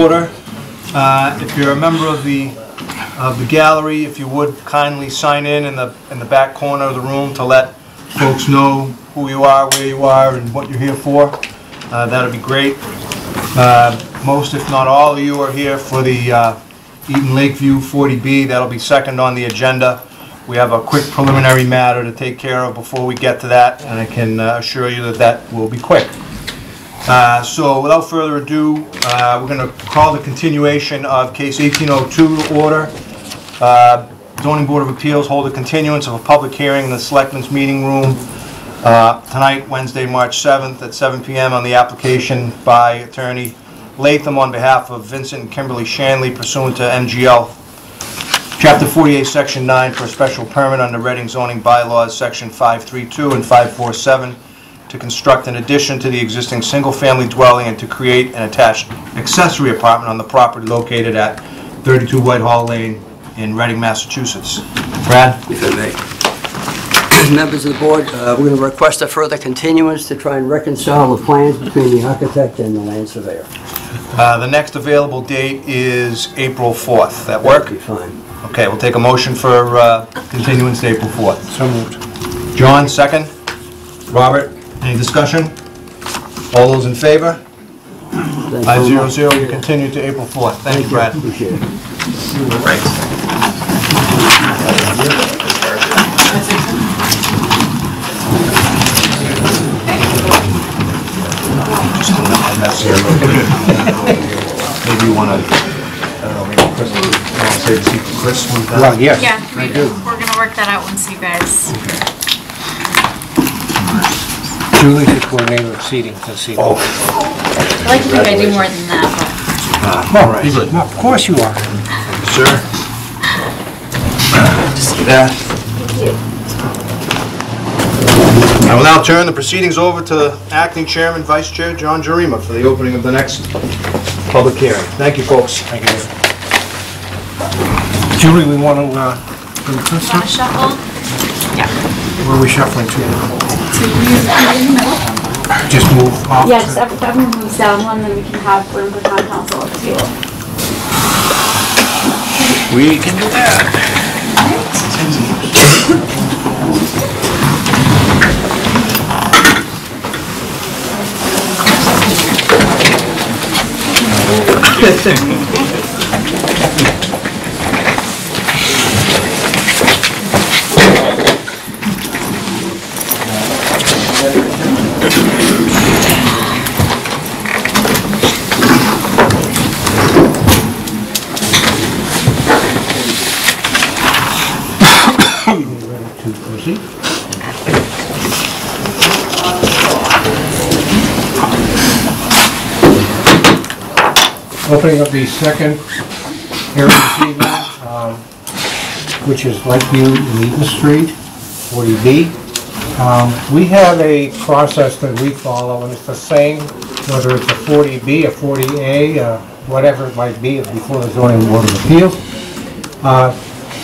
Order. Uh, If you're a member of the, of the gallery, if you would kindly sign in in the, in the back corner of the room to let folks know who you are, where you are, and what you're here for, uh, that'd be great. Uh, Most, if not all of you are here for the uh, Eaton Lakeview 40B. That'll be second on the agenda. We have a quick preliminary matter to take care of before we get to that, and I can uh, assure you that that will be quick. Uh, So without further ado, uh, we're going to call the continuation of case 1802 to order. Uh, Zoning Board of Appeals hold a continuance of a public hearing in the Selectmen's Meeting Room uh, tonight, Wednesday, March 7th, at 7 PM on the application by Attorney Latham on behalf of Vincent and Kimberly Shanley pursuant to MGL Chapter 48, Section 9, for a special permit under Reading zoning bylaws, Section 532 and 547, to construct an addition to the existing single-family dwelling and to create an attached accessory apartment on the property located at 32 Whitehall Lane in Reading, Massachusetts. Brad? If I may. Members of the board, uh, we're going to request a further continuance to try and reconcile the plans between the architect and the land surveyor. Uh, The next available date is April 4th. That work? Be fine. Okay, we'll take a motion for uh, continuance to April 4th. So moved. John, second. Robert, any discussion? All those in favor? Thank you Five very zero much. zero, you continue to April 4th. Thank you, Brad. Appreciate it. Maybe you want to, I don't know, maybe Chris, you want to say the secret Chris one time? Well, yes, Yeah, we- we're gonna work that out once you guys, Julie's the coordinator of seating this evening. Oh, I like to think I do more than that, all right. Well, Of course you are. Sir? Just that. I will now turn the proceedings over to Acting Chairman, Vice Chair John Jarima for the opening of the next public hearing. Thank you, folks. Thank you. Julie, we want to, uh, go to Chris but. Want to shuffle? Yeah. Where are we shuffling to? To you, in the middle? Just move off? Yeah, just every- everyone moves down one, then we can have room for town counsel at the table. We can do that. To proceed? Opening up the second hearing this evening, um, which is Lakeview and Eaton Street, 40B. Um, We have a process that we follow, and it's the same, whether it's a 40B, a 40A, uh, whatever it might be, before the zoning board of appeals. Uh,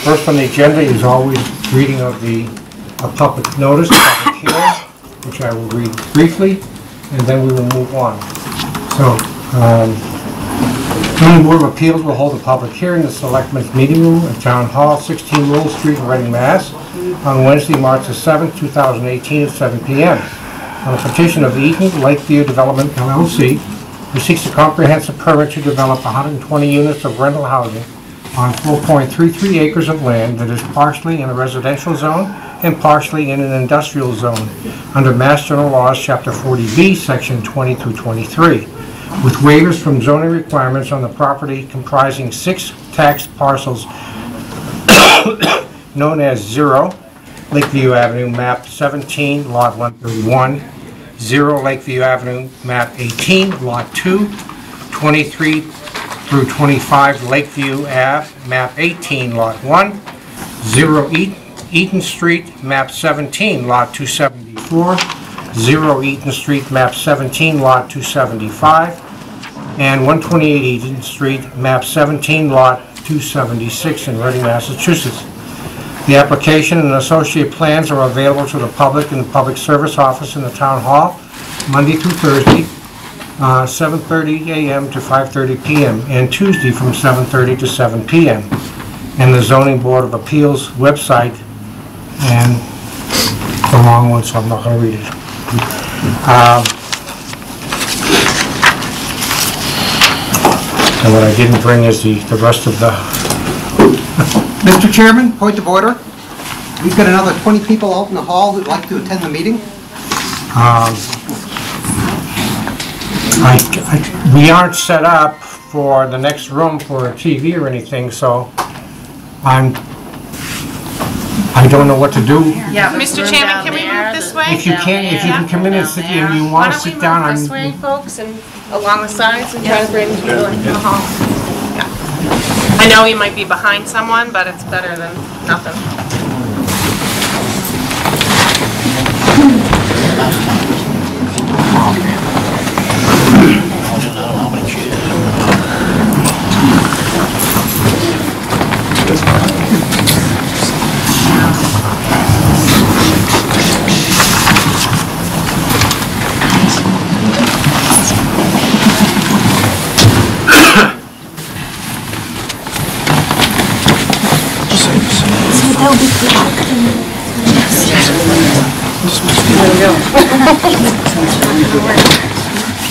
First on the agenda is always reading of the public notice, public hearing, which I will read briefly, and then we will move on. So, um, zoning board of appeals will hold a public hearing in the selectmen's meeting room at Town Hall, 16 Lowell Street, in Reading, Mass, on Wednesday, March the 7th, 2018, at 7 p.m. On a petition of Eaton Lakeview Development LLC, who seeks a comprehensive permit to develop 120 units of rental housing on 4.33 acres of land that is partially in a residential zone and partially in an industrial zone under Mass General Laws, Chapter 40B, Section 20 through 23, with waivers from zoning requirements on the property comprising six tax parcels known as Zero, Lakeview Avenue, map 17, lot 131, Zero Lakeview Avenue, map 18, lot 2, 23 through 25 Lakeview Ave, map 18, lot 1, 0 Eat- Eaton Street, map 17, lot 274, 0 Eaton Street, map 17, lot 275, and 128 Eaton Street, map 17, lot 276 in Reading, Massachusetts. The application and associated plans are available to the public in the Public Service Office in the Town Hall, Monday through Thursday, uh, 7:30 a.m. to 5:30 p.m., and Tuesday from 7:30 to 7 p.m. And the zoning board of appeals website, and the long one, so I'm not gonna read it. Um, And what I didn't bring is the, the rest of the, Mr. Chairman, point of order. We've got another 20 people out in the hall who'd like to attend the meeting. um, I, I- we aren't set up for the next room for a TV or anything, so I'm, I don't know what to do. Yeah, Mr. Mr. Chairman, Chairman, can we move this way? If you can, if you can come in and sit, and you want to sit down, Why don't we move this way, I'm, folks, and along the sides and try to bring people into the hall? Yeah. I know we might be behind someone, but it's better than nothing.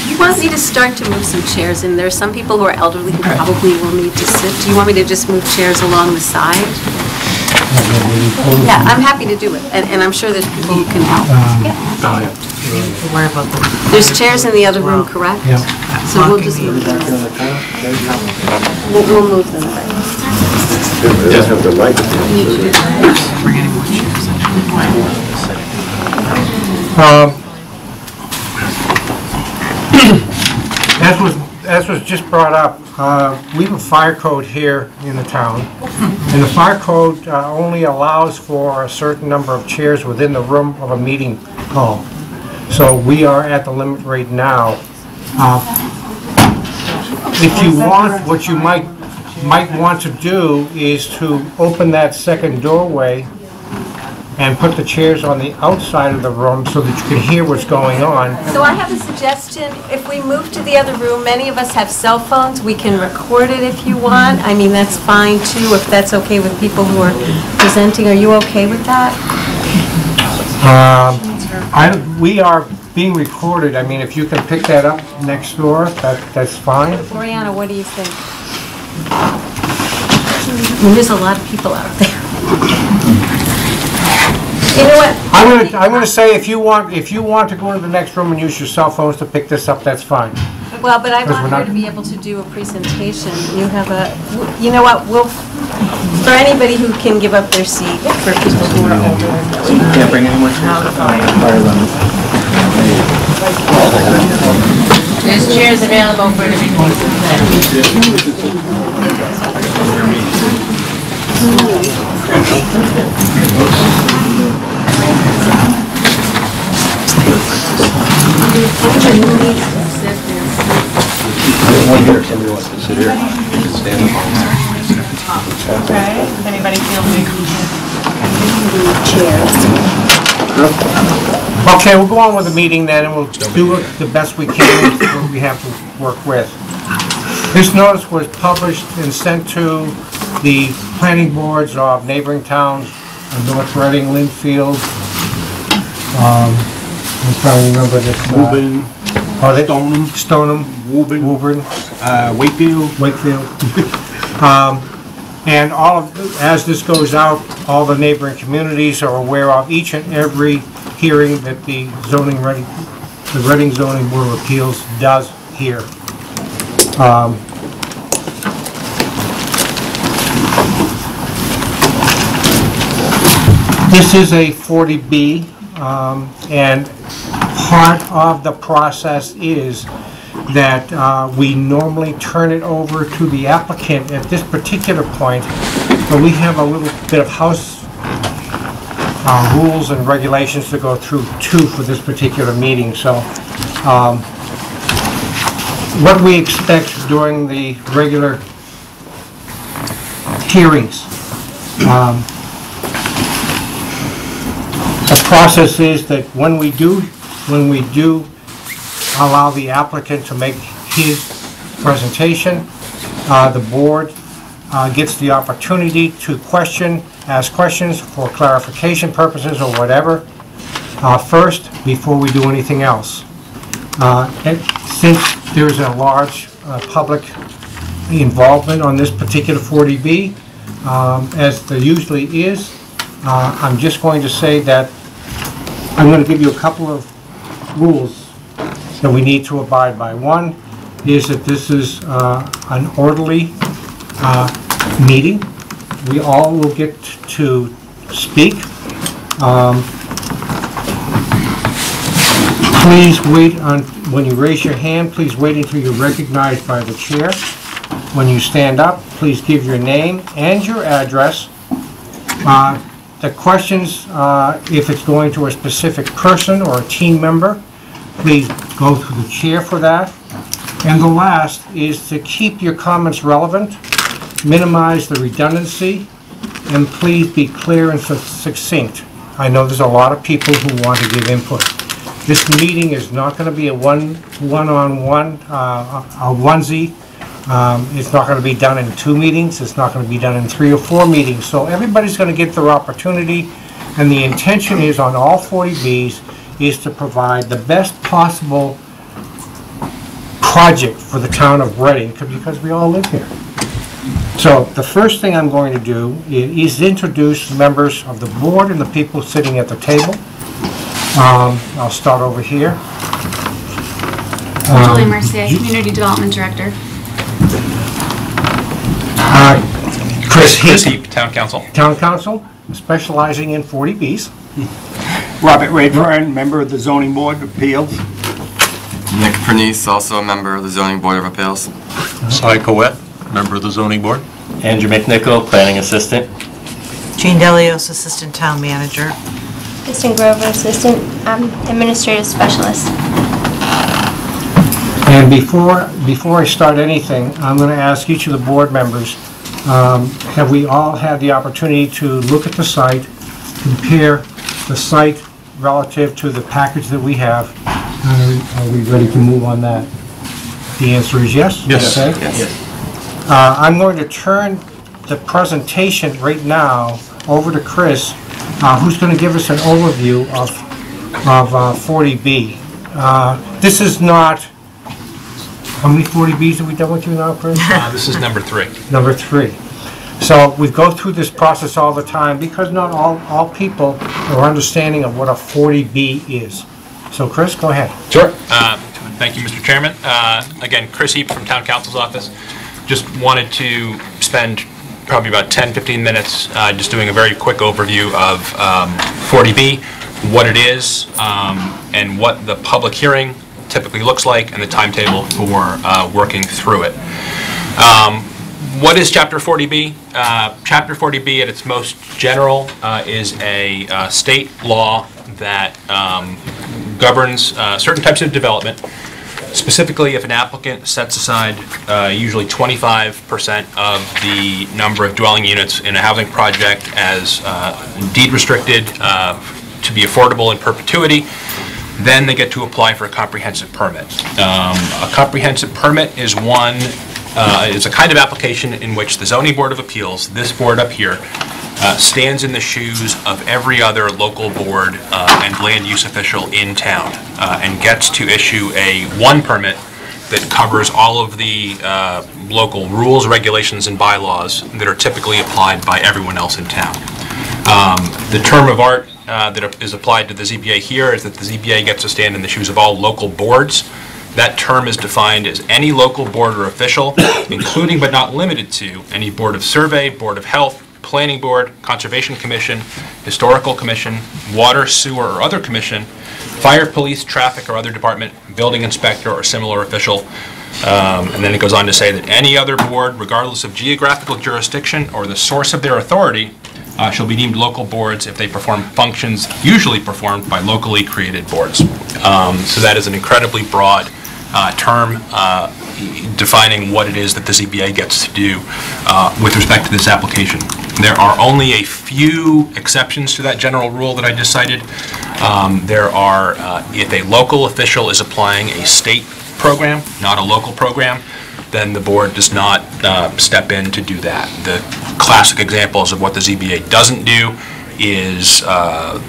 You want me to start to move some chairs in? There are some people who are elderly who probably will need to sit. Do you want me to just move chairs along the side? Yeah, I'm happy to do it, and, and I'm sure there's people who can help. There's chairs in the other room, correct? yeah. So we'll just move them. We'll, we'll move them. Um, As was, as was just brought up, uh, we have a fire code here in the town, and the fire code uh, only allows for a certain number of chairs within the room of a meeting hall. So we are at the limit right now. Uh, If you want, what you might, might want to do is to open that second doorway and put the chairs on the outside of the room so that you can hear what's going on. So I have a suggestion. If we move to the other room, many of us have cell phones. We can record it if you want. I mean, that's fine too, if that's okay with people who are presenting. Are you okay with that? Um, I, we are being recorded, I mean, if you can pick that up next door, that, that's fine. Oriana, what do you think? I mean, there's a lot of people out there. You know what? I'm gonna, I'm gonna say if you want, if you want to go into the next room and use your cell phones to pick this up, that's fine. Well, but I Because want we're her not- to be able to do a presentation. You have a, you know what, we'll, for anybody who can give up their seat, for people who are older. You can't bring anyone. There's chairs available for the Okay, Okay, we'll go on with the meeting then, and we'll do the best we can with what we have to work with. This notice was published and sent to the planning boards of neighboring towns, of North Reading, Lynnfield, um, I'm trying to remember this. uh, Woburn, Oh, they, Stoneham, Stoneham, Woburn, Woburn, uh, Wakefield. Wakefield. Um, And all of, as this goes out, all the neighboring communities are aware of each and every hearing that the zoning Reading, the Reading Zoning Board of Appeals does here. Um, This is a 40B, um, and part of the process is that uh, we normally turn it over to the applicant at this particular point, but we have a little bit of house uh, rules and regulations to go through too for this particular meeting, so um, what we expect during the regular hearings. um, The process is that when we do, when we do allow the applicant to make his presentation. Uh, The board uh, gets the opportunity to question, ask questions for clarification purposes or whatever, uh, first, before we do anything else. Uh, and Since there's a large uh, public involvement on this particular 40B, um, as there usually is, uh, I'm just going to say that I'm going to give you a couple of rules that we need to abide by. One is that this is uh, an orderly uh, meeting. We all will get to speak. Um, Please wait on, when you raise your hand, please wait until you're recognized by the chair. When you stand up, please give your name and your address. Uh, The questions, uh, if it's going to a specific person or a team member, please go to the chair for that. And the last is to keep your comments relevant, minimize the redundancy, and please be clear and succinct. I know there's a lot of people who want to give input. This meeting is not going to be a one, one-on-one, uh, a onesie. Um, It's not going to be done in two meetings, it's not going to be done in three or four meetings. So everybody's going to get their opportunity, and the intention is on all 40Bs is to provide the best possible project for the town of Reading, because we all live here. So the first thing I'm going to do is introduce members of the board and the people sitting at the table. Um, I'll start over here. Julie Mercier, Community Development Director. Uh, Chris Chris Heath, Heap, Town Counsel. Town Counsel, specializing in 40Bs. Robert Rayburn, member of the zoning board of appeals. Nick Pernice, also a member of the zoning board of appeals. Cy Cowett, member of the zoning board. Andrew McNichol, Planning Assistant. Jean Delios, Assistant Town Manager. Kristen Grover, Assistant um, Administrative Specialist. And before, before I start anything, I'm going to ask each of the board members, um, have we all had the opportunity to look at the site, compare the site relative to the package that we have? Are are we ready to move on that? The answer is yes? Yes. Okay. Uh, I'm going to turn the presentation right now over to Chris, uh, who's going to give us an overview of, of uh, 40B. Uh, This is not, how many 40Bs have we done with you now, Chris? Uh, This is number three. Number three. So we go through this process all the time because not all, all people are understanding of what a 40B is. So Chris, go ahead. Sure. Uh, Thank you, Mr. Chairman. Uh, Again, Chris Heap from Town Counsel's office. Just wanted to spend probably about 10, 15 minutes uh, just doing a very quick overview of um, 40B, what it is, um, and what the public hearing typically looks like, and the timetable for uh, working through it. Um, What is Chapter 40B? Uh, Chapter 40B, at its most general, uh, is a uh, state law that um, governs uh, certain types of development. Specifically, if an applicant sets aside uh, usually 25% of the number of dwelling units in a housing project as uh, deed restricted uh, to be affordable in perpetuity, then they get to apply for a comprehensive permit. Um, A comprehensive permit is one, uh, is a kind of application in which the zoning board of appeals, this board up here, uh, stands in the shoes of every other local board uh, and land use official in town uh, and gets to issue a one permit that covers all of the uh, local rules, regulations, and bylaws that are typically applied by everyone else in town. Um, The term of art uh, that is applied to the ZBA here is that the ZBA gets to stand in the shoes of all local boards. That term is defined as any local board or official, including but not limited to any Board of Survey, Board of Health, Planning Board, Conservation Commission, Historical Commission, Water, Sewer, or other commission, Fire, Police, Traffic, or other department, Building Inspector, or similar official. Um, And then it goes on to say that any other board, regardless of geographical jurisdiction or the source of their authority, uh, shall be deemed local boards if they perform functions usually performed by locally created boards. Um, So that is an incredibly broad uh, term uh, defining what it is that the ZBA gets to do uh, with respect to this application. There are only a few exceptions to that general rule that I just cited. Um, There are, uh, if a local official is applying a state program, not a local program, then the board does not uh, step in to do that. The classic examples of what the ZBA doesn't do is uh,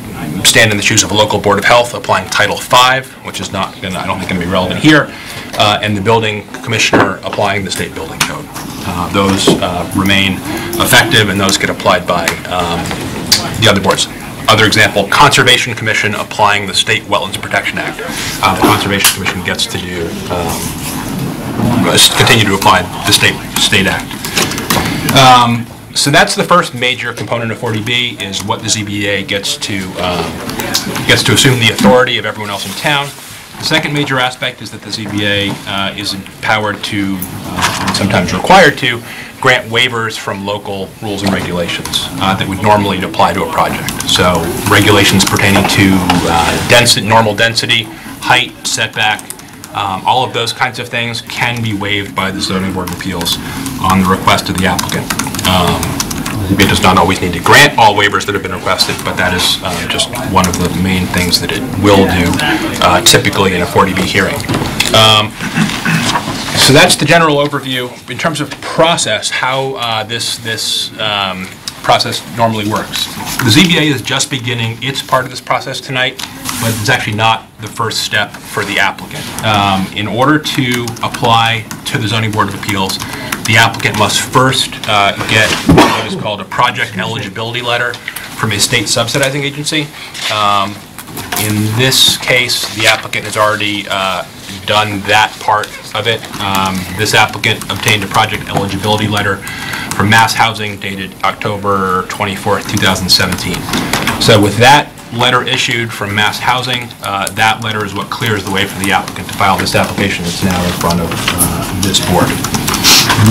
stand in the shoes of a local Board of Health applying Title V, which is not, gonna- I don't think going to be relevant here, uh, and the building commissioner applying the state building code. Uh, Those uh, remain effective, and those get applied by um, the other boards. Other example, Conservation Commission applying the State Wetlands Protection Act. Uh, The Conservation Commission gets to do, um, continue to apply the state, state act. Um, So that's the first major component of 40B, is what the ZBA gets to, um, gets to assume the authority of everyone else in town. The second major aspect is that the ZBA uh, is empowered to, uh, sometimes required to, grant waivers from local rules and regulations uh, that would normally apply to a project. So regulations pertaining to uh, density, normal density, height, setback, um, all of those kinds of things can be waived by the zoning board of appeals on the request of the applicant. Um, It does not always need to grant all waivers that have been requested, but that is uh, just one of the main things that it will do uh, typically in a 40B hearing. Um, So that's the general overview. In terms of process, how uh, this, this um, process normally works. The ZBA is just beginning its part of this process tonight, but it's actually not the first step for the applicant. Um, In order to apply to the zoning board of appeals, the applicant must first uh, get what is called a project eligibility letter from a state subsidizing agency. Um, in this case, the applicant has already uh, done that part of it. Um, This applicant obtained a project eligibility letter from Mass Housing dated October 24th, 2017. So with that letter issued from Mass Housing, uh, that letter is what clears the way for the applicant to file this application that's now in front of uh, this board.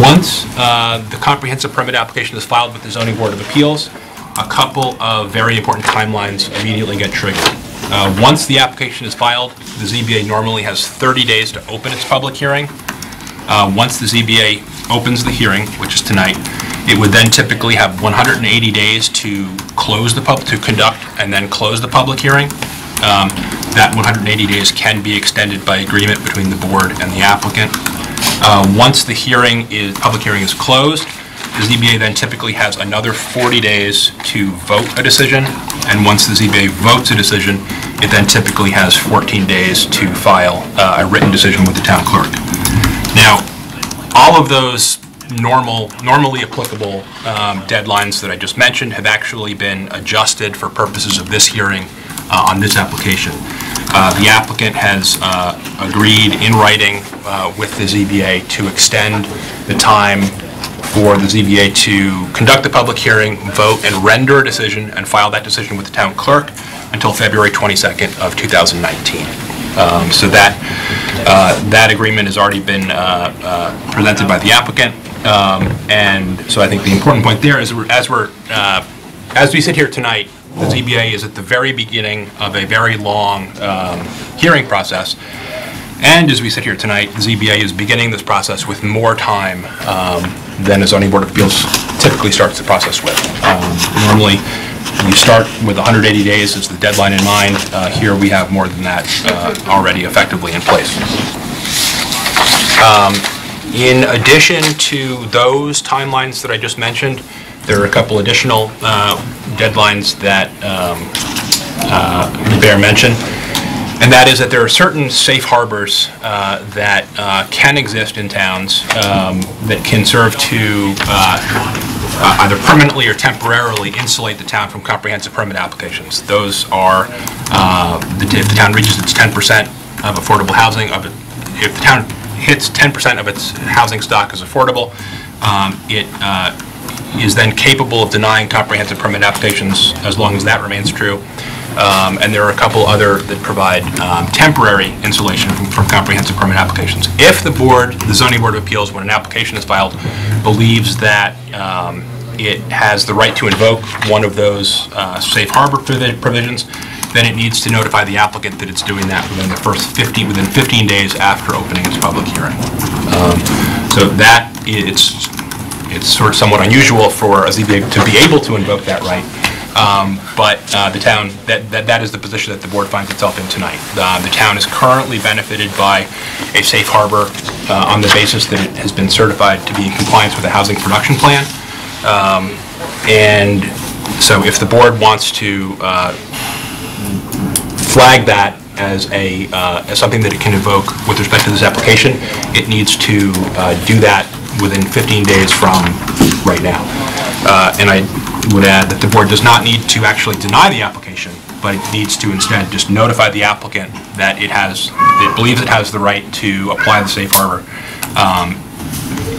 Once uh, the comprehensive permit application is filed with the zoning board of appeals, a couple of very important timelines immediately get triggered. Uh, Once the application is filed, the ZBA normally has 30 days to open its public hearing. Uh, Once the ZBA opens the hearing, which is tonight, it would then typically have 180 days to close the pub, to conduct and then close the public hearing. Um, That 180 days can be extended by agreement between the board and the applicant. Uh, Once the hearing is, public hearing is closed, the ZBA then typically has another 40 days to vote a decision, and once the ZBA votes a decision, it then typically has 14 days to file uh, a written decision with the town clerk. Now, all of those normal, normally applicable um, deadlines that I just mentioned have actually been adjusted for purposes of this hearing uh, on this application. Uh, The applicant has uh, agreed in writing uh, with the ZBA to extend the time for the ZBA to conduct the public hearing, vote, and render a decision, and file that decision with the town clerk until February 22nd of 2019. Um, So that, uh, that agreement has already been uh, uh, presented by the applicant, Um, and so I think the important point there is, as we're, uh, as we sit here tonight, the ZBA is at the very beginning of a very long um, hearing process, and as we sit here tonight, ZBA is beginning this process with more time um, than a zoning board of appeals typically starts the process with. Um, Normally, you start with 180 days as the deadline in mind. Uh, Here, we have more than that uh, already effectively in place. Um, In addition to those timelines that I just mentioned, there are a couple additional uh, deadlines that um, uh, Bear mentioned. And that is that there are certain safe harbors uh, that uh, can exist in towns um, that can serve to uh, uh, either permanently or temporarily insulate the town from comprehensive permit applications. Those are, uh, the- if the town reaches its 10% of affordable housing, of it, if the town hits 10% of its housing stock as affordable, um, it uh, is then capable of denying comprehensive permit applications as long as that remains true. Um, And there are a couple other that provide um, temporary insulation from- from comprehensive permit applications. If the board, the zoning board of appeals, when an application is filed, believes that um, it has the right to invoke one of those uh, safe harbor provi- provisions, then it needs to notify the applicant that it's doing that within the first 50, within 15 days after opening its public hearing. Um, So that, it's, it's sort of somewhat unusual for a ZBA to be able to invoke that right, Um, But uh, the town, that that that is the position that the board finds itself in tonight. Uh, The town is currently benefited by a safe harbor uh, on the basis that it has been certified to be in compliance with the housing production plan. Um, And so if the board wants to uh, flag that as a, uh, as something that it can invoke with respect to this application, it needs to uh, do that within 15 days from right now. Uh, And I would add that the board does not need to actually deny the application, but it needs to instead just notify the applicant that it has, it believes it has the right to apply the safe harbor, um,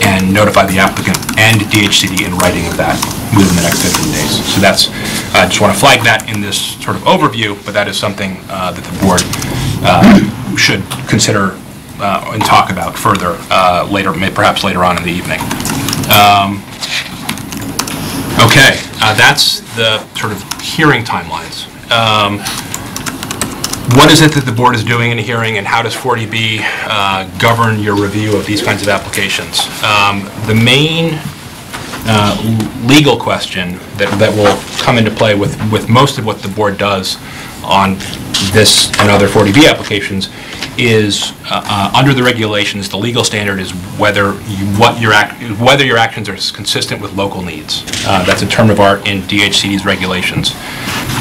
and notify the applicant and DHCD in writing of that within the next 15 days. So that's, I just want to flag that in this sort of overview, but that is something uh, that the board uh, should consider uh, and talk about further uh, later, perhaps later on in the evening. Um, Okay, uh, that's the sort of hearing timelines. Um, What is it that the board is doing in a hearing, and how does 40B uh, govern your review of these kinds of applications? Um, The main uh, legal question that that will come into play with with most of what the board does on this and other 40B applications is, uh, uh, under the regulations, the legal standard is whether you, what your, act- whether your actions are consistent with local needs. Uh, That's a term of art in DHCD's regulations.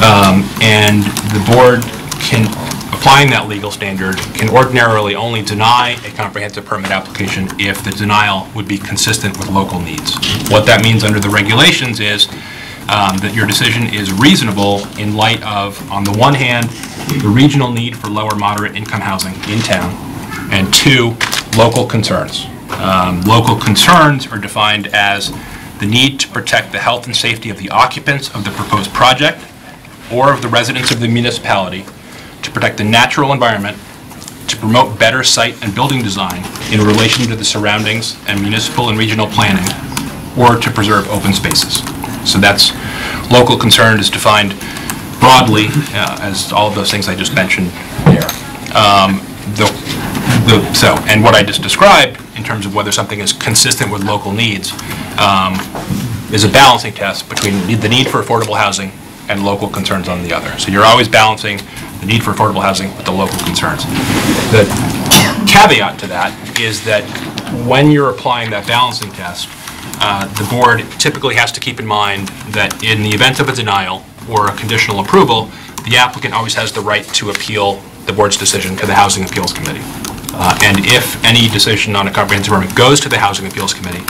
Um, And the board can, applying that legal standard, can ordinarily only deny a comprehensive permit application if the denial would be consistent with local needs. What that means under the regulations is um, that your decision is reasonable in light of, on the one hand, the regional need for lower moderate income housing in town, and two, local concerns. Um, Local concerns are defined as the need to protect the health and safety of the occupants of the proposed project or of the residents of the municipality, to protect the natural environment, to promote better site and building design in relation to the surroundings and municipal and regional planning, or to preserve open spaces. So that's, local concern is defined broadly uh, as all of those things I just mentioned there. Um, The, the, so, and what I just described in terms of whether something is consistent with local needs um, is a balancing test between the need for affordable housing and local concerns on the other. So you're always balancing the need for affordable housing with the local concerns. The caveat to that is that when you're applying that balancing test, uh, the board typically has to keep in mind that in the event of a denial or a conditional approval, the applicant always has the right to appeal the board's decision to the Housing Appeals Committee. Uh, And if any decision on a comprehensive permit goes to the Housing Appeals Committee,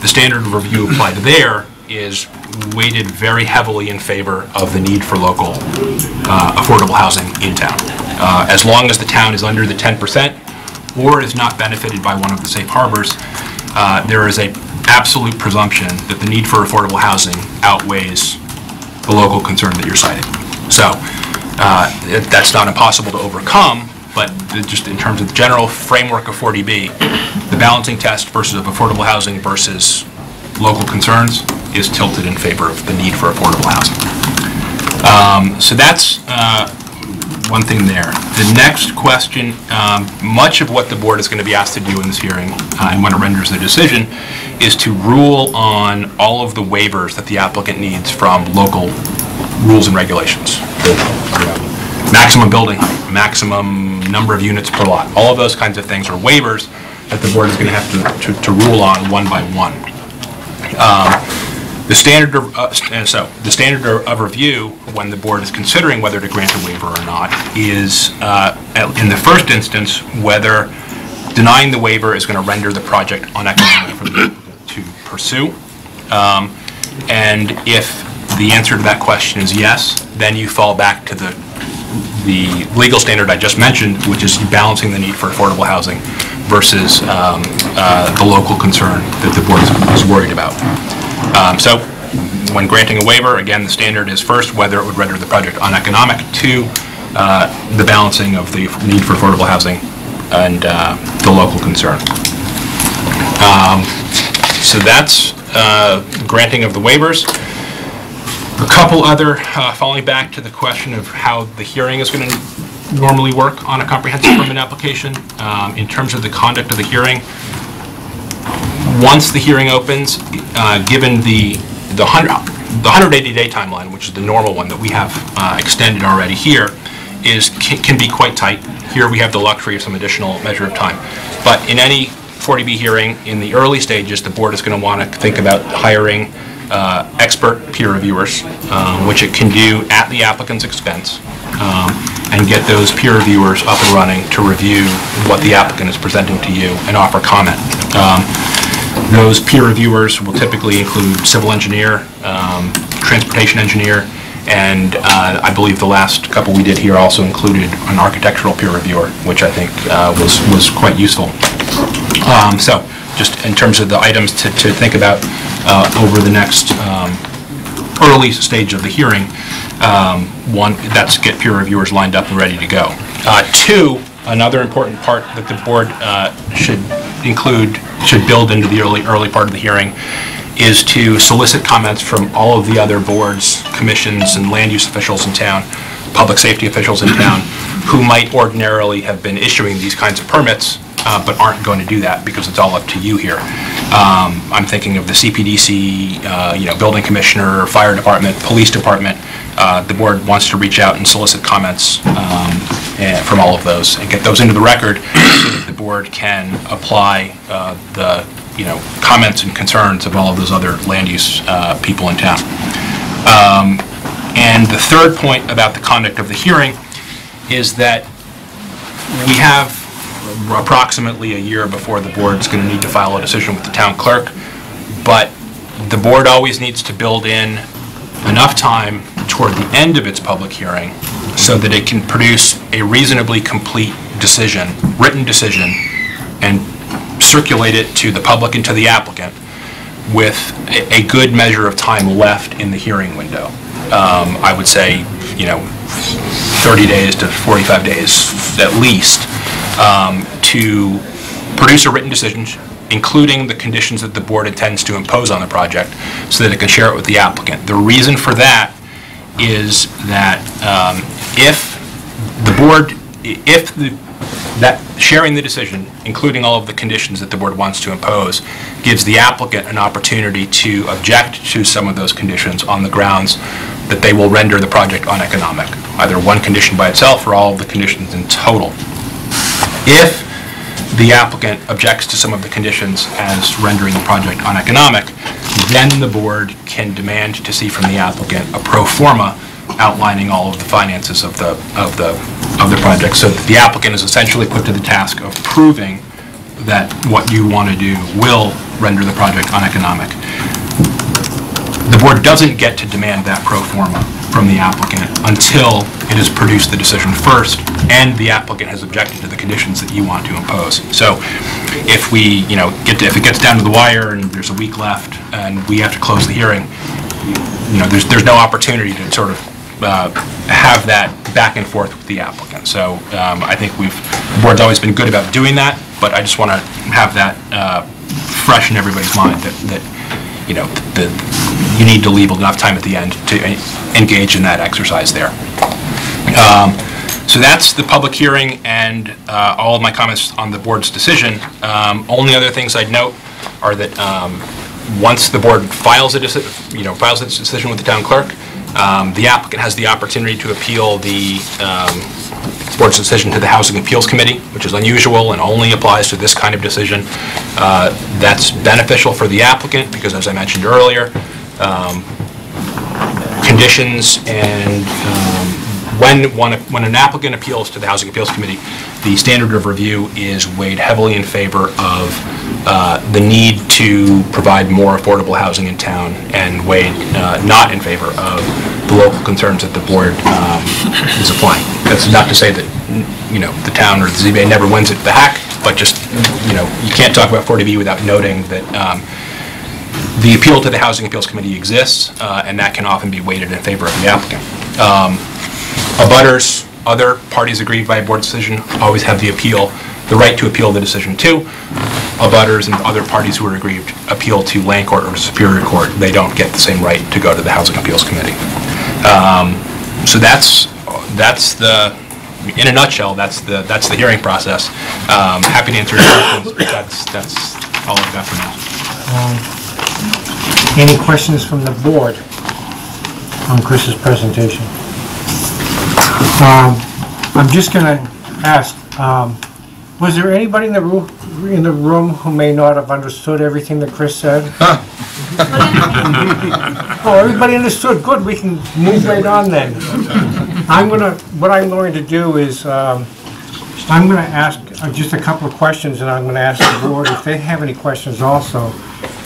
the standard of review applied there is weighted very heavily in favor of the need for local uh, affordable housing in town. Uh, As long as the town is under the 10% or is not benefited by one of the safe harbors, uh, there is a absolute presumption that the need for affordable housing outweighs the local concern that you're citing. So uh, it- that's not impossible to overcome, but just in terms of the general framework of 40B, the balancing test versus of affordable housing versus local concerns is tilted in favor of the need for affordable housing. Um, So that's uh, one thing there. The next question, um, much of what the board is going to be asked to do in this hearing, uh, and when it renders the decision, is to rule on all of the waivers that the applicant needs from local rules and regulations. Maximum building height, maximum number of units per lot, all of those kinds of things are waivers that the board is going to have to- to to rule on one by one. Um, The standard, of- uh, and so, the standard of review, when the board is considering whether to grant a waiver or not, is, uh, in the first instance, whether denying the waiver is going to render the project uneconomic for the to pursue. Um, And if the answer to that question is yes, then you fall back to the, the legal standard I just mentioned, which is balancing the need for affordable housing versus um, uh, the local concern that the board is worried about. Um, So when granting a waiver, again, the standard is first, whether it would render the project uneconomic, two, uh, the balancing of the need for affordable housing and uh, the local concern. Um, So that's uh, granting of the waivers. A couple other, uh, falling back to the question of how the hearing is going to normally work on a comprehensive permit application, um, in terms of the conduct of the hearing, once the hearing opens, uh, given the, the hundred, the 180-day timeline, which is the normal one that we have uh, extended already here, is, can can be quite tight. Here, we have the luxury of some additional measure of time. But in any 40B hearing, in the early stages, the board is going to want to think about hiring uh, expert peer reviewers, um, which it can do at the applicant's expense, um, and get those peer reviewers up and running to review what the applicant is presenting to you and offer comment. Um, those peer reviewers will typically include civil engineer, um, transportation engineer, and uh, I believe the last couple we did here also included an architectural peer reviewer, which I think uh, was was quite useful. Um, So, just in terms of the items to to think about uh, over the next um, early stage of the hearing, um, one, that's get peer reviewers lined up and ready to go. Uh, Two, another important part that the board uh, should include, should build into the early, early part of the hearing, is to solicit comments from all of the other boards, commissions, and land use officials in town, public safety officials in town, who might ordinarily have been issuing these kinds of permits, uh, but aren't going to do that because it's all up to you here. Um, I'm thinking of the CPDC, uh, you know, building commissioner, fire department, police department. Uh, The board wants to reach out and solicit comments um, eh, from all of those and get those into the record so that the board can apply uh, the, you know, comments and concerns of all of those other land use uh, people in town. Um, And the third point about the conduct of the hearing is that we have approximately a year before the board's going to need to file a decision with the town clerk, but the board always needs to build in enough time toward the end of its public hearing so that it can produce a reasonably complete decision, written decision, and circulate it to the public and to the applicant with a good measure of time left in the hearing window. Um, I would say, you know, 30 days to 45 days at least, um, to produce a written decision, including the conditions that the board intends to impose on the project, so that it can share it with the applicant. The reason for that is that um, if the board, if the, that, sharing the decision, including all of the conditions that the board wants to impose, gives the applicant an opportunity to object to some of those conditions on the grounds that they will render the project uneconomic, either one condition by itself or all of the conditions in total. If the applicant objects to some of the conditions as rendering the project uneconomic, then the board can demand to see from the applicant a pro forma outlining all of the finances of the, of the, of the project, so the applicant is essentially put to the task of proving that what you want to do will render the project uneconomic. The board doesn't get to demand that pro forma from the applicant until it has produced the decision first, and the applicant has objected to the conditions that you want to impose. So if we, you know, get to, if it gets down to the wire and there's a week left, and we have to close the hearing, you know, there's, there's no opportunity to sort of uh, have that back and forth with the applicant. So um, I think we've, the board's always been good about doing that, but I just want to have that uh, fresh in everybody's mind that, that, you know, that you need to leave enough time at the end to engage in that exercise there. Um, So that's the public hearing and uh, all of my comments on the board's decision. Um, Only other things I'd note are that um, once the board files a, you know, files its decision with the town clerk, um, the applicant has the opportunity to appeal the um, board's decision to the Housing Appeals Committee, which is unusual and only applies to this kind of decision. Uh, That's beneficial for the applicant because, as I mentioned earlier, um, conditions and um, when one, when an applicant appeals to the Housing Appeals Committee, the standard of review is weighed heavily in favor of uh, the need to provide more affordable housing in town and weighed uh, not in favor of the local concerns that the board um, is applying. That's not to say that, you know, the town or the ZBA never wins at the HAC, but just, you know, you can't talk about 40B without noting that um, the appeal to the Housing Appeals Committee exists, uh, and that can often be weighted in favor of the applicant. Um, Abutters, other parties aggrieved by a board decision always have the appeal, the right to appeal the decision to. Abutters and other parties who are aggrieved appeal to land court or Superior Court. They don't get the same right to go to the Housing Appeals Committee. Um, So that's, that's the, in a nutshell, that's the, that's the hearing process. Um, Happy to answer any questions, that's, that's all I've got for now. Um, Any questions from the board? on Chris's presentation. Um, I'm just gonna ask, um, was there anybody in the room, in the room who may not have understood everything that Chris said? Oh, everybody understood, good, we can move right on then. I'm gonna, what I'm going to do is, um, I'm gonna ask uh, just a couple of questions, and I'm gonna ask the board if they have any questions also.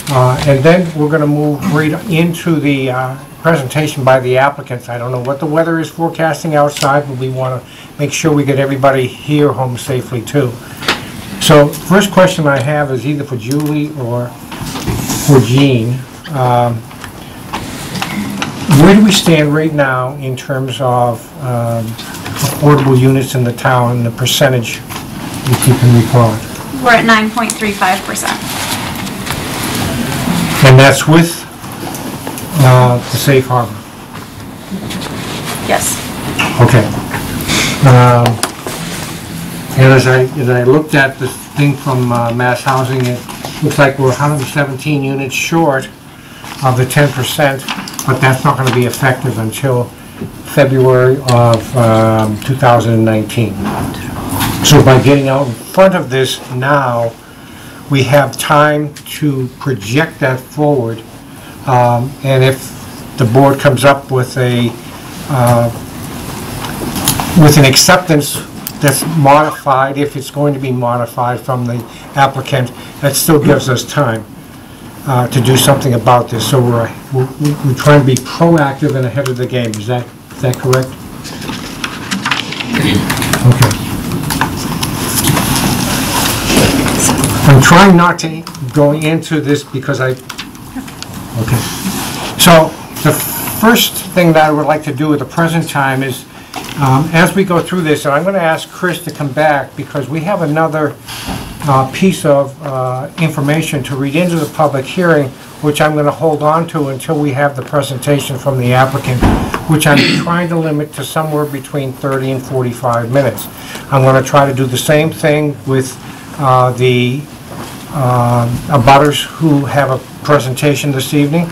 Uh, And then we're gonna move right into the uh, presentation by the applicants. I don't know what the weather is forecasting outside, but we wanna make sure we get everybody here home safely too. So, first question I have is either for Julie or for Jean. Um, Where do we stand right now in terms of um, affordable units in the town, and the percentage, if you can recall? We're at nine point three five percent. And that's with uh, the safe harbor? Yes. Okay. Um, And as I, as I looked at this thing from uh, Mass Housing, it looks like we're 117 units short of the 10%, but that's not going to be effective until February of um, 2019. So by getting out in front of this now, we have time to project that forward. Um, And if the board comes up with a, uh, with an acceptance that's modified, if it's going to be modified from the applicant, that still gives us time uh, to do something about this. So we're, we're we're trying to be proactive and ahead of the game. Is that, is that correct? Okay. I'm trying not to go into this because I, okay. So the first thing that I would like to do at the present time is, um, as we go through this, and I'm going to ask Chris to come back because we have another uh, piece of uh, information to read into the public hearing, which I'm going to hold on to until we have the presentation from the applicant, which I'm trying to limit to somewhere between 30 and 45 minutes. I'm going to try to do the same thing with uh, the um, abutters who have a presentation this evening,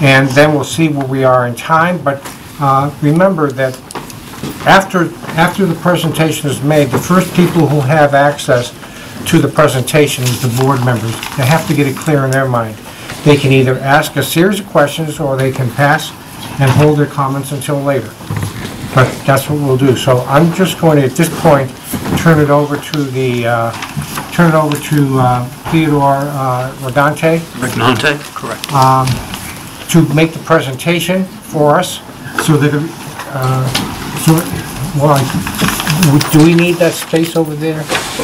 and then we'll see where we are in time. But uh, remember that after, after the presentation is made, the first people who have access to the presentation is the board members. They have to get it clear in their mind. They can either ask a series of questions, or they can pass and hold their comments until later. But that's what we'll do. So I'm just going to, at this point, turn it over to the, uh, turn it over to uh, Theodore uh, Rodante Regnante? Correct. um, to make the presentation for us, so that, uh, so, well, I- do we need that space over there?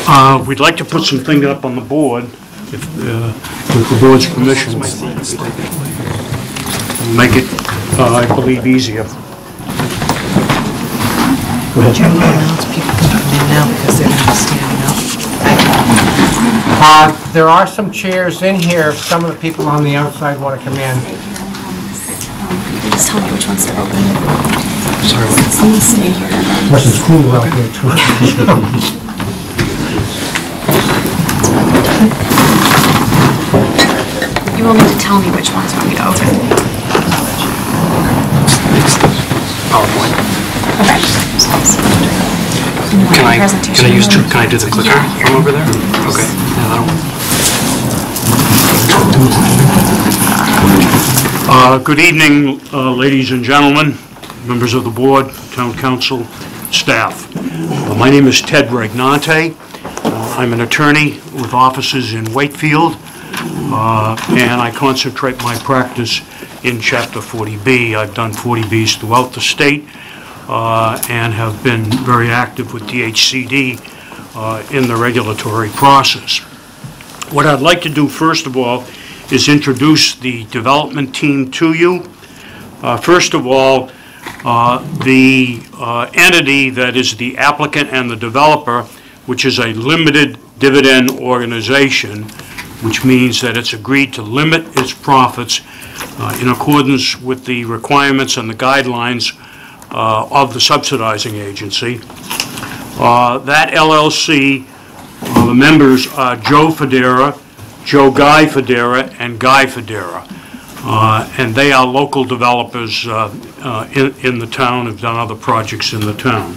Uh, We'd like to put some things up on the board, if, uh, with the board's permission. Make it, uh, I believe, easier. Go ahead. People can come in now because they're not standing up. Uh, There are some chairs in here, if some of the people on the outside want to come in. Just tell me which ones to open. Sorry. Someone's sitting here. Plus it's cool out here too. You will need to tell me which ones want me to open. PowerPoint. Okay. Can I, can I use, can I do the clicker from over there? Okay. Yeah, that'll work. Uh, Good evening, uh, ladies and gentlemen, members of the board, town counsel, staff. Uh, My name is Ted Regnante. Uh, I'm an attorney with offices in Wakefield, uh, and I concentrate my practice in Chapter 40B. I've done 40Bs throughout the state uh, and have been very active with DHCD uh, in the regulatory process. What I'd like to do, first of all, is introduce the development team to you. Uh, First of all, uh, the uh, entity that is the applicant and the developer, which is a limited dividend organization, which means that it's agreed to limit its profits uh, in accordance with the requirements and the guidelines uh, of the subsidizing agency. Uh, That LLC, uh, the members are Joe Federa, Joe Guy Federa, and Guy Federa. Uh, And they are local developers uh, uh, in in the town, have done other projects in the town.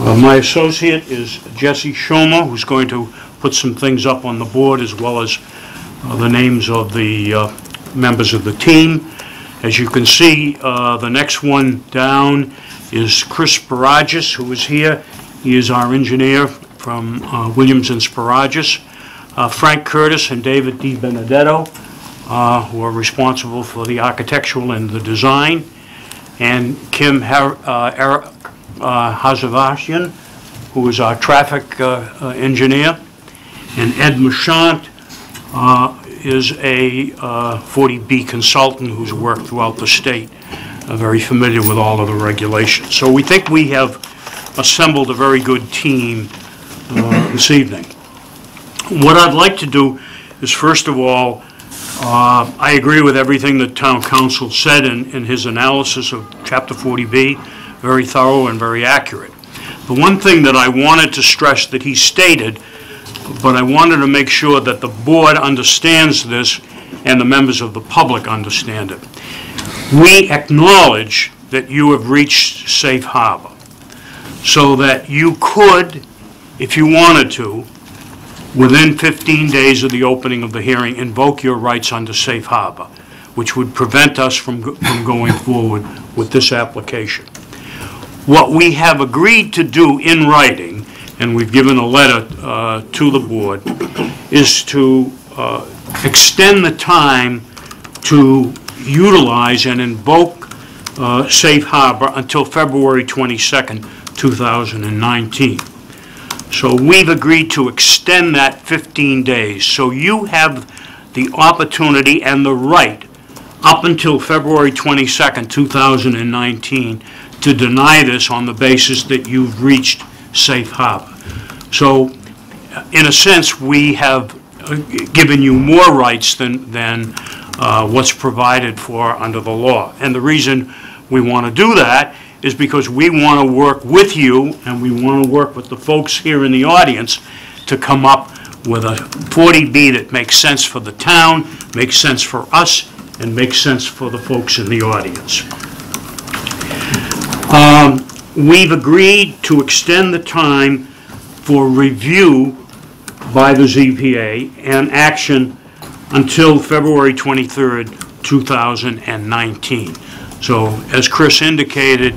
My associate is Jesse Schomer, who's going to put some things up on the board, as well as the names of the members of the team. As you can see, uh, the next one down is Chris Sparages, who is here. He is our engineer from uh, Williams and Sparages. Uh, Frank Curtis and David D. Benedetto, uh, who are responsible for the architectural and the design. And Kim Har- uh, Eric, uh, Hazarvartian, who is our traffic uh, uh, engineer. And Ed Marchant uh, is a uh, 40B consultant who's worked throughout the state, uh, very familiar with all of the regulations. So we think we have assembled a very good team uh, this evening. What I'd like to do is, first of all, uh, I agree with everything that town counsel said in in his analysis of Chapter 40B, very thorough and very accurate. The one thing that I wanted to stress that he stated but I wanted to make sure that the board understands this and the members of the public understand it. We acknowledge that you have reached safe harbor, so that you could, if you wanted to, within 15 days of the opening of the hearing, invoke your rights under safe harbor, which would prevent us from from going forward with this application. What we have agreed to do in writing and we've given a letter uh, to the board, is to uh, extend the time to utilize and invoke uh, safe harbor until February 22nd, 2019. So we've agreed to extend that 15 days. So you have the opportunity and the right up until February 22nd, 2019, to deny this on the basis that you've reached safe harbor. So, in a sense, we have uh, given you more rights than, than uh, what's provided for under the law. And the reason we want to do that is because we want to work with you, and we want to work with the folks here in the audience to come up with a 40B that makes sense for the town, makes sense for us, and makes sense for the folks in the audience. Um, We've agreed to extend the time for review by the ZBA and action until February 23rd, 2019. So, as Chris indicated,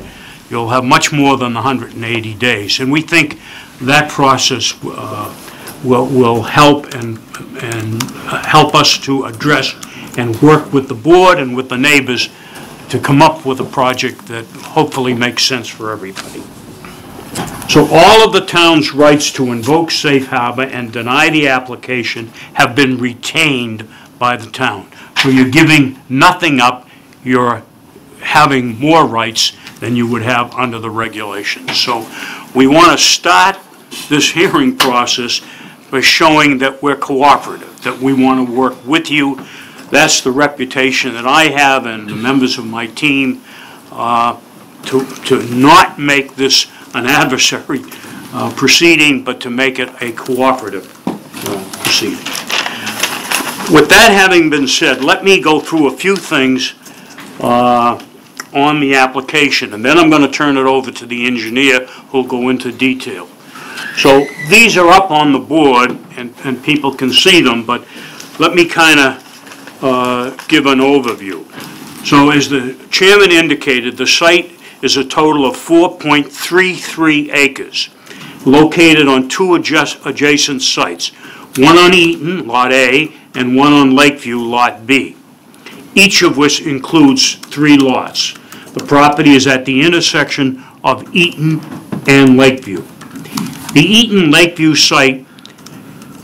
you'll have much more than the 180 days. And we think that process uh, will will help and, and help us to address and work with the board and with the neighbors to come up with a project that hopefully makes sense for everybody. So all of the town's rights to invoke safe harbor and deny the application have been retained by the town. So you're giving nothing up, you're having more rights than you would have under the regulations. So we want to start this hearing process by showing that we're cooperative, that we want to work with you. That's the reputation that I have and the members of my team, uh, to, to not make this an adversary uh, proceeding, but to make it a cooperative uh, proceeding. With that having been said, let me go through a few things uh, on the application, and then I'm going to turn it over to the engineer who'll go into detail. So these are up on the board, and, and people can see them, but let me kind of uh, give an overview. So as the chairman indicated, the site is a total of 4.33 acres, located on two adjacent sites, one on Eaton, Lot A, and one on Lakeview, Lot B, each of which includes three lots. The property is at the intersection of Eaton and Lakeview. The Eaton Lakeview site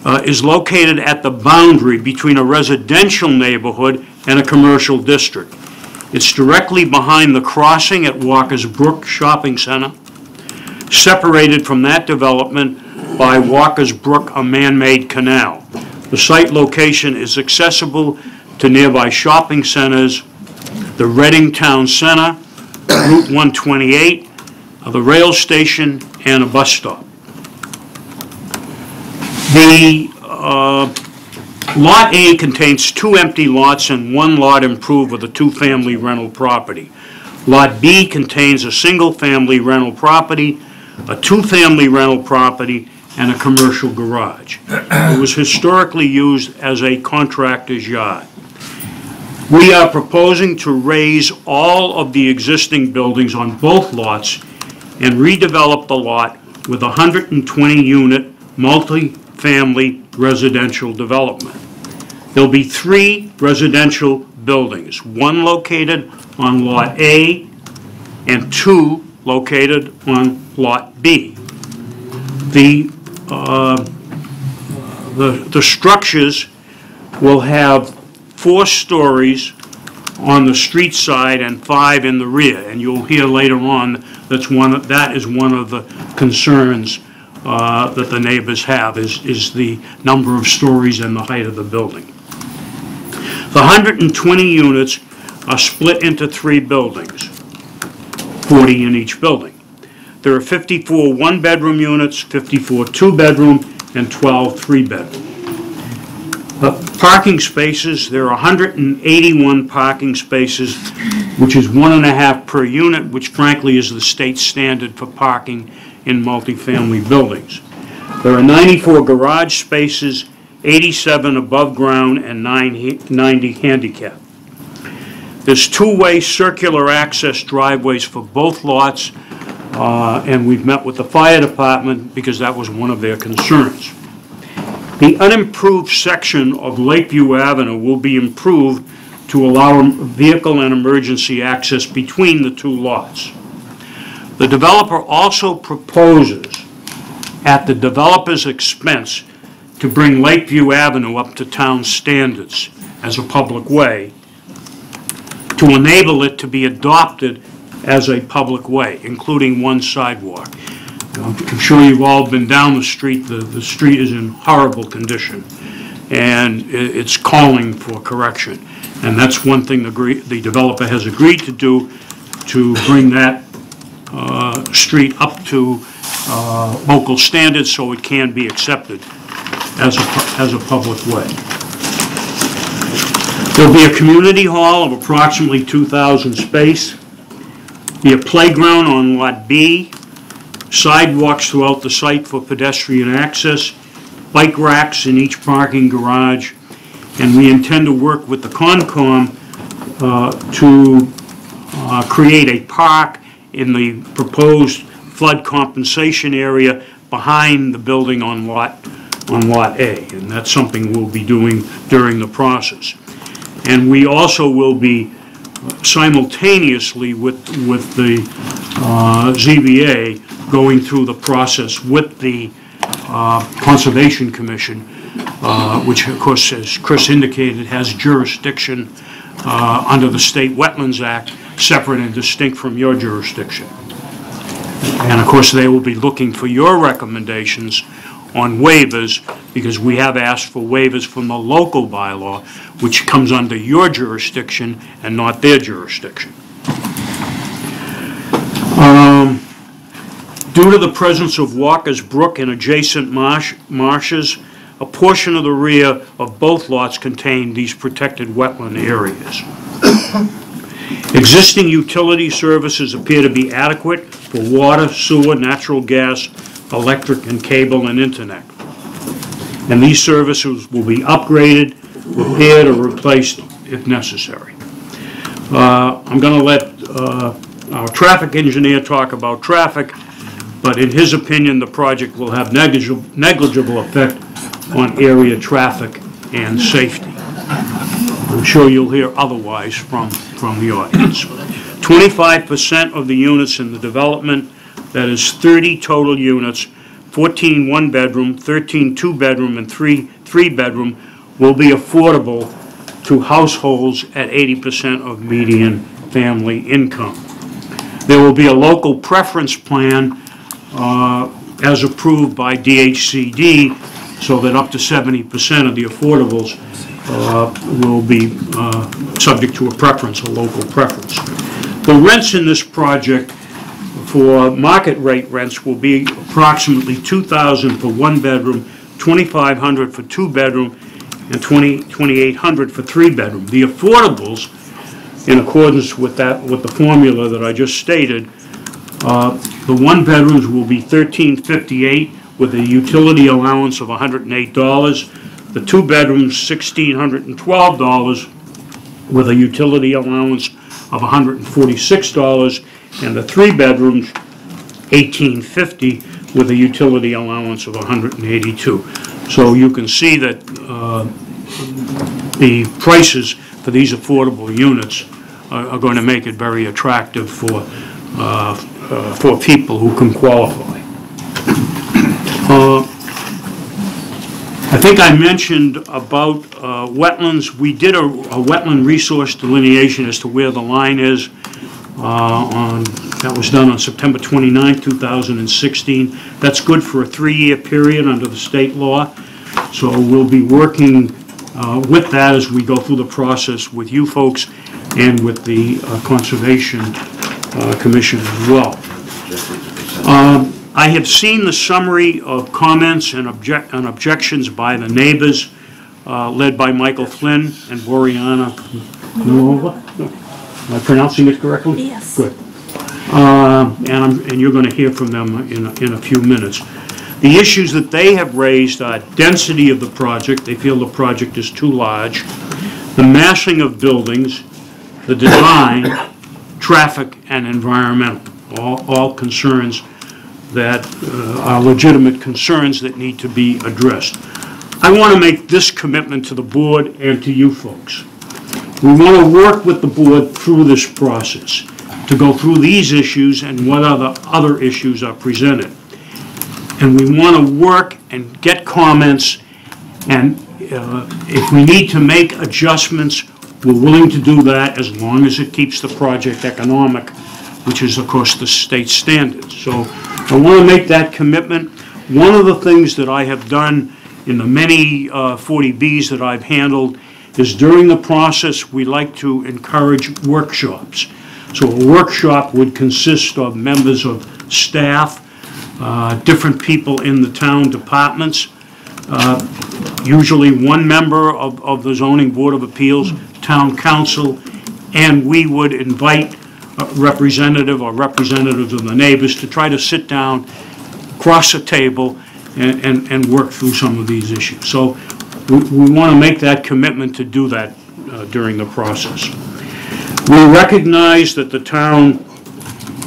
uh, is located at the boundary between a residential neighborhood and a commercial district. It's directly behind the crossing at Walker's Brook Shopping Center, separated from that development by Walker's Brook, a man-made canal. The site location is accessible to nearby shopping centers, the Reading Town Center, Route 128, uh, the rail station, and a bus stop. The uh, Lot A contains two empty lots and one lot improved with a two-family rental property. Lot B contains a single-family rental property, a two-family rental property, and a commercial garage. It was historically used as a contractor's yard. We are proposing to raze all of the existing buildings on both lots and redevelop the lot with a 120-unit, multi-family residential development. There'll be three residential buildings, one located on Lot A and two located on Lot B. The, uh, the, the structures will have four stories on the street side and five in the rear. And you'll hear later on, that's one, that is one of the concerns uh, that the neighbors have, is, is the number of stories and the height of the building. The 120 units are split into three buildings, 40 in each building. There are 54 one-bedroom units, 54 two-bedroom, and 12 three-bedroom. Parking spaces, there are 181 parking spaces, which is one and a half per unit, which frankly is the state standard for parking in multifamily buildings. There are 94 garage spaces, 87 above ground, and 90 handicap. There's two-way circular access driveways for both lots, uh, and we've met with the fire department because that was one of their concerns. The unimproved section of Lakeview Avenue will be improved to allow vehicle and emergency access between the two lots. The developer also proposes, at the developer's expense, to bring Lakeview Avenue up to town standards as a public way, to enable it to be adopted as a public way, including one sidewalk. I'm sure you've all been down the street, the, the street is in horrible condition, and it's calling for correction. And that's one thing the the developer has agreed to do, to bring that uh, street up to uh, local standards so it can be accepted as a, as a public way. There'll be a community hall of approximately 2,000 space, be a playground on Lot B, sidewalks throughout the site for pedestrian access, bike racks in each parking garage, and we intend to work with the Concom uh, to uh, create a park in the proposed flood compensation area behind the building on Lot, on Lot A, and that's something we'll be doing during the process. And we also will be simultaneously with, with the uh, ZBA going through the process with the uh, Conservation Commission, uh, which of course, as Chris indicated, has jurisdiction uh, under the State Wetlands Act, separate and distinct from your jurisdiction. And of course, they will be looking for your recommendations on waivers, because we have asked for waivers from the local bylaw, which comes under your jurisdiction and not their jurisdiction. Um, Due to the presence of Walker's Brook and adjacent marsh, marshes, a portion of the rear of both lots contain these protected wetland areas. Existing utility services appear to be adequate for water, sewer, natural gas, electric, and cable and internet. And these services will be upgraded, repaired, or replaced if necessary. Uh, I'm going to let uh, our traffic engineer talk about traffic, but in his opinion, the project will have negligible negligible effect on area traffic and safety. I'm sure you'll hear otherwise from, from the audience. 25% of the units in the development, that is 30 total units, 14 one-bedroom, 13 two-bedroom, and 3 three-bedroom, will be affordable to households at 80% of median family income. There will be a local preference plan uh, as approved by DHCD, so that up to 70% of the affordables uh, will be uh, subject to a preference, a local preference. The rents in this project for market rate rents will be approximately 2,000 for one bedroom, 2,500 for two bedroom, and 20 2,800 for three-bedroom. The affordables, in accordance with that, with the formula that I just stated, uh, the one-bedrooms will be 1358 with a utility allowance of $108. The two-bedrooms, $1,612 with a utility allowance of $146, and the three bedrooms, 1,850 with a utility allowance of 182. So you can see that uh, the prices for these affordable units are are going to make it very attractive for, uh, uh, for people who can qualify. Uh, I think I mentioned about uh, wetlands. We did a a wetland resource delineation as to where the line is uh, on, that was done on September 29, 2016. That's good for a three-year period under the state law. So we'll be working uh, with that as we go through the process with you folks and with the uh, Conservation uh, Commission as well. Um, I have seen the summary of comments and object, and objections by the neighbors, uh, led by Michael Flynn and Boriana Nuova. Am I pronouncing it correctly? Yes. Good. Uh, And I'm, and you're going to hear from them in, a- in a few minutes. The issues that they have raised are density of the project, they feel the project is too large, the massing of buildings, the design, traffic, and environmental, all, all concerns that uh, are legitimate concerns that need to be addressed. I want to make this commitment to the board and to you folks. We want to work with the board through this process, to go through these issues and what other, other issues are presented. And we want to work and get comments, and uh, if we need to make adjustments, we're willing to do that as long as it keeps the project economic, which is, of course, the state standard. So I want to make that commitment. One of the things that I have done in the many uh, 40Bs that I've handled is during the process, we like to encourage workshops. So a workshop would consist of members of staff, uh, different people in the town departments, uh, usually one member of, of the zoning board of appeals, town counsel, and we would invite representative or representatives of the neighbors to try to sit down, cross a table, and, and, and work through some of these issues. So we, we want to make that commitment to do that uh, during the process. We recognize that the town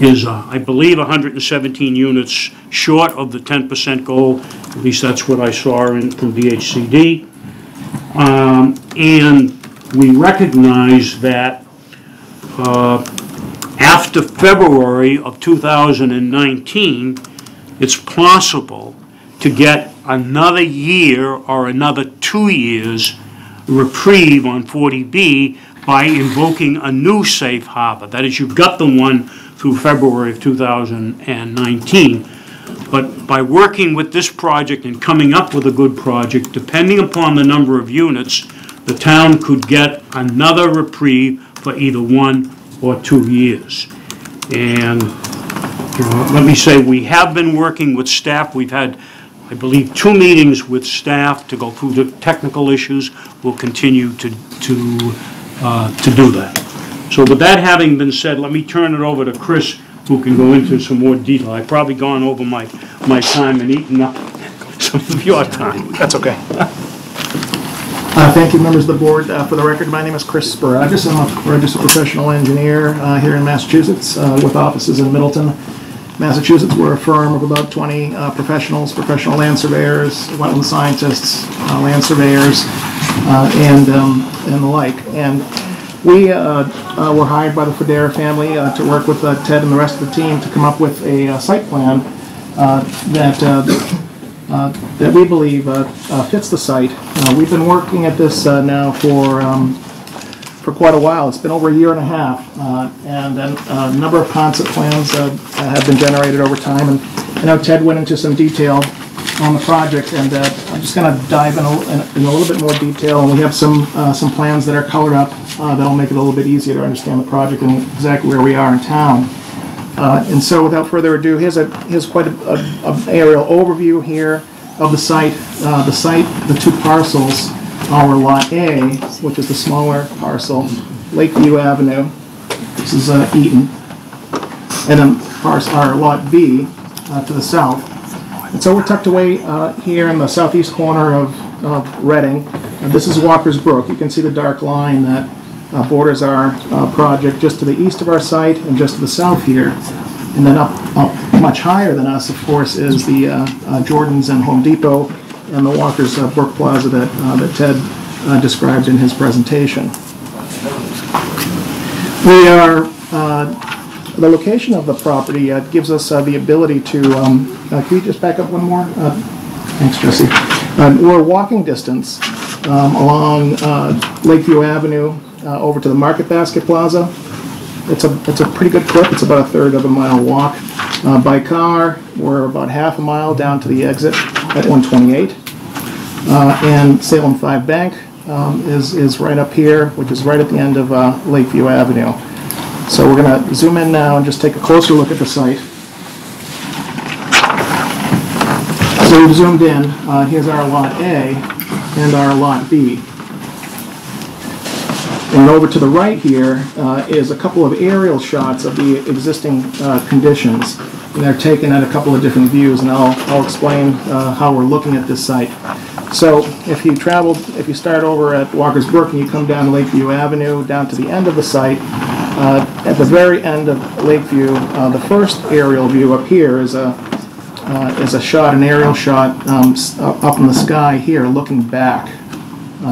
is, uh, I believe, 117 units short of the 10% goal. At least that's what I saw in, from DHCD. Um, And we recognize that uh, after February of 2019, it's possible to get another year or another two years reprieve on 40B by invoking a new safe harbor. That is, you've got the one through February of 2019. But by working with this project and coming up with a good project, depending upon the number of units, the town could get another reprieve for either one or two years. And uh, let me say, we have been working with staff. We've had, I believe, two meetings with staff to go through the technical issues. We'll continue to, to, uh, to do that. So with that having been said, let me turn it over to Chris, who can go into some more detail. I've probably gone over my, my time and eaten up some of your time. That's okay. Uh, Thank you, members of the board. Uh, For the record, my name is Chris Sparages. I'm a registered professional engineer uh, here in Massachusetts uh, with offices in Middleton, Massachusetts. We're a firm of about 20 uh, professionals, professional land surveyors, wetland scientists, uh, land surveyors, and um, and the like. And we were hired by the Federa family to work with Ted and the rest of the team to come up with a site plan that uh, that we believe uh, uh, fits the site. We've been working at this now for, um, for quite a while. It's been over a year and a half, and a number of concept plans have been generated over time. And I know Ted went into some detail on the project, and uh, I'm just going to dive in a in a little bit more detail. And we have some, uh, some plans that are colored up uh, that'll make it a little bit easier to understand the project and exactly where we are in town. Uh, And so without further ado, here's a, here's quite a, a- a aerial overview here of the site. Uh, The site, the two parcels our Lot A, which is the smaller parcel, Lakeview Avenue. This is uh, Eaton. And then pars- our Lot B uh, to the south. And so we're tucked away uh, here in the southeast corner of of Reading. And This is Walker's Brook. You can see the dark line that uh, borders our uh, project just to the east of our site and just to the south here. And then up, up much higher than us, of course, is the uh, uh, Jordans and Home Depot and the Walker's uh, Brook Plaza that that Ted described in his presentation. We are, the location of the property uh, gives us uh, the ability to, um, uh, can you just back up one more? Thanks, Jesse. Um, We're walking distance um, along Lakeview Avenue uh, over to the Market Basket Plaza. It's a, it's a pretty good clip, it's about a third of a mile walk. Uh, By car, we're about half a mile down to the exit at 128. Uh, And Salem 5 Bank um, is, is right up here, which is right at the end of uh, Lakeview Avenue. So we're going to zoom in now and just take a closer look at the site. So we've zoomed in, uh, here's our Lot A and our Lot B. And over to the right here uh, is a couple of aerial shots of the existing uh, conditions. And they're taken at a couple of different views, and I'll, I'll explain uh, how we're looking at this site. So if you travel, if you start over at Walker's Brook and you come down Lakeview Avenue, down to the end of the site, uh, at the very end of Lakeview, uh, the first aerial view up here is a, uh, is a shot, an aerial shot um, up in the sky here, looking back,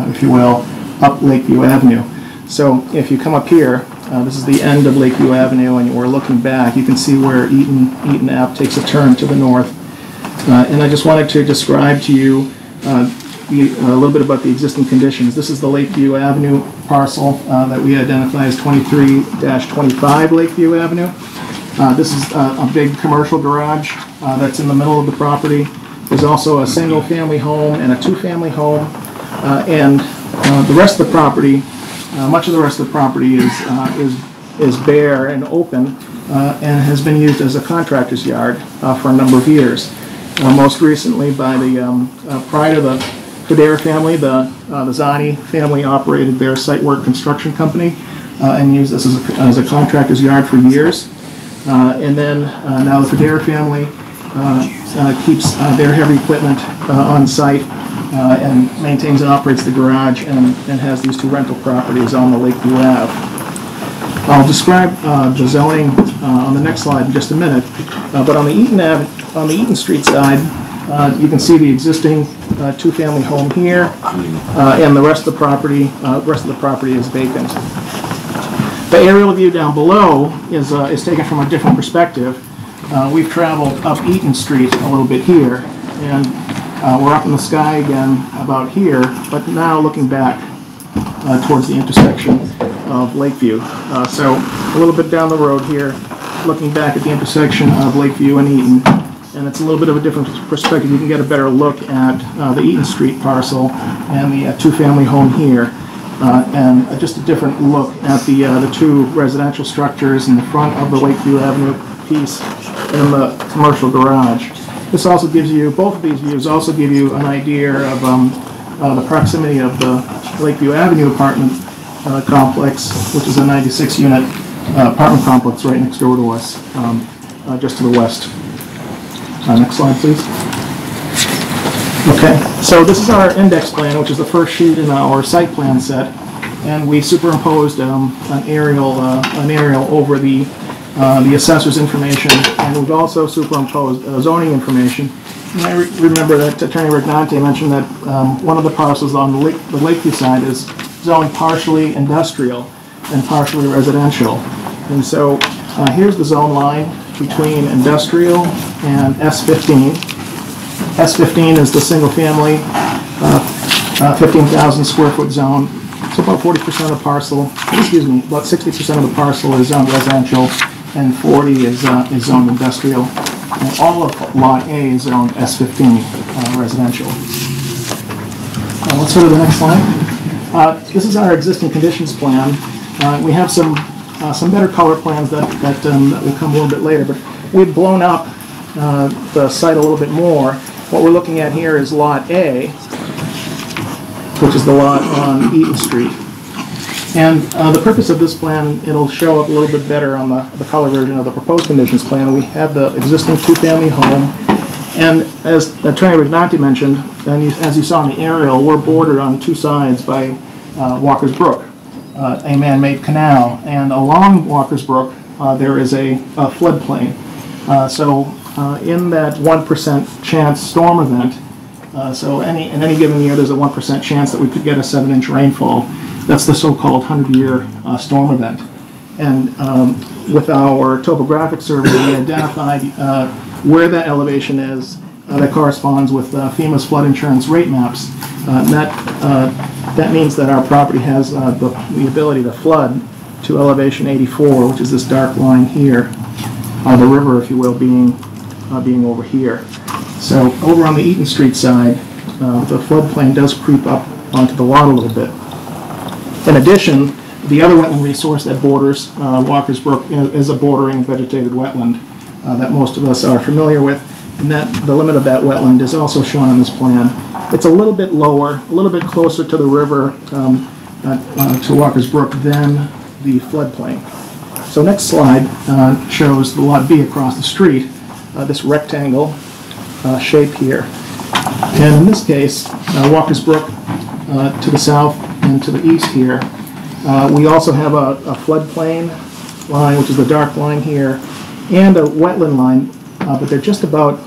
if you will, up Lakeview Avenue. So if you come up here, uh, this is the end of Lakeview Avenue, and we're looking back, you can see where Eaton, Eaton Ave takes a turn to the north. Uh, And I just wanted to describe to you uh, a little bit about the existing conditions. This is the Lakeview Avenue parcel uh, that we identify as 23-25 Lakeview Avenue. Uh, This is uh, a big commercial garage that's in the middle of the property. There's also a single-family home and a two-family home. And the rest of the property, uh, much of the rest of the property is, uh, is, is bare and open uh, and has been used as a contractor's yard uh, for a number of years. Uh, Most recently by the, um, uh, prior to the Federa family, the, the Zani family operated their site work construction company and used this as a, as a contractor's yard for years. And then now the Federa family keeps their heavy equipment on site uh, and maintains and operates the garage and and has these two rental properties on the Lakeview Ave. I'll describe uh, the zoning uh, on the next slide in just a minute, Uh, but on the Eaton Ave, on the Eaton Street side, uh, you can see the existing uh, two-family home here, and the rest of the property, rest of the property is vacant. The aerial view down below is, is taken from a different perspective. We've traveled up Eaton Street a little bit here, and uh, we're up in the sky again about here, but now looking back uh, towards the intersection of Lakeview. Uh, So a little bit down the road here, looking back at the intersection of Lakeview and Eaton, and it's a little bit of a different perspective. You can get a better look at uh, the Eaton Street parcel and the uh, two-family home here, uh, and uh, just a different look at the, uh, the two residential structures in the front of the Lakeview Avenue piece and the commercial garage. This also gives you, both of these views also give you an idea of um, uh, the proximity of the Lakeview Avenue apartment uh, complex, which is a 96-unit apartment complex right next door to us, um, uh, just to the west. Uh, Next slide, please. Okay, so this is our index plan, which is the first sheet in our site plan set, and we superimposed um, an aerial, uh, an aerial over the, uh, the assessor's information, and we've also superimposed uh, zoning information. And I re- remember that Attorney Regnante mentioned that um, one of the parcels on the Lake- the Lakeview side is zoned partially industrial and partially residential. And so uh, here's the zone line between industrial and S15. S15 is the single-family, uh, uh, 15,000 square foot zone. So about 40% of the parcel, excuse me, about 60% of the parcel is zoned residential, and 40 is uh, is zoned industrial. And all of Lot A is zoned S15 uh, residential. Uh, Let's go to the next slide. Uh, This is our existing conditions plan. Uh, We have some, uh, some better color plans that, that um, that will come a little bit later, but we've blown up the site a little bit more. What we're looking at here is Lot A. which is the lot on Eaton Street. And uh, the purpose of this plan, it'll show up a little bit better on the, the color version of the proposed conditions plan. We have the existing two-family home, and as Attorney Regnante mentioned, and you- as you saw in the aerial, we're bordered on two sides by uh, Walker's Brook, uh, a man-made canal, and along Walker's Brook, uh, there is a a floodplain. Uh, So uh, in that 1% chance storm event, So any, in any given year, there's a 1% chance that we could get a 7-inch rainfall. That's the so-called 100-year uh, storm event. And um, with our topographic survey, we identified uh, where that elevation is uh, that corresponds with uh, FEMA's flood insurance rate maps. Uh, That, uh, that means that our property has the the ability to flood to elevation 84, which is this dark line here, the river, if you will, being, being over here. So over on the Eaton Street side, the floodplain does creep up onto the lot a little bit. In addition, the other wetland resource that borders uh, Walker's Brook is a bordering vegetated wetland uh, that most of us are familiar with. And that, the limit of that wetland is also shown on this plan. It's a little bit lower, a little bit closer to the river, um, uh, to Walker's Brook than the floodplain. So next slide uh, shows the Lot B across the street, uh, this rectangle uh, shape here. And in this case, Walker's Brook to the south and to the east here. Uh, We also have a a floodplain line, which is the dark line here, and a wetland line, uh, but they're just about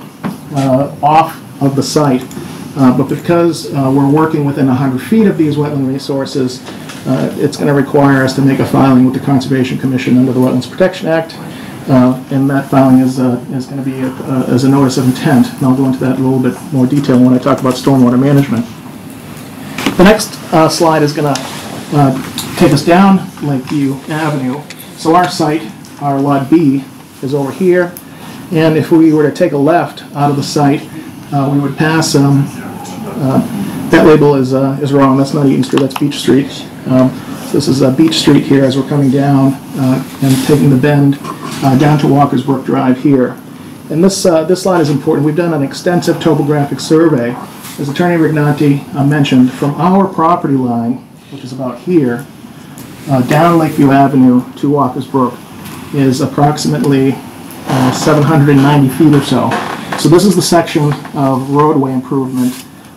uh, off of the site. Uh, But because uh, we're working within 100 feet of these wetland resources, it's going to require us to make a filing with the Conservation Commission under the Wetlands Protection Act. Uh, And that filing is, uh, is going to be uh, as a notice of intent. And I'll go into that in a little bit more detail when I talk about stormwater management. The next uh, slide is going to take us down Lakeview Avenue. So our site, our Lot B, is over here. And if we were to take a left out of the site, uh, we would pass, um, uh, that label is, uh, is wrong, that's not Eaton Street, that's Beach Street. Um, so This is uh, Beach Street here as we're coming down uh, and taking the bend uh, down to Walker's Brook Drive here. And this, uh, this slide is important. We've done an extensive topographic survey, as Attorney Regnante uh, mentioned, from our property line, which is about here, uh, down Lakeview Avenue to Walker's Brook, is approximately uh, 790 feet or so. So this is the section of roadway improvement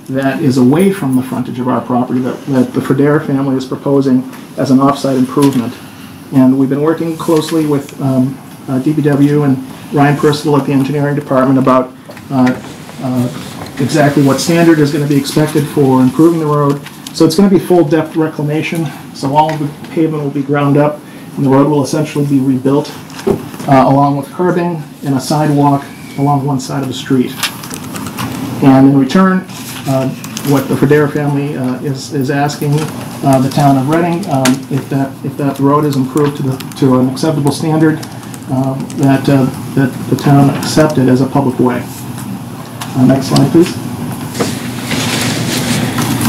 that is away from the frontage of our property that, that the Federa family is proposing as an off-site improvement. And we've been working closely with um, uh, DPW and Ryan Percival at the engineering department about uh, uh, exactly what standard is going to be expected for improving the road. So it's going to be full depth reclamation, so all of the pavement will be ground up, and the road will essentially be rebuilt, uh, along with curbing and a sidewalk along one side of the street. And in return, uh, what the Federa family uh, is, is asking uh, the town of Reading, um, if that, if that road is improved to the, to an acceptable standard, um, that, uh, that the town accept it as a public way. Uh, Next slide, please.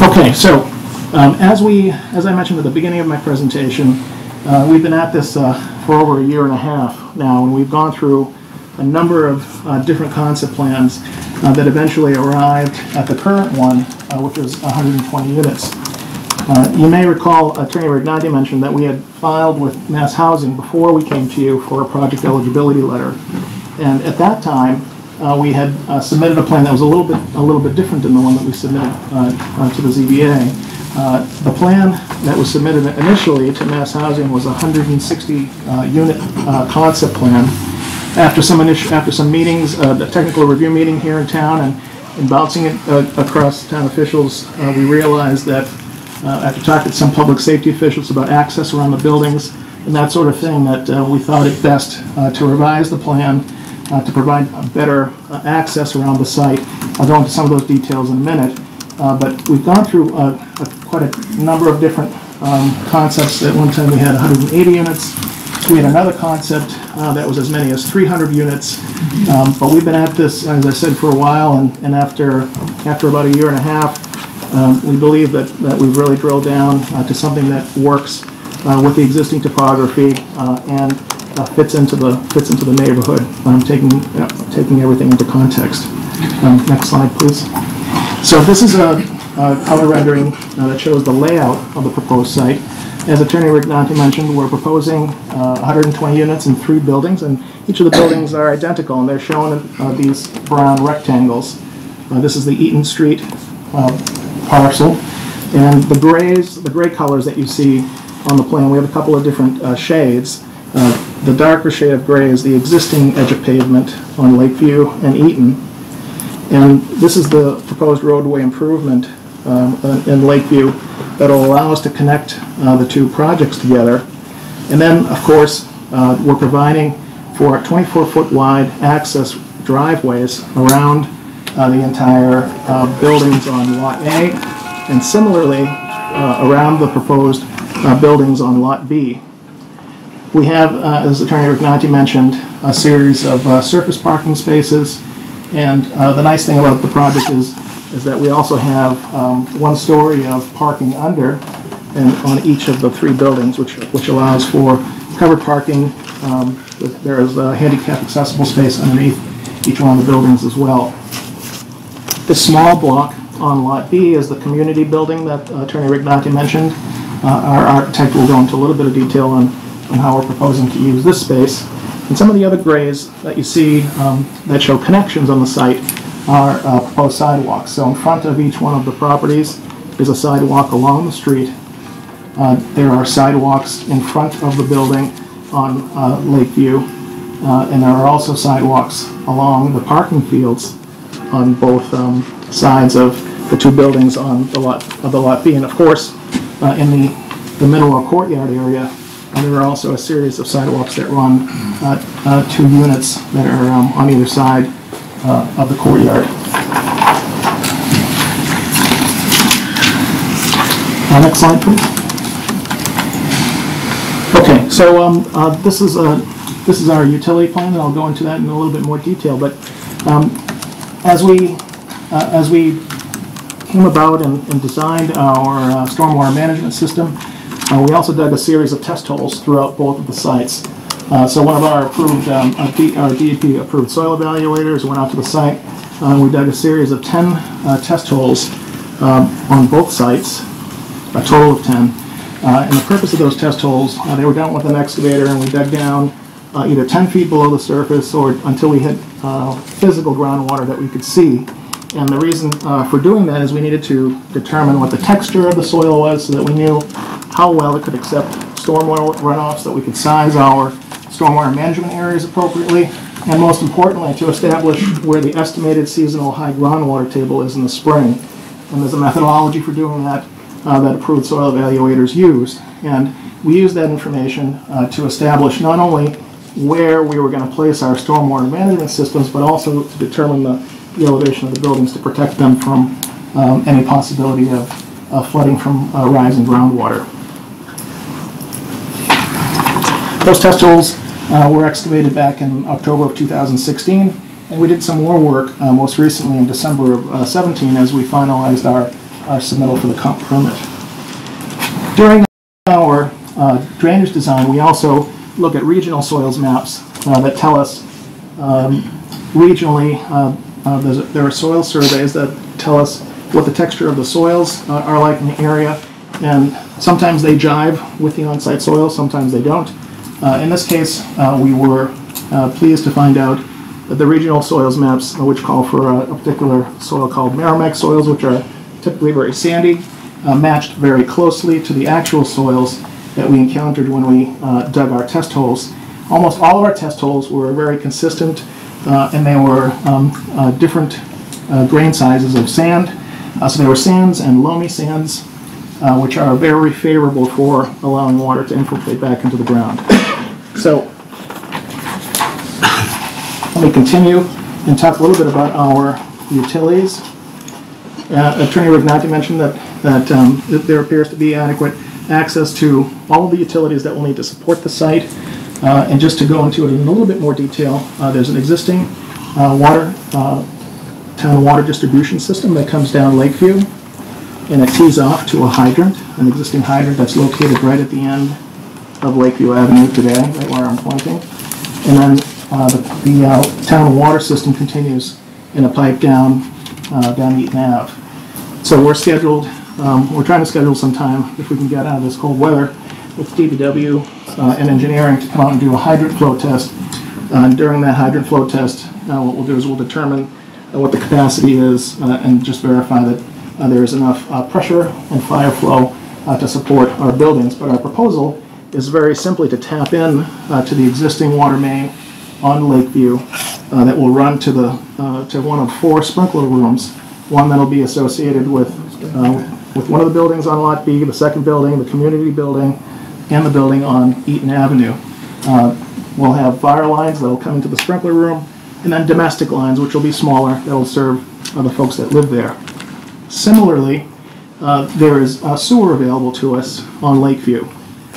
Okay, so, um, as we, as I mentioned at the beginning of my presentation, uh, we've been at this uh, for over a year and a half now, and we've gone through a number of uh, different concept plans uh, that eventually arrived at the current one, uh, which is 120 units. You may recall, Attorney Regnante mentioned that we had filed with Mass Housing before we came to you for a project eligibility letter. And at that time, uh, we had uh, submitted a plan that was a little bit, a little bit different than the one that we submitted uh, uh, to the ZBA. Uh, The plan that was submitted initially to Mass Housing was a 160-unit concept plan. After some initial, after some meetings, uh, a technical review meeting here in town, and and bouncing it uh, across town officials, uh, we realized that uh, after talking to some public safety officials about access around the buildings and that sort of thing, that uh, we thought it best uh, to revise the plan uh, to provide better uh, access around the site. I'll go into some of those details in a minute, Uh, but we've gone through uh, quite a number of different um, concepts. At one time, we had 180 units. We had another concept uh, that was as many as 300 units. Um, But we've been at this, as I said, for a while, and and after, after about a year and a half, um, we believe that, that we've really drilled down uh, to something that works with the existing topography and uh, fits into the, fits into the neighborhood, um, taking, uh, taking everything into context. Um, Next slide, please. So this is a, uh, color rendering uh, that shows the layout of the proposed site. As Attorney Regnante mentioned, we're proposing uh, 120 units in three buildings, and each of the buildings are identical, and they're shown in uh, these brown rectangles. Uh, This is the Eaton Street uh, parcel, and the grays, the gray colors that you see on the plan, we have a couple of different uh, shades. Uh, The darker shade of gray is the existing edge of pavement on Lakeview and Eaton, and this is the proposed roadway improvement um, in Lakeview that'll allow us to connect uh, the two projects together. And then, of course, uh, we're providing for 24-foot wide access driveways around uh, the entire uh, buildings on Lot A, and similarly uh, around the proposed buildings on Lot B. We have, uh, as Attorney Regnante mentioned, a series of uh, surface parking spaces, and uh, the nice thing about the project is, is that we also have um, one story of parking under and on each of the three buildings, which, which allows for covered parking. Um, There is a handicap accessible space underneath each one of the buildings as well. This small block on Lot B is the community building that uh, Attorney Regnante mentioned. Uh, Our architect will go into a little bit of detail on, on how we're proposing to use this space. And some of the other grays that you see um, that show connections on the site are uh, proposed sidewalks. So in front of each one of the properties is a sidewalk along the street. Uh, There are sidewalks in front of the building on uh, Lakeview, uh, and there are also sidewalks along the parking fields on both um, sides of the two buildings on the lot, of the Lot B. And of course, uh, in the, the middle or courtyard area, there are also a series of sidewalks that run uh, uh, two units that are um, on either side uh, of the courtyard. Next slide, please. Okay, so um, this is a, this is our utility plan, and I'll go into that in a little bit more detail, but um, as we, uh, as we came about and and designed our uh, stormwater management system, uh, we also dug a series of test holes throughout both of the sites. Uh, So one of our approved, um, our DEP approved soil evaluators went out to the site, uh, we dug a series of 10 uh, test holes um, on both sites, a total of 10. Uh, And the purpose of those test holes, uh, they were done with an excavator, and we dug down either 10 feet below the surface or until we hit physical groundwater that we could see. And the reason for doing that is we needed to determine what the texture of the soil was so that we knew how well it could accept stormwater runoff, so that we could size our stormwater management areas appropriately, and most importantly, to establish where the estimated seasonal high groundwater table is in the spring. And there's a methodology for doing that uh, that approved soil evaluators used. And we used that information uh, to establish not only where we were going to place our stormwater management systems, but also to determine the the elevation of the buildings to protect them from um, any possibility of of flooding from uh, rising groundwater. Those test holes uh, were excavated back in October of 2016, and we did some more work uh, most recently in December of uh, 17 as we finalized our our submittal for the comp permit. During our uh, drainage design, we also look at regional soils maps uh, that tell us um, regionally, uh, a- there are soil surveys that tell us what the texture of the soils are like in the area, and sometimes they jive with the on-site soil, sometimes they don't. Uh, In this case, uh, we were uh, pleased to find out that the regional soils maps, which call for a a particular soil called Merrimack soils, which are typically very sandy, matched very closely to the actual soils that we encountered when we dug our test holes. Almost all of our test holes were very consistent, uh, and they were um, uh, different uh, grain sizes of sand. So they were sands and loamy sands, uh, which are very favorable for allowing water to infiltrate back into the ground. So let me continue and talk a little bit about our utilities. Uh, Attorney Regnante mentioned that, that um, there appears to be adequate access to all of the utilities that will need to support the site. Uh, And just to go into it in a little bit more detail, uh, there's an existing uh, water, uh, town water distribution system that comes down Lakeview, and it tees off to a hydrant, an existing hydrant that's located right at the end of Lakeview Avenue today, right where I'm pointing. And then uh, the the, uh, town water system continues in a pipe down, uh, down Eaton Ave. So we're scheduled, um, we're trying to schedule some time, if we can get out of this cold weather, with DPW uh, and engineering to come out and do a hydrant flow test. Uh, During that hydrant flow test, uh, what we'll do is we'll determine what the capacity is and just verify that there is enough uh, pressure and fire flow uh, to support our buildings. But our proposal is very simply to tap in uh, to the existing water main on Lakeview that will run to the, to one of four sprinkler rooms. One that'll be associated with, with one of the buildings on Lot B, the second building, the community building, and the building on Eaton Avenue. Uh, We'll have fire lines that'll come into the sprinkler room, and then domestic lines, which will be smaller, that'll serve uh, the folks that live there. Similarly, uh, there is a sewer available to us on Lakeview.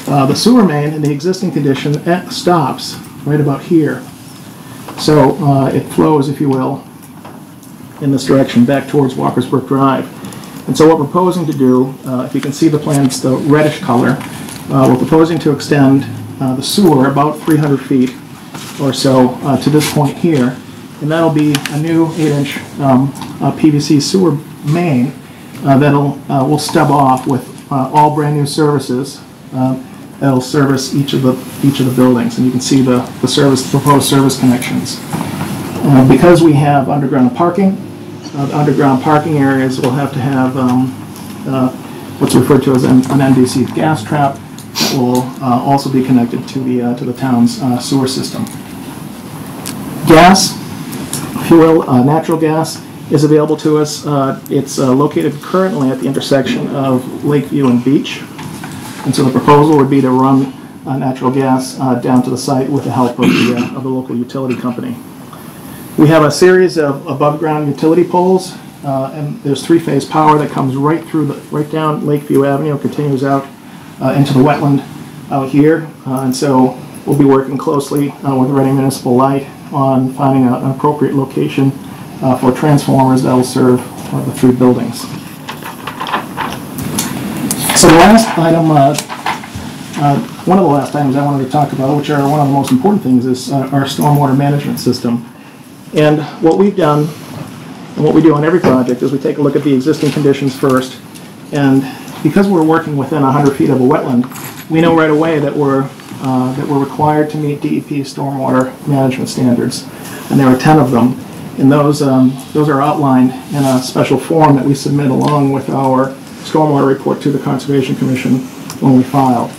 Uh, The sewer main in the existing condition stops right about here. So uh, it flows, if you will, in this direction back towards Walker's Brook Drive. And so what we're proposing to do, uh, if you can see the plan, it's the reddish color. Uh, We're proposing to extend uh, the sewer about 300 feet or so to this point here. And that'll be a new eight-inch um, PVC sewer main uh, that'll, uh, will stub off with uh, all brand-new services uh, that'll service each of the, each of the buildings. And you can see the, the service, proposed service connections. Uh, Because we have underground parking, uh, the underground parking areas will have to have um, uh, what's referred to as an an MDC gas trap that will uh, also be connected to the, uh, to the town's uh, sewer system. Gas, will, uh, natural gas is available to us. Uh, It's uh, located currently at the intersection of Lakeview and Beach. And so the proposal would be to run uh, natural gas uh, down to the site with the help of the, uh, of the local utility company. We have a series of above-ground utility poles, uh, and there's three-phase power that comes right through, the right down Lakeview Avenue, continues out into the wetland out here. And so we'll be working closely with Reading Municipal Light on finding an appropriate location uh, for transformers that'll serve uh, the three buildings. So the last item, uh, uh, one of the last items I wanted to talk about, which are one of the most important things, is uh, our stormwater management system. And what we've done, and what we do on every project, is we take a look at the existing conditions first. And because we're working within 100 feet of a wetland, we know right away that we're, uh, that we're required to meet DEP stormwater management standards. And there are 10 of them. And those, um, those are outlined in a special form that we submit along with our stormwater report to the Conservation Commission when we file.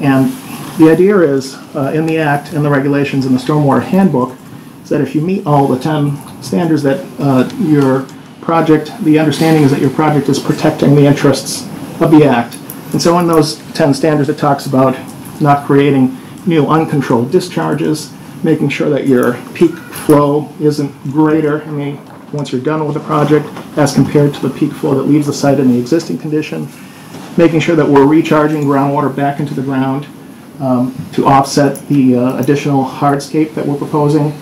And the idea is, uh, in the Act and the regulations in the Stormwater Handbook, is that if you meet all the 10 standards that uh, your project, the understanding is that your project is protecting the interests of the Act. And so in those 10 standards, it talks about not creating new uncontrolled discharges, making sure that your peak flow isn't greater, I mean, once you're done with the project, as compared to the peak flow that leaves the site in the existing condition, making sure that we're recharging groundwater back into the ground um, to offset the uh, additional hardscape that we're proposing.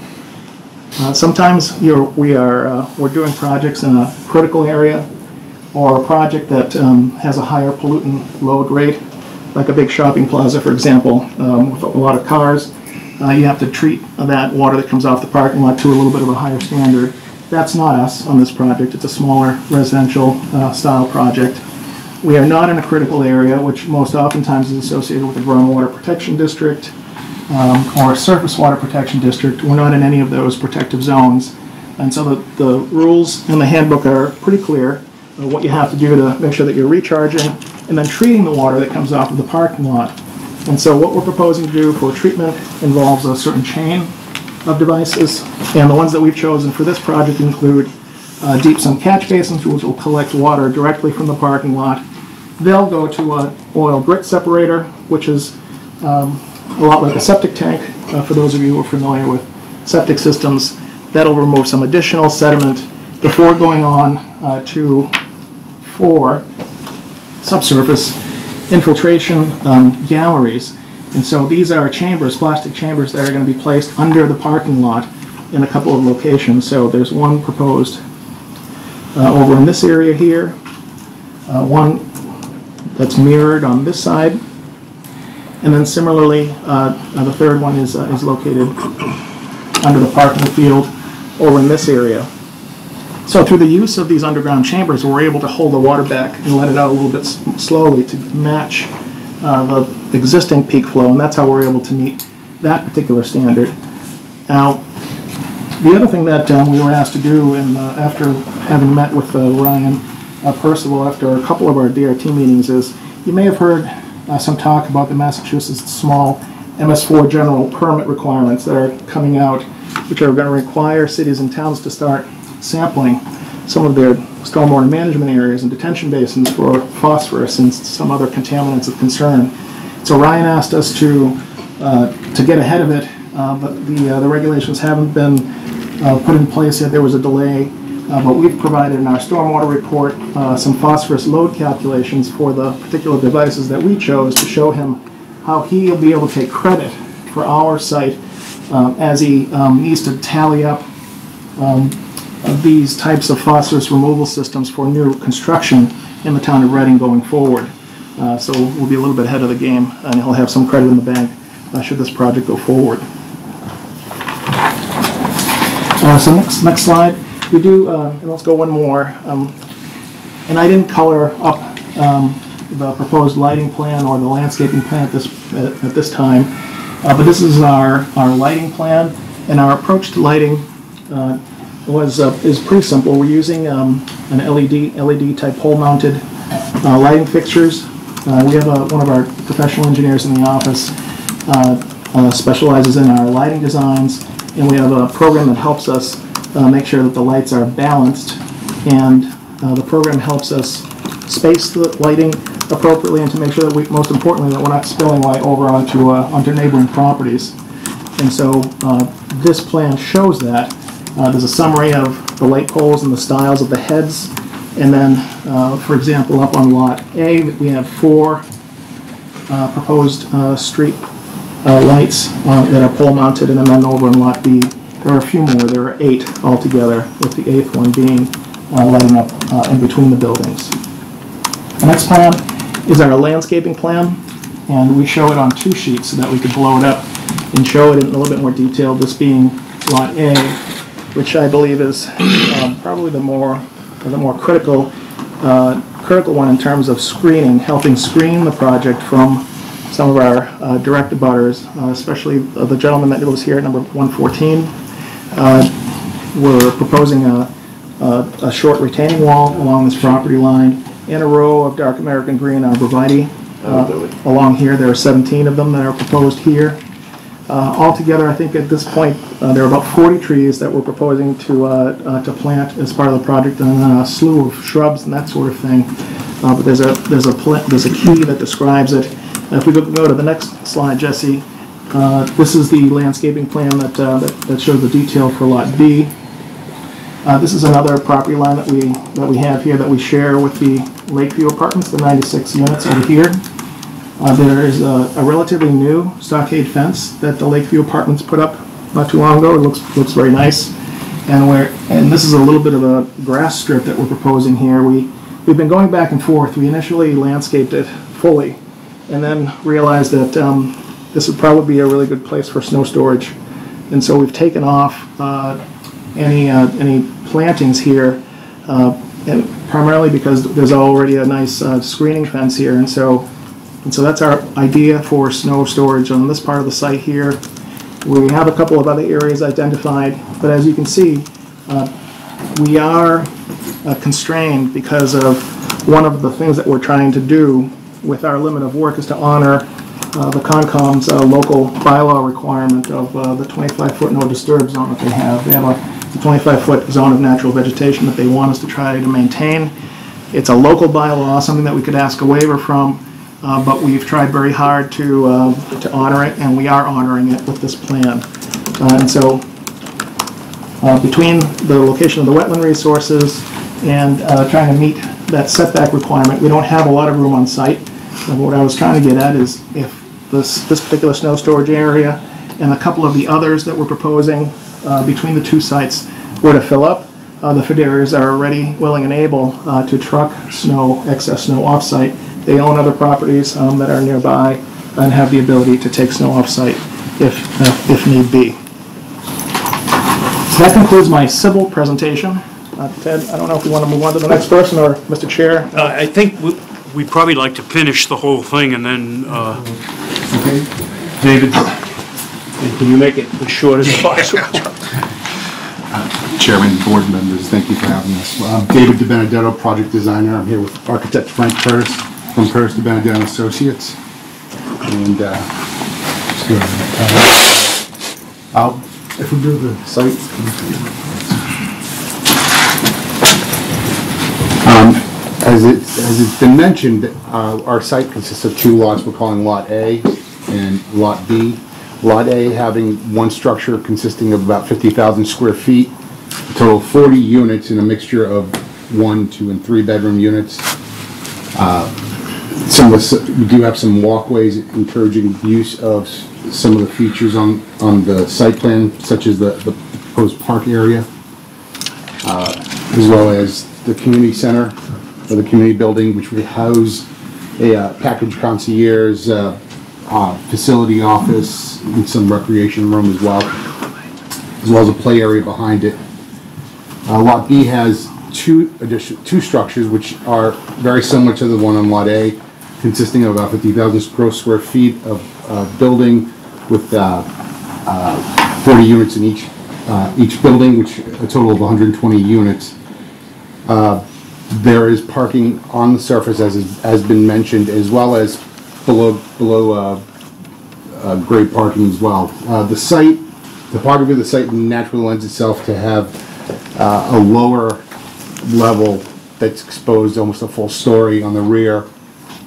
Uh, Sometimes we are, uh, we're doing projects in a critical area or a project that um, has a higher pollutant load rate, like a big shopping plaza, for example, um, with a lot of cars. Uh, You have to treat that water that comes off the parking lot to a little bit of a higher standard. That's not us on this project. It's a smaller residential uh, style project. We are not in a critical area, which most oftentimes is associated with a groundwater protection district um, or surface water protection district. We're not in any of those protective zones. And so the, the rules in the handbook are pretty clear, what you have to do to make sure that you're recharging and then treating the water that comes off of the parking lot. And so what we're proposing to do for treatment involves a certain chain of devices. And the ones that we've chosen for this project include uh, deep sump catch basins, which will collect water directly from the parking lot. They'll go to an oil grit separator, which is um, a lot like a septic tank, uh, for those of you who are familiar with septic systems. That'll remove some additional sediment before going on uh, to four subsurface infiltration um, galleries. And so these are chambers, plastic chambers that are going to be placed under the parking lot in a couple of locations. So there's one proposed uh, over in this area here, uh, one that's mirrored on this side, and then similarly, uh, the third one is, uh, is located under the parking field over in this area. So through the use of these underground chambers, we're able to hold the water back and let it out a little bit slowly to match uh, the existing peak flow, and that's how we're able to meet that particular standard. Now, the other thing that um, we were asked to do, and uh, after having met with uh, Ryan uh, Percival after a couple of our DRT meetings, is you may have heard uh, some talk about the Massachusetts small MS4 general permit requirements that are coming out, which are going to require cities and towns to start sampling some of their stormwater management areas and detention basins for phosphorus and some other contaminants of concern. So Ryan asked us to, uh, to get ahead of it, uh, but the, uh, the regulations haven't been uh, put in place yet. There was a delay, uh, but we've provided in our stormwater report uh, some phosphorus load calculations for the particular devices that we chose to show him how he'll be able to take credit for our site um, as he um, needs to tally up um, of these types of phosphorus removal systems for new construction in the town of Reading going forward. Uh, So we'll be a little bit ahead of the game, and he'll have some credit in the bank uh, should this project go forward. Uh, So next, next slide, we do, uh, and let's go one more. um, And I didn't color up um, the proposed lighting plan or the landscaping plan at this, at at this time, Uh, but this is our, our lighting plan, and our approach to lighting uh, was, uh, is pretty simple. We're using um, an LED, LED type pole-mounted uh, lighting fixtures. Uh, We have a- one of our professional engineers in the office uh, uh, specializes in our lighting designs, and we have a program that helps us uh, make sure that the lights are balanced, and the program helps us space the lighting appropriately and to make sure that we, most importantly, that we're not spilling light over onto, onto neighboring properties. And so this plan shows that. Uh, There's a summary of the light poles and the styles of the heads. And then, uh, for example, up on Lot A, we have four uh, proposed uh, street uh, lights uh, that are pole mounted. And then over on Lot B, there are a few more. There are eight altogether, with the eighth one being lighting up in between the buildings. The next plan is our landscaping plan, and we show it on two sheets so that we could blow it up and show it in a little bit more detail, this being Lot A, which I believe is um, probably the more, the more critical, uh, critical one in terms of screening, helping screen the project from some of our uh, direct abutters, uh, especially the gentleman that lives here at number 114. Uh, We're proposing a, a a short retaining wall along this property line and a row of dark American green arborvitae. Uh, Along here, there are 17 of them that are proposed here. Uh, Altogether, I think at this point, uh, there are about 40 trees that we're proposing to, uh, uh, to plant as part of the project, and a slew of shrubs and that sort of thing. Uh, But there's a, there's a, there's a key that describes it. If we go to the next slide, Jesse, uh, this is the landscaping plan that, that that shows the detail for Lot B. This is another property line that we, that we have here that we share with the Lakeview Apartments, the 96 units over here. Uh, There is a a relatively new stockade fence that the Lakeview Apartments put up not too long ago. It looks, looks very nice. And we're, and this is a little bit of a grass strip that we're proposing here. We, we've been going back and forth. We initially landscaped it fully and then realized that um, this would probably be a really good place for snow storage. And so we've taken off uh, any, uh, any plantings here, uh, primarily because there's already a nice uh, screening fence here. And so and so that's our idea for snow storage on this part of the site here. We have a couple of other areas identified, but as you can see, uh, we are uh, constrained because of one of the things that we're trying to do with our limit of work is to honor uh, the Concom's uh, local bylaw requirement of uh, the 25-foot no disturb zone that they have. They have a 25-foot zone of natural vegetation that they want us to try to maintain. It's a local bylaw, something that we could ask a waiver from, uh, but we've tried very hard to, uh, to honor it, and we are honoring it with this plan. Uh, And so, uh, between the location of the wetland resources and uh, trying to meet that setback requirement, we don't have a lot of room on site. And what I was trying to get at is if this, this particular snow storage area and a couple of the others that we're proposing uh, between the two sites were to fill up, uh, the Federas are already willing and able uh, to truck snow, excess snow off-site. They own other properties um, that are nearby and have the ability to take snow off-site if, uh, if need be. So that concludes my civil presentation. Uh, Ted, I don't know if we want to move on to the next person, or Mr. Chair? Uh, I think we- we'd probably like to finish the whole thing and then, uh, David, can you make it as short as possible? Chairman, board members, thank you for having us. I'm David DiBenedetto, project designer. I'm here with architect Frank Curtis from Curtis DiBenedetto Associates. And, uh. I'll, if we do the site. Um, As it, as it's been mentioned, uh, our site consists of two lots we're calling Lot A and Lot B. Lot A having one structure consisting of about 50,000 square feet, total of 40 units in a mixture of one, two, and three bedroom units. Uh, Some of the, we do have some walkways encouraging use of some of the features on, on the site plan, such as the the proposed park area, uh, as well as the community center, or the community building, which would house a uh, package concierge, uh, uh, facility office, and some recreation room as well, as well as a play area behind it. Uh, Lot B has two addition, two structures which are very similar to the one on Lot A, consisting of about 50,000 gross square feet of uh, building with uh, uh, 40 units in each, uh, each building, which a total of 120 units. Uh, There is parking on the surface, as has been mentioned, as well as below, below uh, grade parking as well. The site, the topography of the site naturally lends itself to have a lower level that's exposed almost a full story on the rear.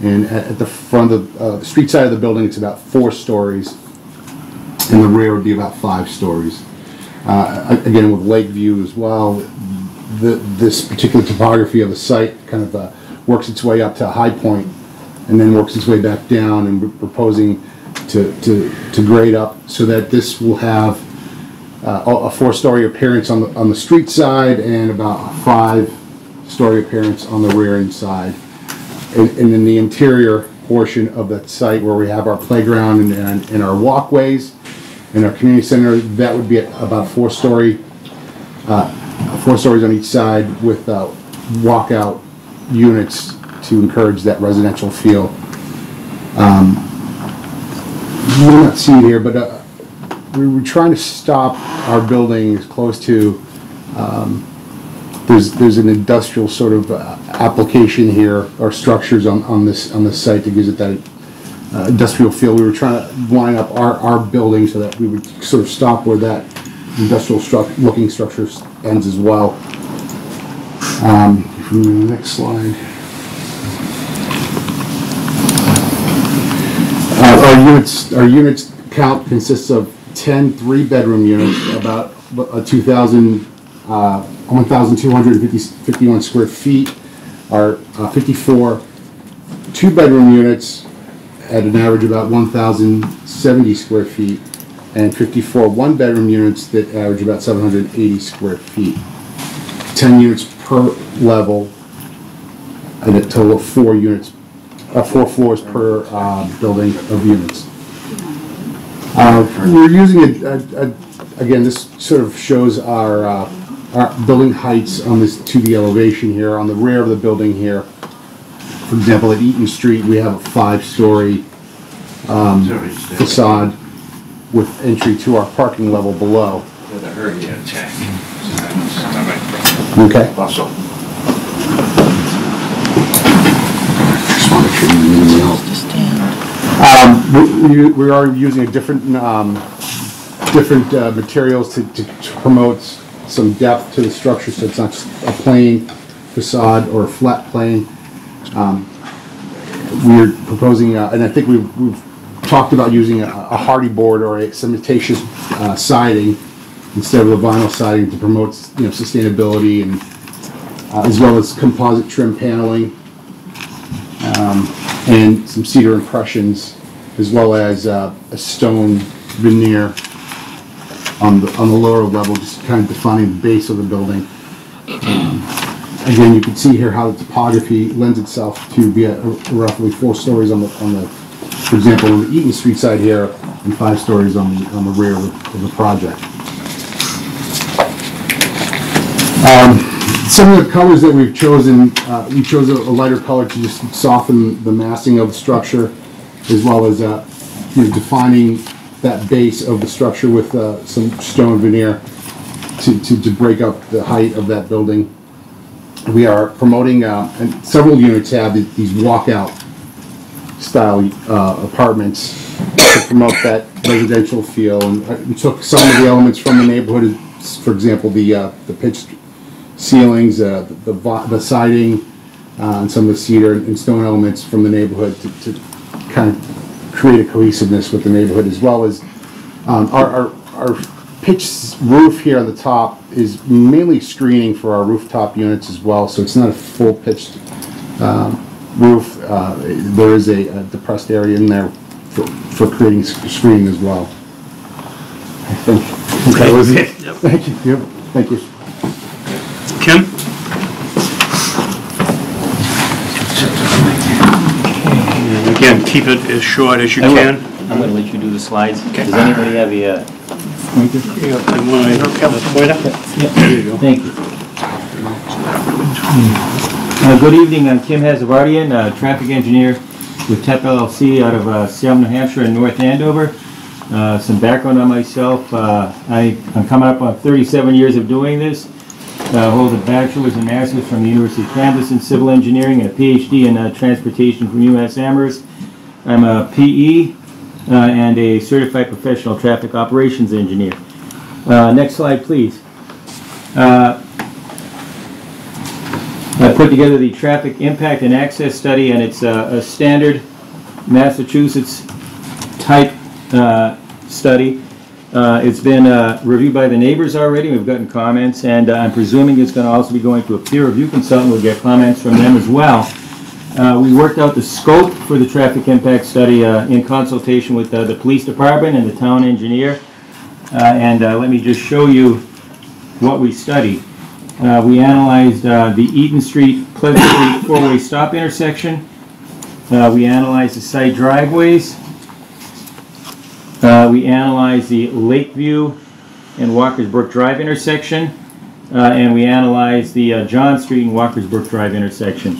And at the front of, uh, the street side of the building, it's about four stories. And the rear would be about five stories. Uh, Again, with lake view as well, the, this particular topography of the site kind of uh, works its way up to a high point and then works its way back down and we're proposing to, to, to grade up so that this will have uh, a four-story appearance on the, on the street side and about a five-story appearance on the rear end side. And, and in the interior portion of that site where we have our playground and, and, and our walkways and our community center, that would be about four-story, uh, four stories on each side with, uh, walkout units to encourage that residential feel. Um, you will not see it here, but, uh, we were trying to stop our building as close to, um, there's, there's an industrial sort of uh, application here, or structures on, on this, on this site that gives it that uh, industrial feel. We were trying to line up our, our building so that we would sort of stop where that industrial struct, looking structure ends as well. Um, to the next slide. Uh, our units, our units count consists of 10 three-bedroom units, about a 2,000, uh, 1,251 square feet, are uh, 54 two-bedroom units at an average about 1,070 square feet, and 54 one-bedroom units that average about 780 square feet. 10 units per level, and a total of four units, uh, four floors per uh, building of units. Uh, We're using, a- a- a- again, this sort of shows our, uh, our building heights on this to the elevation here, on the rear of the building here. For example, at Eaton Street, we have a five-story um, facade with entry to our parking level below. Okay. Um, we, we- we are using a different, um, different, uh, materials to, to to promote some depth to the structure, so it's not just a plain facade or a flat plane. Um, we're proposing, uh, and I think we've, we've talked about using a, a Hardie board or a cementitious uh, siding instead of a vinyl siding to promote, you know, sustainability and, uh, as well as composite trim paneling um, and some cedar impressions, as well as uh, a stone veneer on the, on the lower level, just kind of defining the base of the building. Um, Again, you can see here how the topography lends itself to be at roughly four stories on the, on the, for example, on the Eaton Street side here, and five stories on the, on the rear of the- of the project. Um, Some of the colors that we've chosen, uh, we chose a a lighter color to just soften the massing of the structure, as well as, uh, you know, defining that base of the structure with, uh, some stone veneer to, to, to break up the height of that building. We are promoting, uh, and several units have the- these walkout style, uh, apartments to promote that residential feel. And uh, we took some of the elements from the neighborhood, for example, the, uh, the pitched ceilings, uh, the, vi- the siding, and some of the cedar and stone elements from the neighborhood to, to kind of create a cohesiveness with the neighborhood as well as, um, our, our, our pitched roof here on the top is mainly screening for our rooftop units as well, so it's not a full pitched, um, roof. Uh, there is a a depressed area in there for, for creating screening as well. I think, that was it. Thank you, Yep, thank you. Kim? And Again, keep it as short as you I will. can. I'm gonna let you do the slides. Okay. Does anybody have a, uh, Yeah, and my pointer? There you go. Thank you. Uh, Good evening, I'm Kim Hazarvartian, uh, traffic engineer with TEP LLC out of uh, Salem, New Hampshire and North Andover. Uh, Some background on myself, uh, I- I'm coming up on 37 years of doing this. Uh, Hold a bachelor's and master's from the University of Kansas in civil engineering and a PhD in uh, transportation from UMass Amherst. I'm a PE uh, and a certified professional traffic operations engineer. Uh, Next slide, please. Uh, I put together the traffic impact and access study, and it's a, standard Massachusetts type uh, study. Uh, It's been uh, reviewed by the neighbors already, we've gotten comments, and I'm presuming it's going to also be going to a peer review consultant, we'll get comments from them as well. Uh, We worked out the scope for the traffic impact study uh, in consultation with uh, the police department and the town engineer. Uh, And uh, let me just show you what we studied. Uh, We analyzed the Eaton Street, Pleasant Street four-way stop intersection. We analyzed the site driveways. We analyzed the Lakeview and Walker's Brook Drive intersection. And we analyzed the John Street and Walker's Brook Drive intersection.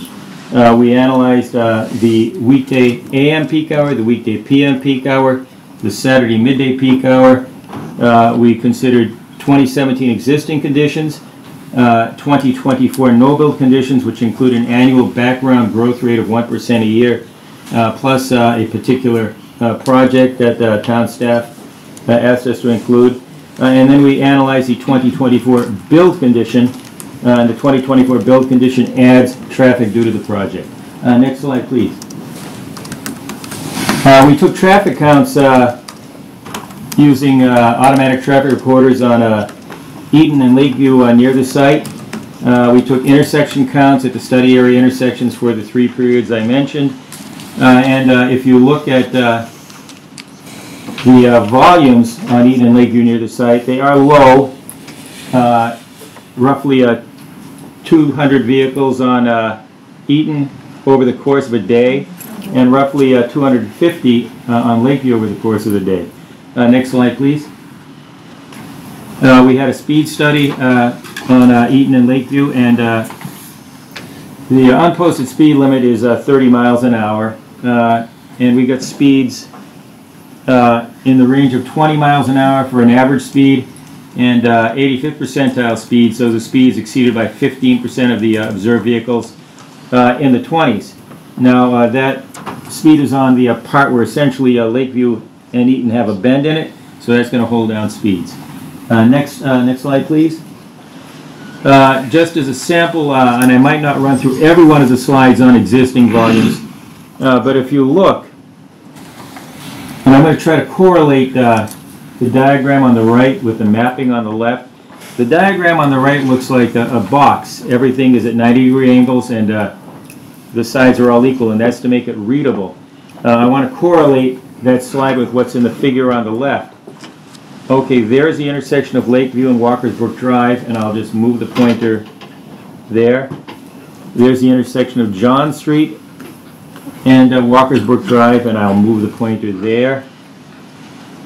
Uh, We analyzed uh, the weekday AM peak hour, the weekday PM peak hour, the Saturday midday peak hour. Uh, We considered 2017 existing conditions, uh, 2024 no-build conditions, which include an annual background growth rate of 1% a year, uh, plus uh, a particular project that town staff asked us to include. And then we analyzed the 2024 build condition. Uh, And the 2024 build condition adds traffic due to the project. Uh, Next slide, please. Uh, We took traffic counts uh, using uh, automatic traffic recorders on Eaton and Lakeview near the site. We took intersection counts at the study area intersections for the three periods I mentioned. And if you look at the volumes on Eaton and Lakeview near the site, they are low, roughly uh, 200 vehicles on uh, Eaton over the course of a day, and roughly uh, 250 uh, on Lakeview over the course of the day. Uh, Next slide, please. Uh, We had a speed study on Eaton and Lakeview, and the unposted speed limit is uh, 30 miles an hour, and we got speeds in the range of 20 miles an hour for an average speed, and uh, 85th percentile speed, so the speeds exceeded by 15% of the uh, observed vehicles uh, in the 20s. Now, uh, that speed is on the uh, part where essentially uh, Lakeview and Eaton have a bend in it, so that's going to hold down speeds. Next, next slide, please. Just as a sample, and I might not run through every one of the slides on existing volumes, but if you look, and I'm going to try to correlate the diagram on the right with the mapping on the left. The diagram on the right looks like a, a box. Everything is at 90 degree angles and uh, the sides are all equal, and that's to make it readable. Uh, I want to correlate that slide with what's in the figure on the left. Okay, there's the intersection of Lakeview and Walker's Brook Drive, and I'll just move the pointer there. There's the intersection of John Street and uh, Walker's Brook Drive, and I'll move the pointer there.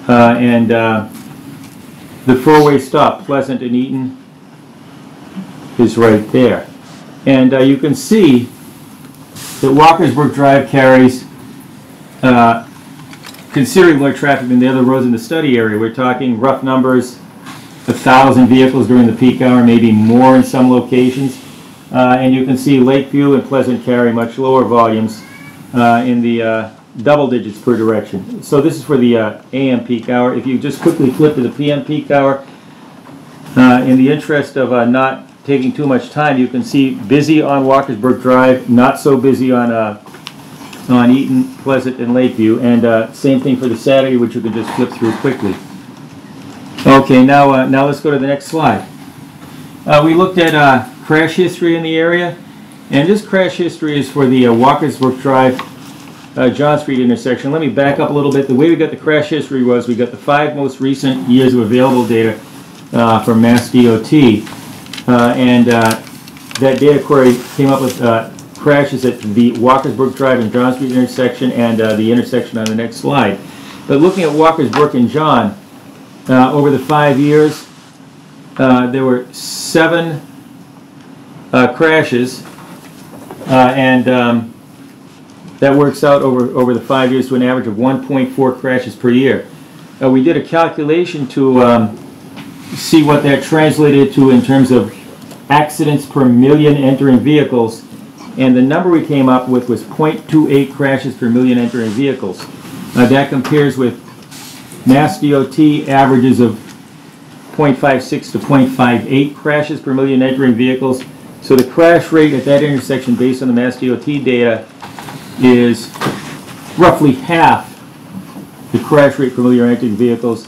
Uh, And uh, the four-way stop, Pleasant and Eaton, is right there. And uh, you can see that Walker's Brook Drive carries uh, considerably more traffic than the other roads in the study area. We're talking rough numbers, a thousand vehicles during the peak hour, maybe more in some locations. Uh, and you can see Lakeview and Pleasant carry much lower volumes uh, in the double digits per direction. So this is for the uh, AM peak hour. If you just quickly flip to the PM peak hour, uh, in the interest of uh, not taking too much time, you can see busy on Walker's Brook Drive, not so busy on uh, on Eaton, Pleasant, and Lakeview, and uh, same thing for the Saturday, which you can just flip through quickly. Okay, now uh, now let's go to the next slide. We looked at crash history in the area, and this crash history is for the Walker's Brook Drive uh, John Street intersection. Let me back up a little bit. The way we got the crash history was we got the five most recent years of available data uh, from Mass DOT, uh, and uh, that data query came up with uh, crashes at the Walker's Brook Drive and John Street intersection and uh, the intersection on the next slide. But looking at Walker's Brook and John, over the five years, there were seven crashes, and um, that works out over, over the five years to an average of 1.4 crashes per year. Uh, we did a calculation to um, see what that translated to in terms of accidents per million entering vehicles, and the number we came up with was 0.28 crashes per million entering vehicles. Uh, that compares with Mass DOT averages of 0.56 to 0.58 crashes per million entering vehicles. So the crash rate at that intersection based on the Mass DOT data is roughly half the crash rate for entering vehicles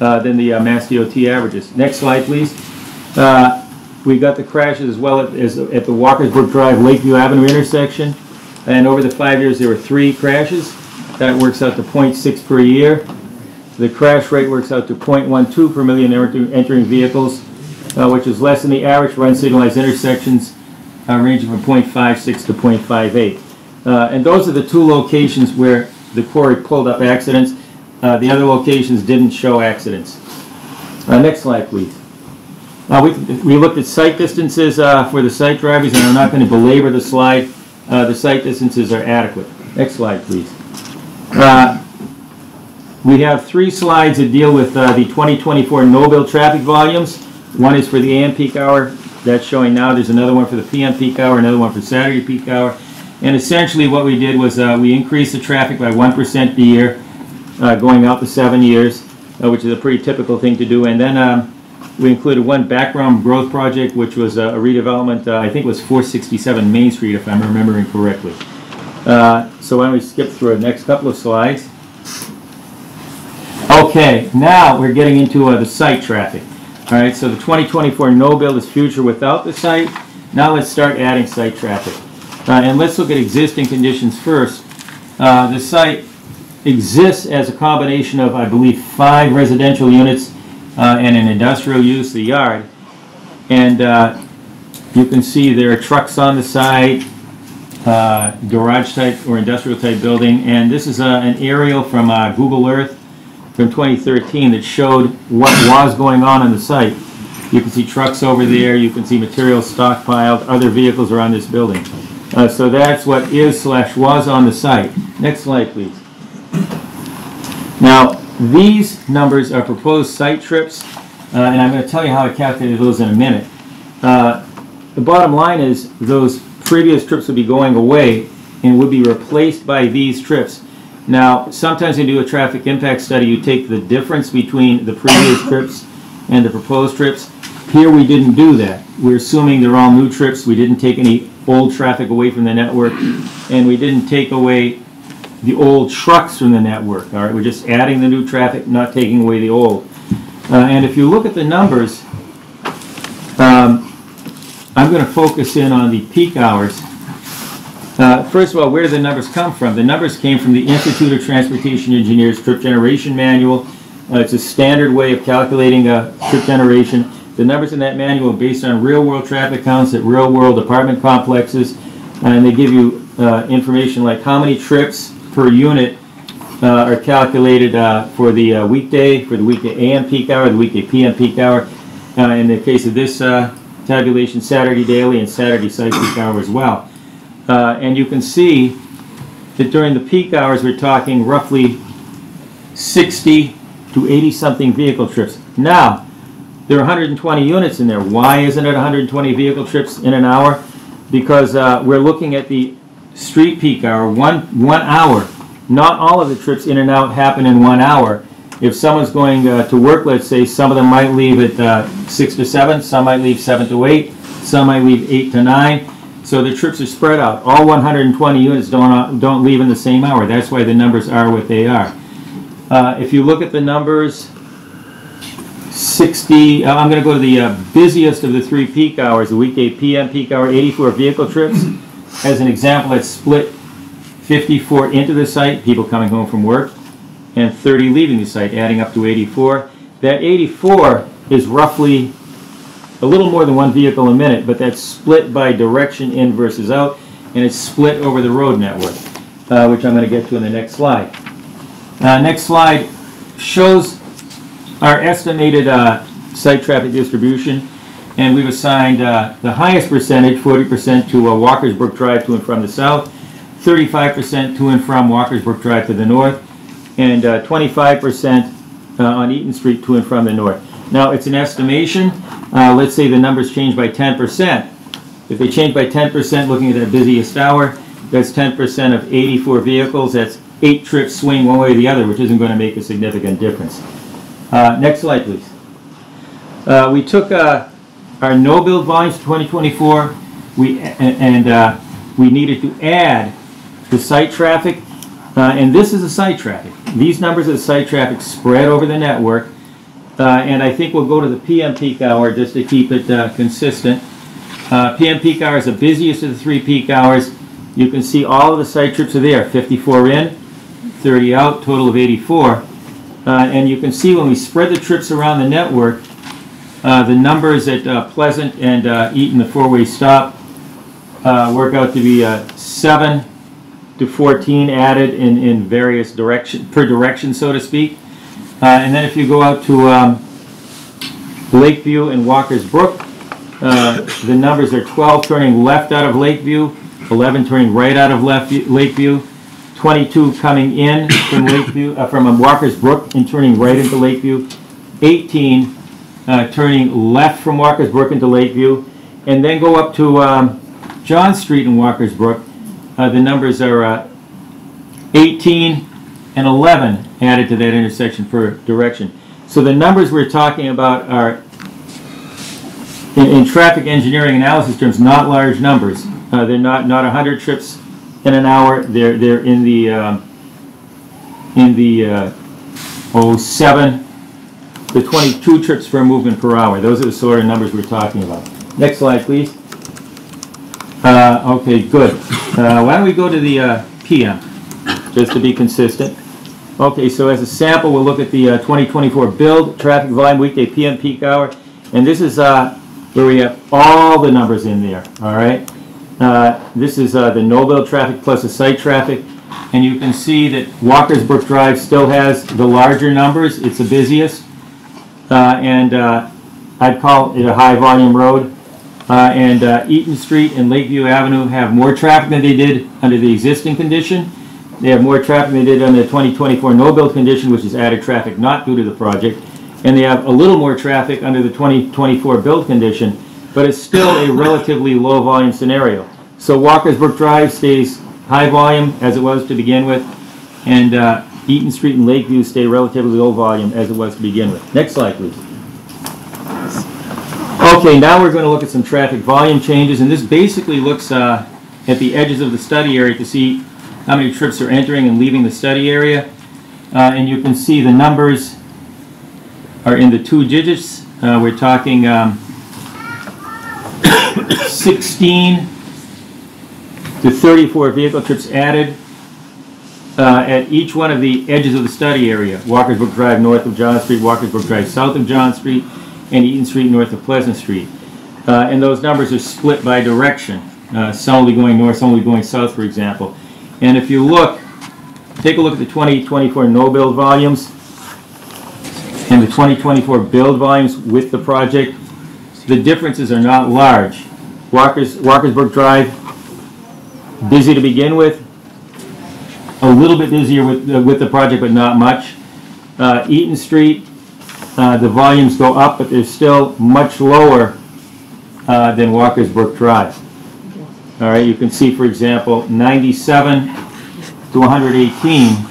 uh, than the uh, Mass DOT averages. Next slide, please. Uh, we got the crashes as well as at the Walker's Brook Drive Lakeview Avenue intersection. And over the five years, there were three crashes. That works out to 0.6 per year. The crash rate works out to 0.12 per million entering vehicles, uh, which is less than the average for unsignalized intersections, uh, ranging from 0.56 to 0.58. Uh, and those are the two locations where the quarry pulled up accidents. Uh, the other locations didn't show accidents. Uh, next slide, please. Uh, we, we looked at sight distances uh, for the site drivers, and I'm not going to belabor the slide. Uh, the sight distances are adequate. Next slide, please. We have three slides that deal with the 2024 no-build traffic volumes. One is for the AM peak hour. That's showing now. There's another one for the PM peak hour, another one for Saturday peak hour. And essentially what we did was uh, we increased the traffic by 1% a year, uh, going out to seven years, uh, which is a pretty typical thing to do. And then um, we included one background growth project, which was uh, a redevelopment, uh, I think it was 467 Main Street, if I'm remembering correctly. Uh, so why don't we skip through the next couple of slides. Okay, now we're getting into the site traffic. All right, so the 2024 no-build is future without the site. Now let's start adding site traffic. Uh, and let's look at existing conditions first. Uh, the site exists as a combination of, I believe, five residential units uh, and an industrial use, the yard. And you can see there are trucks on the site, uh, garage type or industrial type building. And this is uh, an aerial from uh, Google Earth from 2013 that showed what was going on on the site. You can see trucks over there, you can see materials stockpiled, other vehicles are on this building. Uh, so that's what is slash was on the site. Next slide, please. Now, these numbers are proposed site trips, uh, and I'm going to tell you how I calculated those in a minute. Uh, the bottom line is those previous trips would be going away and would be replaced by these trips. Now, sometimes when you do a traffic impact study, you take the difference between the previous trips and the proposed trips. Here, we didn't do that. We're assuming they're all new trips. We didn't take any old traffic away from the network, and we didn't take away the old trucks from the network. All right, we're just adding the new traffic, not taking away the old. Uh, and if you look at the numbers, um, I'm going to focus in on the peak hours. Uh, first of all, where do the numbers come from? The numbers came from the Institute of Transportation Engineers Trip Generation Manual. Uh, it's a standard way of calculating a trip generation. The numbers in that manual are based on real-world traffic counts at real-world apartment complexes, and they give you uh, information like how many trips per unit uh, are calculated uh, for the uh, weekday, for the weekday AM peak hour, the weekday PM peak hour. Uh, in the case of this uh, tabulation Saturday daily and Saturday site peak hour as well. And you can see that during the peak hours, we're talking roughly 60 to 80-something vehicle trips. Now, there are 120 units in there. Why isn't it 120 vehicle trips in an hour? Because uh, we're looking at the street peak hour, one, one hour. Not all of the trips in and out happen in one hour. If someone's going uh, to work, let's say, some of them might leave at uh, 6 to 7, some might leave 7 to 8, some might leave 8 to 9. So the trips are spread out. All 120 units don't, uh, don't leave in the same hour. That's why the numbers are what they are. Uh, If you look at the numbers, 60, uh, I'm going to go to the uh, busiest of the three peak hours, the weekday PM peak hour, 84 vehicle trips. As an example, it's split 54 into the site, people coming home from work, and 30 leaving the site, adding up to 84. That 84 is roughly a little more than one vehicle a minute, but that's split by direction in versus out, and it's split over the road network, uh, which I'm going to get to in the next slide. Uh, Next slide shows our estimated uh, site traffic distribution, and we've assigned uh, the highest percentage, 40% to uh, Walker's Brook Drive to and from the south, 35% to and from Walker's Brook Drive to the north, and uh, 25% uh, on Eaton Street to and from the north. Now, it's an estimation. Uh, Let's say the numbers change by 10%. If they change by 10%, looking at the busiest hour, that's 10% of 84 vehicles. That's eight trips swing one way or the other, which isn't going to make a significant difference. Uh, Next slide, please. Uh, We took uh, our no-build volumes for 2024, we, and uh, we needed to add the site traffic, uh, and this is the site traffic. These numbers are the site traffic spread over the network, and I think we'll go to the PM peak hour just to keep it consistent. PM peak hour is the busiest of the three peak hours. You can see all of the site trips are there, 54 in, 30 out, total of 84. Uh, And you can see when we spread the trips around the network, uh, the numbers at uh, Pleasant and uh, Eaton, the four-way stop, uh, work out to be uh, 7 to 14 added in, in various direction, per direction, so to speak. Uh, And then if you go out to um, Lakeview and Walker's Brook, the numbers are 12 turning left out of Lakeview, 11 turning right out of left Lakeview, 22 coming in from Lakeview, uh, from Walker's Brook and turning right into Lakeview, 18 uh, turning left from Walker's Brook into Lakeview, and then go up to um, John Street in Walker's Brook. Uh, The numbers are uh, 18 and 11 added to that intersection for direction. So the numbers we're talking about are, in, in traffic engineering analysis terms, not large numbers. Uh, they're not, not 100 trips in an hour, they're, they're in the, um, in the, uh, oh, 7 to 22 trips per movement per hour. Those are the sort of numbers we're talking about. Next slide, please. Uh, okay, good. Uh, why don't we go to the, uh, PM, just to be consistent. Okay, so as a sample, we'll look at the uh, 2024 build, traffic volume, weekday PM peak hour. And this is uh, where we have all the numbers in there, all right? Uh, This is uh, the no-build traffic plus the site traffic. And you can see that Walker's Brook Drive still has the larger numbers. It's the busiest. Uh, And uh, I'd call it a high-volume road. Uh, And uh, Eaton Street and Lakeview Avenue have more traffic than they did under the existing condition. They have more traffic than they did under the 2024 no-build condition, which is added traffic not due to the project. And they have a little more traffic under the 2024 build condition, but it's still a relatively low-volume scenario. So Walker's Brook Drive stays high volume as it was to begin with, and uh, Eaton Street and Lakeview stay relatively low volume as it was to begin with. Next slide, please. Okay, now we're going to look at some traffic volume changes, and this basically looks uh, at the edges of the study area to see how many trips are entering and leaving the study area. Uh, And you can see the numbers are in the two digits. Uh, We're talking um, 16 to 34 vehicle trips added uh, at each one of the edges of the study area. Walker's Brook Drive north of John Street, Walker's Brook Drive south of John Street, and Eaton Street north of Pleasant Street. Uh, And those numbers are split by direction. Uh, Some will be going north, some will be going south, for example. And if you look, take a look at the 2024 no-build volumes and the 2024 build volumes with the project. the differences are not large. Walker's, Walkersburg Drive, busy to begin with, a little bit busier with, uh, with the project, but not much. Uh, Eaton Street, uh, the volumes go up, but they're still much lower uh, than Walker's Brook Drive. All right, you can see, for example, 97 to 118,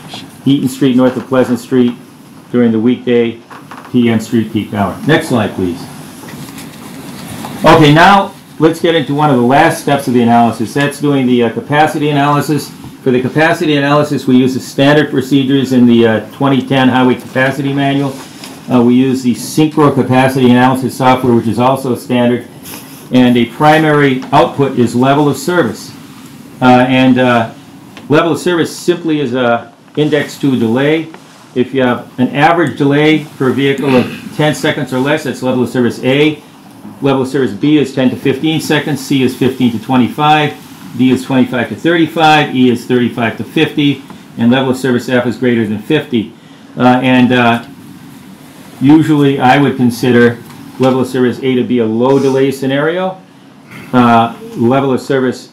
Eaton Street north of Pleasant Street during the weekday PM street peak hour. Next slide, please. Okay, now let's get into one of the last steps of the analysis. That's doing the uh, capacity analysis. For the capacity analysis, we use the standard procedures in the uh, 2010 Highway Capacity Manual. Uh, we use the Synchro Capacity Analysis software, which is also standard. And a primary output is level of service. Uh, and uh, level of service simply is a index to delay. If you have an average delay per vehicle of 10 seconds or less, that's level of service A. Level of service B is 10 to 15 seconds, C is 15 to 25, D is 25 to 35, E is 35 to 50, and level of service F is greater than 50. Uh, and uh, usually I would consider level of service A to be a low delay scenario, uh, level of service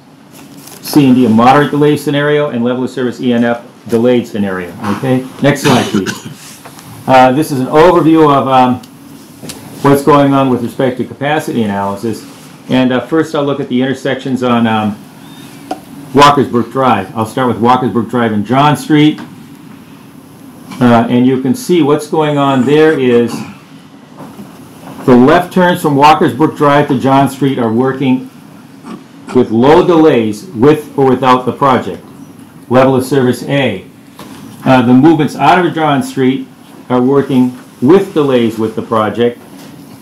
C and D a moderate delay scenario, and level of service E and F delayed scenario. Okay, next slide, please. Uh, this is an overview of um, what's going on with respect to capacity analysis. And uh, first, I'll look at the intersections on um, Walker's Brook Drive. I'll start with Walker's Brook Drive and John Street. Uh, and you can see what's going on there is the left turns from Walker's Brook Drive to John Street are working with low delays with or without the project. Level of service A. Uh, the movements out of John Street are working with delays with the project.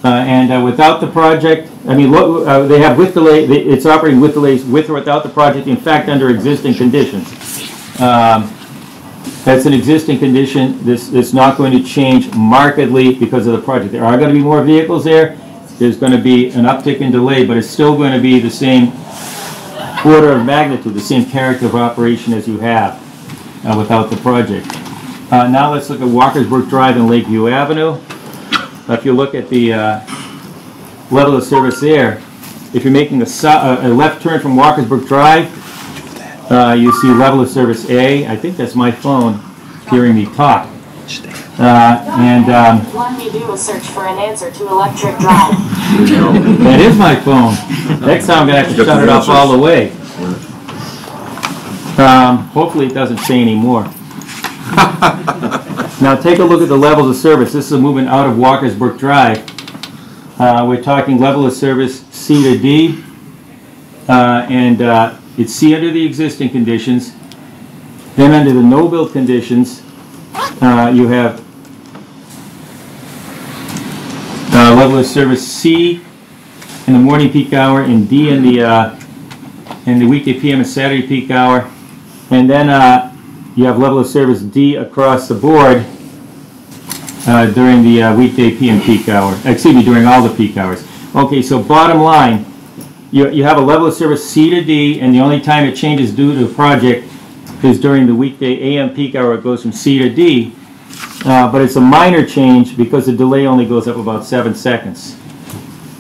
Uh, and uh, without the project, I mean, uh, they have with delay, it's operating with delays with or without the project, in fact, under existing conditions. Um, That's an existing condition, this, it's not going to change markedly because of the project. There are gonna be more vehicles there, there's gonna be an uptick in delay, but it's still gonna be the same order of magnitude, the same character of operation as you have uh, without the project. Uh, Now let's look at Walker's Brook Drive and Lakeview Avenue. Uh, If you look at the uh, level of service there, if you're making a so- a a left turn from Walker's Brook Drive, uh, you see level of service A. I think that's my phone hearing me talk. Uh, And um, you do is search for an answer to electric drive. that is my phone. Next time I'm gonna have to shut it off all the way. Um, Hopefully it doesn't say anymore. Now take a look at the levels of service. This is a movement out of Walker's Brook Drive. Uh, We're talking level of service C to D. Uh, And uh, it's C under the existing conditions. Then under the no-build conditions, uh, you have uh, level of service C in the morning peak hour and D in the, uh, in the weekday PM and Saturday peak hour. And then you have level of service D across the board uh, during the uh, weekday PM peak hour, excuse me, during all the peak hours. Okay, so bottom line, you, you have a level of service C to D, and the only time it changes due to the project is during the weekday AM peak hour, it goes from C to D. Uh, but it's a minor change because the delay only goes up about seven seconds.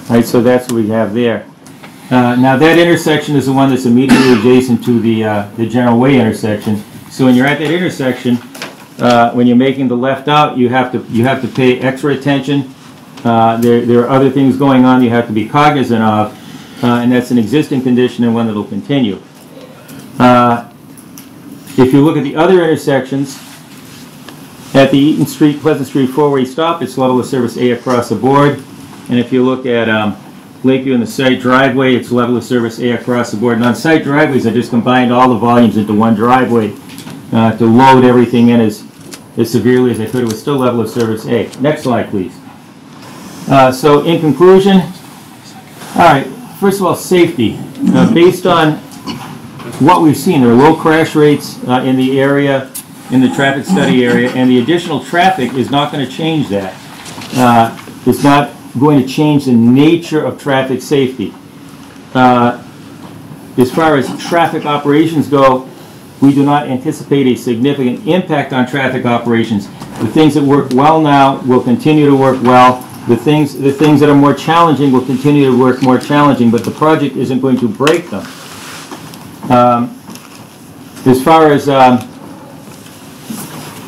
All right, so that's what we have there. Uh, now that intersection is the one that's immediately adjacent to the, uh, the General Way intersection. So when you're at that intersection, uh, when you're making the left out, you have to, you have to pay extra attention. Uh, there, there are other things going on you have to be cognizant of, uh, and that's an existing condition and one that'll continue. Uh, If you look at the other intersections, at the Eaton Street, Pleasant Street four-way stop, it's level of service A across the board. And if you look at um, Lakeview and the site driveway, it's level of service A across the board. And on site driveways, I just combined all the volumes into one driveway uh, to load everything in as, as severely as I could. It was still level of service A. Next slide, please. Uh, So in conclusion, all right, first of all, safety. Uh, Based on what we've seen, there are low crash rates uh, in the area, in the traffic study area, and the additional traffic is not going to change that. Uh, It's not going to change the nature of traffic safety. Uh, As far as traffic operations go, we do not anticipate a significant impact on traffic operations. The things that work well now will continue to work well, The things, the things that are more challenging will continue to work more challenging, but the project isn't going to break them. Um, As far as um,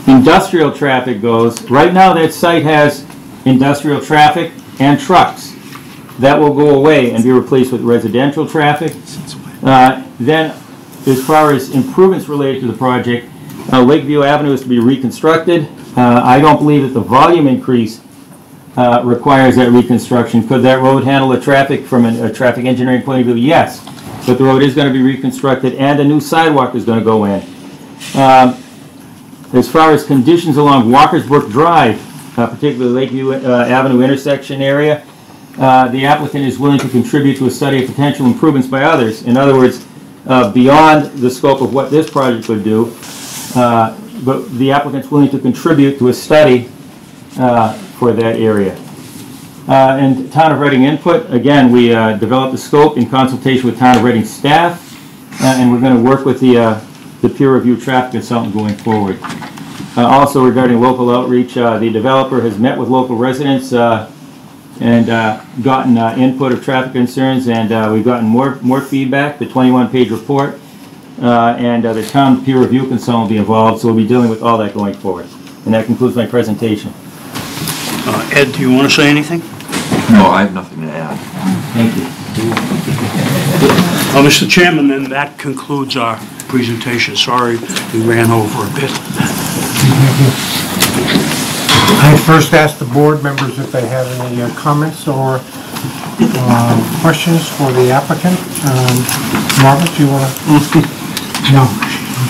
industrial traffic goes, right now that site has industrial traffic and trucks. That will go away and be replaced with residential traffic. Uh, Then, as far as improvements related to the project, uh, Lakeview Avenue is to be reconstructed. Uh, I don't believe that the volume increase uh, requires that reconstruction. Could that road handle the traffic from a a traffic engineering point of view? Yes. But the road is going to be reconstructed and a new sidewalk is going to go in. Um, As far as conditions along Walker's Brook Drive, uh, particularly Lakeview uh, Avenue intersection area, uh, the applicant is willing to contribute to a study of potential improvements by others. In other words, uh, beyond the scope of what this project would do, uh, but the applicant's willing to contribute to a study uh, for that area. Uh, And Town of Reading input, again, we developed the scope in consultation with Town of Reading staff, and we're going to work with the the peer review traffic consultant going forward. Also regarding local outreach, the developer has met with local residents and uh, gotten uh, input of traffic concerns, and uh, we've gotten more more feedback, the 21-page report, uh, and uh, the town peer review consultant will be involved, so we'll be dealing with all that going forward. And that concludes my presentation. Uh, Ed, do you want to say anything? No, I have nothing to add. Thank you. Uh, Mr. Chairman, then that concludes our presentation. Sorry, we ran over a bit. I first ask the board members if they have any uh, comments or um, questions for the applicant. Um, Robert, do you want to? No.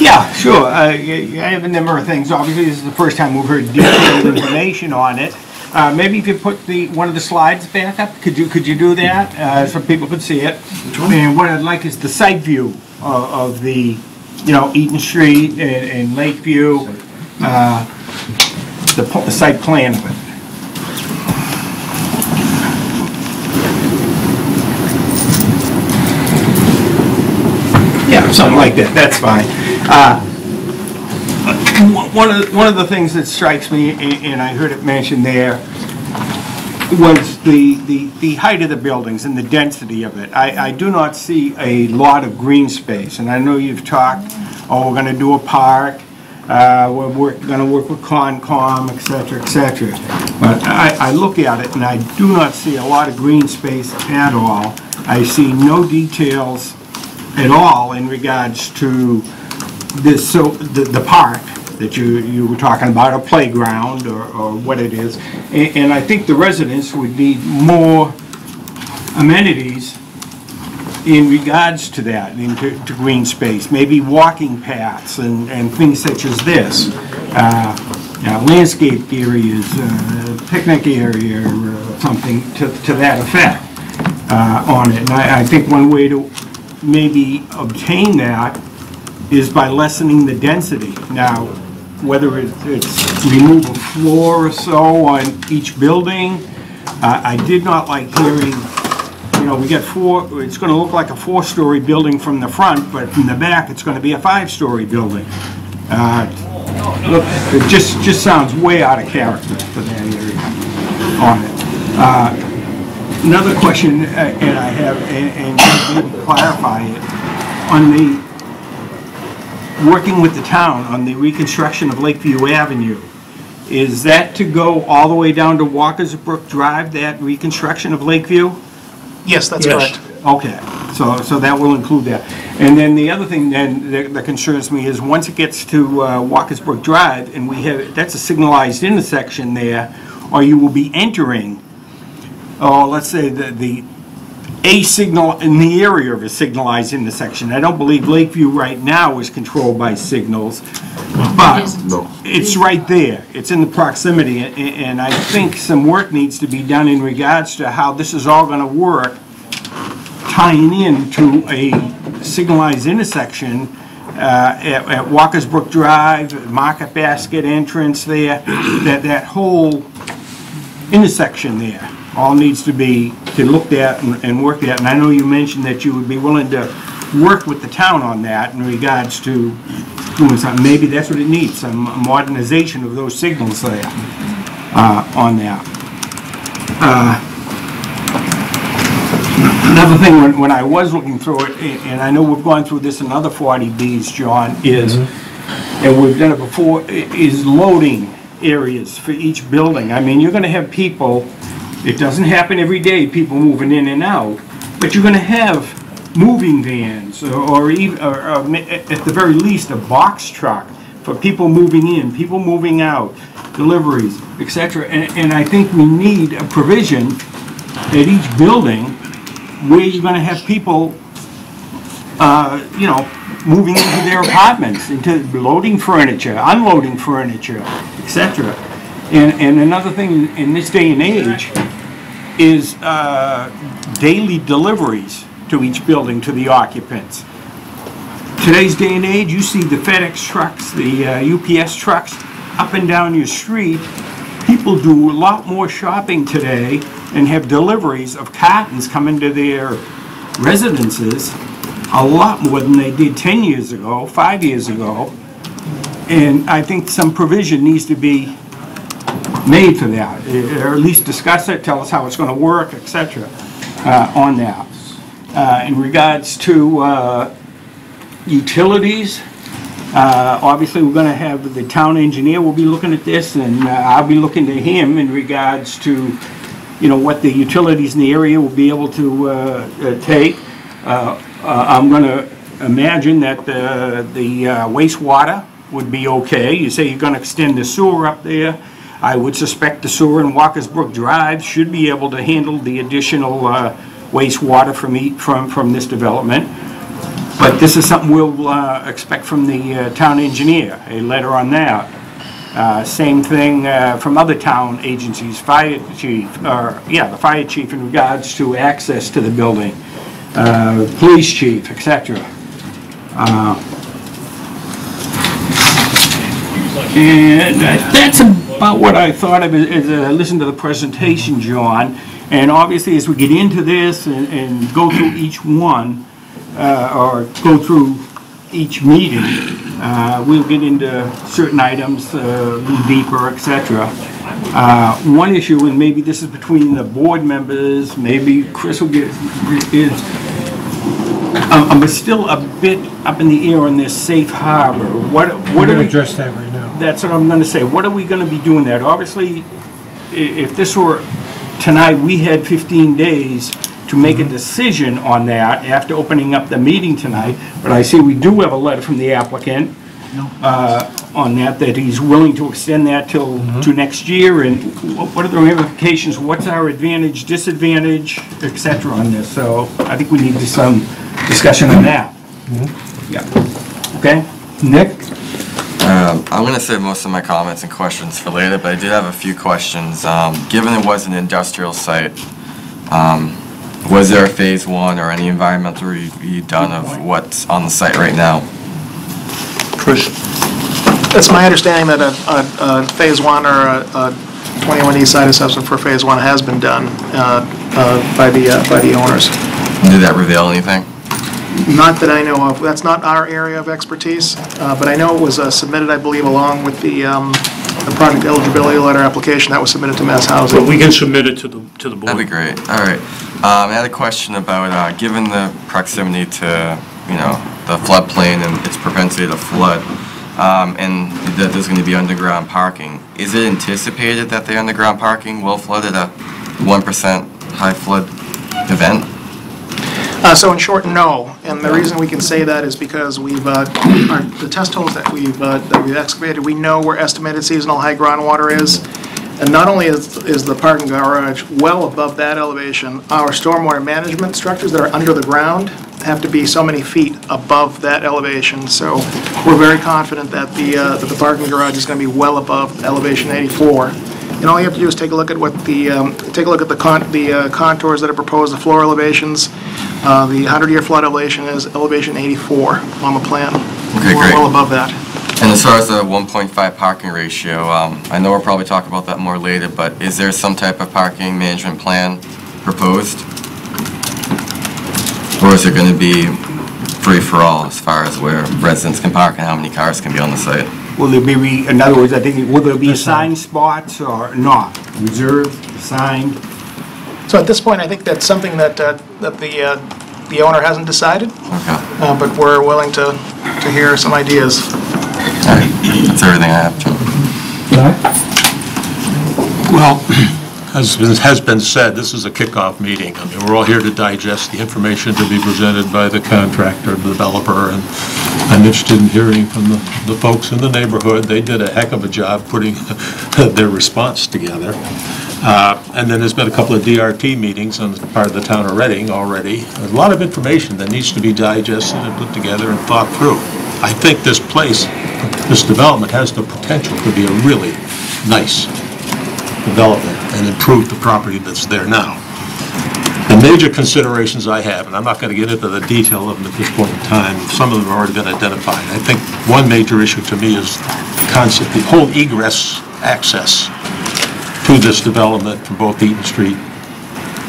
Yeah, sure. Uh, y- I have a number of things. Obviously, this is the first time we've heard detailed information on it. Uh, Maybe if you put the, one of the slides back up, could you, could you do that, uh, so people could see it? And what I'd like is the site view of, of the, you know, Eaton Street and and Lakeview, uh, the the site plan. Yeah, something like that, that's fine. Uh, One of, the- one of the things that strikes me, and I heard it mentioned there, was the, the, the height of the buildings and the density of it. I, I do not see a lot of green space, and I know you've talked, oh, we're gonna do a park, uh, we're work, gonna work with Concom, et cetera, et cetera. But I, I look at it and I do not see a lot of green space at all. I see no details at all in regards to this, so, the, the park that you, you were talking about, a playground or, or what it is. And, and I think the residents would need more amenities in regards to that, into, to green space, maybe walking paths and, and things such as this. Uh, know, landscape areas, uh, picnic area, or something to, to that effect, uh, on it. And I, I think one way to maybe obtain that is by lessening the density. Now, whether it- it's remove a floor or so on each building, uh, I did not like hearing, we got four, it's gonna look like a four-story building from the front, but from the back, it's gonna be a five-story building. Uh, Look, it just, just sounds way out of character for that area on it. Uh, Another question, uh, and I have, and and maybe clarify it, on the, working with the town on the reconstruction of Lakeview Avenue, is that to go all the way down to Walker's Brook Drive, that reconstruction of Lakeview? Yes, that's Yes. correct. Okay, so, so that will include that. And then the other thing then that that concerns me is, once it gets to uh, Walker's Brook Drive, and we have, that's a signalized intersection there, or you will be entering, oh, let's say the, the, a signal in the area of a signalized intersection. I don't believe Lakeview right now is controlled by signals, but it's right there. It's in the proximity, a- a- and I think some work needs to be done in regards to how this is all gonna work, tying in to a signalized intersection uh, at at Walker's Brook Drive, Market Basket entrance there, that, that whole intersection there all needs to be, to looked at and and worked at. And I know you mentioned that you would be willing to work with the town on that in regards to doing something. Maybe that's what it needs, some modernization of those signals there uh, on that. Uh, Another thing, when, when I was looking through it, and I know we've gone through this in other 40Bs, John, is, and we've done it before, is loading areas for each building. I mean, you're gonna have people, it doesn't happen every day, people moving in and out, but you're gonna have moving vans, or- or even, or, or at at the very least, a box truck for people moving in, people moving out, deliveries, et cetera. And, and I think we need a provision at each building where you're gonna have people, uh, you know, moving into their apartments, into loading furniture, unloading furniture, et cetera. And, and another thing in this day and age is, uh, daily deliveries to each building, to the occupants. Today's day and age, you see the FedEx trucks, the uh, UPS trucks up and down your street. People do a lot more shopping today and have deliveries of cartons coming to their residences a lot more than they did 10 years ago, five years ago. And I think some provision needs to be made for that, or at least discuss it, tell us how it's going to work, et cetera, uh, on that. Uh, In regards to uh, utilities, uh, obviously, we're going to have, the town engineer will be looking at this, and uh, I'll be looking to him in regards to, you know, what the utilities in the area will be able to uh, take. I'm going to imagine that the uh, wastewater would be okay. You say you're going to extend the sewer up there. I would suspect the sewer in Walker's Brook Drive should be able to handle the additional uh, wastewater from, e- from, from this development. But this is something we'll uh, expect from the uh, town engineer, a letter on that. Uh, Same thing uh, from other town agencies, fire chief, or, yeah, the fire chief in regards to access to the building, uh, police chief, etc. Uh, And that's about what I thought of as- I listened to the presentation, John. And obviously, as we get into this and- and go through each one, uh, or go through each meeting, uh, we'll get into certain items uh, a little deeper, etc. Uh, One issue, and maybe this is between the board members, maybe Chris will get, is, I'm I'm still a bit up in the air on this safe harbor. What, We're what are gonna we? address that right now. That's what I'm gonna say. What are we gonna be doing that? Obviously, if this were tonight, we had 15 days to make a mm-hmm. decision on that after opening up the meeting tonight, but I see we do have a letter from the applicant uh, on that, that he's willing to extend that till, mm-hmm. to next year, and wh- what are the ramifications? What's our advantage, disadvantage, et cetera on this? So I think we need some discussion on that. Mm-hmm. Yeah. Okay? Nick? Um, I'm going to save most of my comments and questions for later, but I did have a few questions. Um, Given it was an industrial site, um, was there a phase one or any environmental review done of what's on the site right now? Chris? It's my understanding that a, a, a phase one or a, a 21E site assessment for phase one has been done, uh, uh, by the, uh, by the owners. Did that reveal anything? Not that I know of, that's not our area of expertise, uh, but I know it was uh, submitted, I believe, along with the, um, the project eligibility letter application that was submitted to Mass Housing. But we can submit it to the, to the board. That'd be great. All right. Um, I had a question about, uh, given the proximity to, you know, the floodplain and its propensity to flood, um, and that there's going to be underground parking, is it anticipated that the underground parking will flood at a 1% high flood event? Uh, So in short, no. And the reason we can say that is because we've, uh, our- the test holes that we've, uh, that we've excavated, we know where estimated seasonal high groundwater is. And not only is, is the parking garage well above that elevation, our stormwater management structures that are under the ground have to be so many feet above that elevation. So we're very confident that the, uh, that the parking garage is going to be well above elevation 84. And all you have to do is take a look at what the, um, take a look at the con, the uh, contours that are proposed, the floor elevations. Uh, The 100-year flood elevation is elevation 84 on the plan. Okay, We're great. well above that. And as far as the 1.5 parking ratio, um, I know we'll probably talk about that more later, but is there some type of parking management plan proposed? Or is it going to be free-for-all as far as where residents can park and how many cars can be on the site? Will there be, re- in other words, I think, will there be assigned spots or not? Reserved, assigned? So at this point, I think that's something that, uh, that the, uh, the owner hasn't decided, Uh, but we're willing to, to hear some ideas. That's everything I have, John. Well, as has been said, this is a kickoff meeting. I mean, we're all here to digest the information to be presented by the contractor, the developer, and I'm interested in hearing from the the folks in the neighborhood. They did a heck of a job putting their response together. Uh, And then there's been a couple of DRT meetings on the part of the town of Reading already. There's a lot of information that needs to be digested and put together and thought through. I think this place, this development has the potential to be a really nice development and improve the property that's there now. The major considerations I have, and I'm not going to get into the detail of them at this point in time, some of them have already been identified. I think one major issue to me is the concept, the whole egress access to this development from both Eaton Street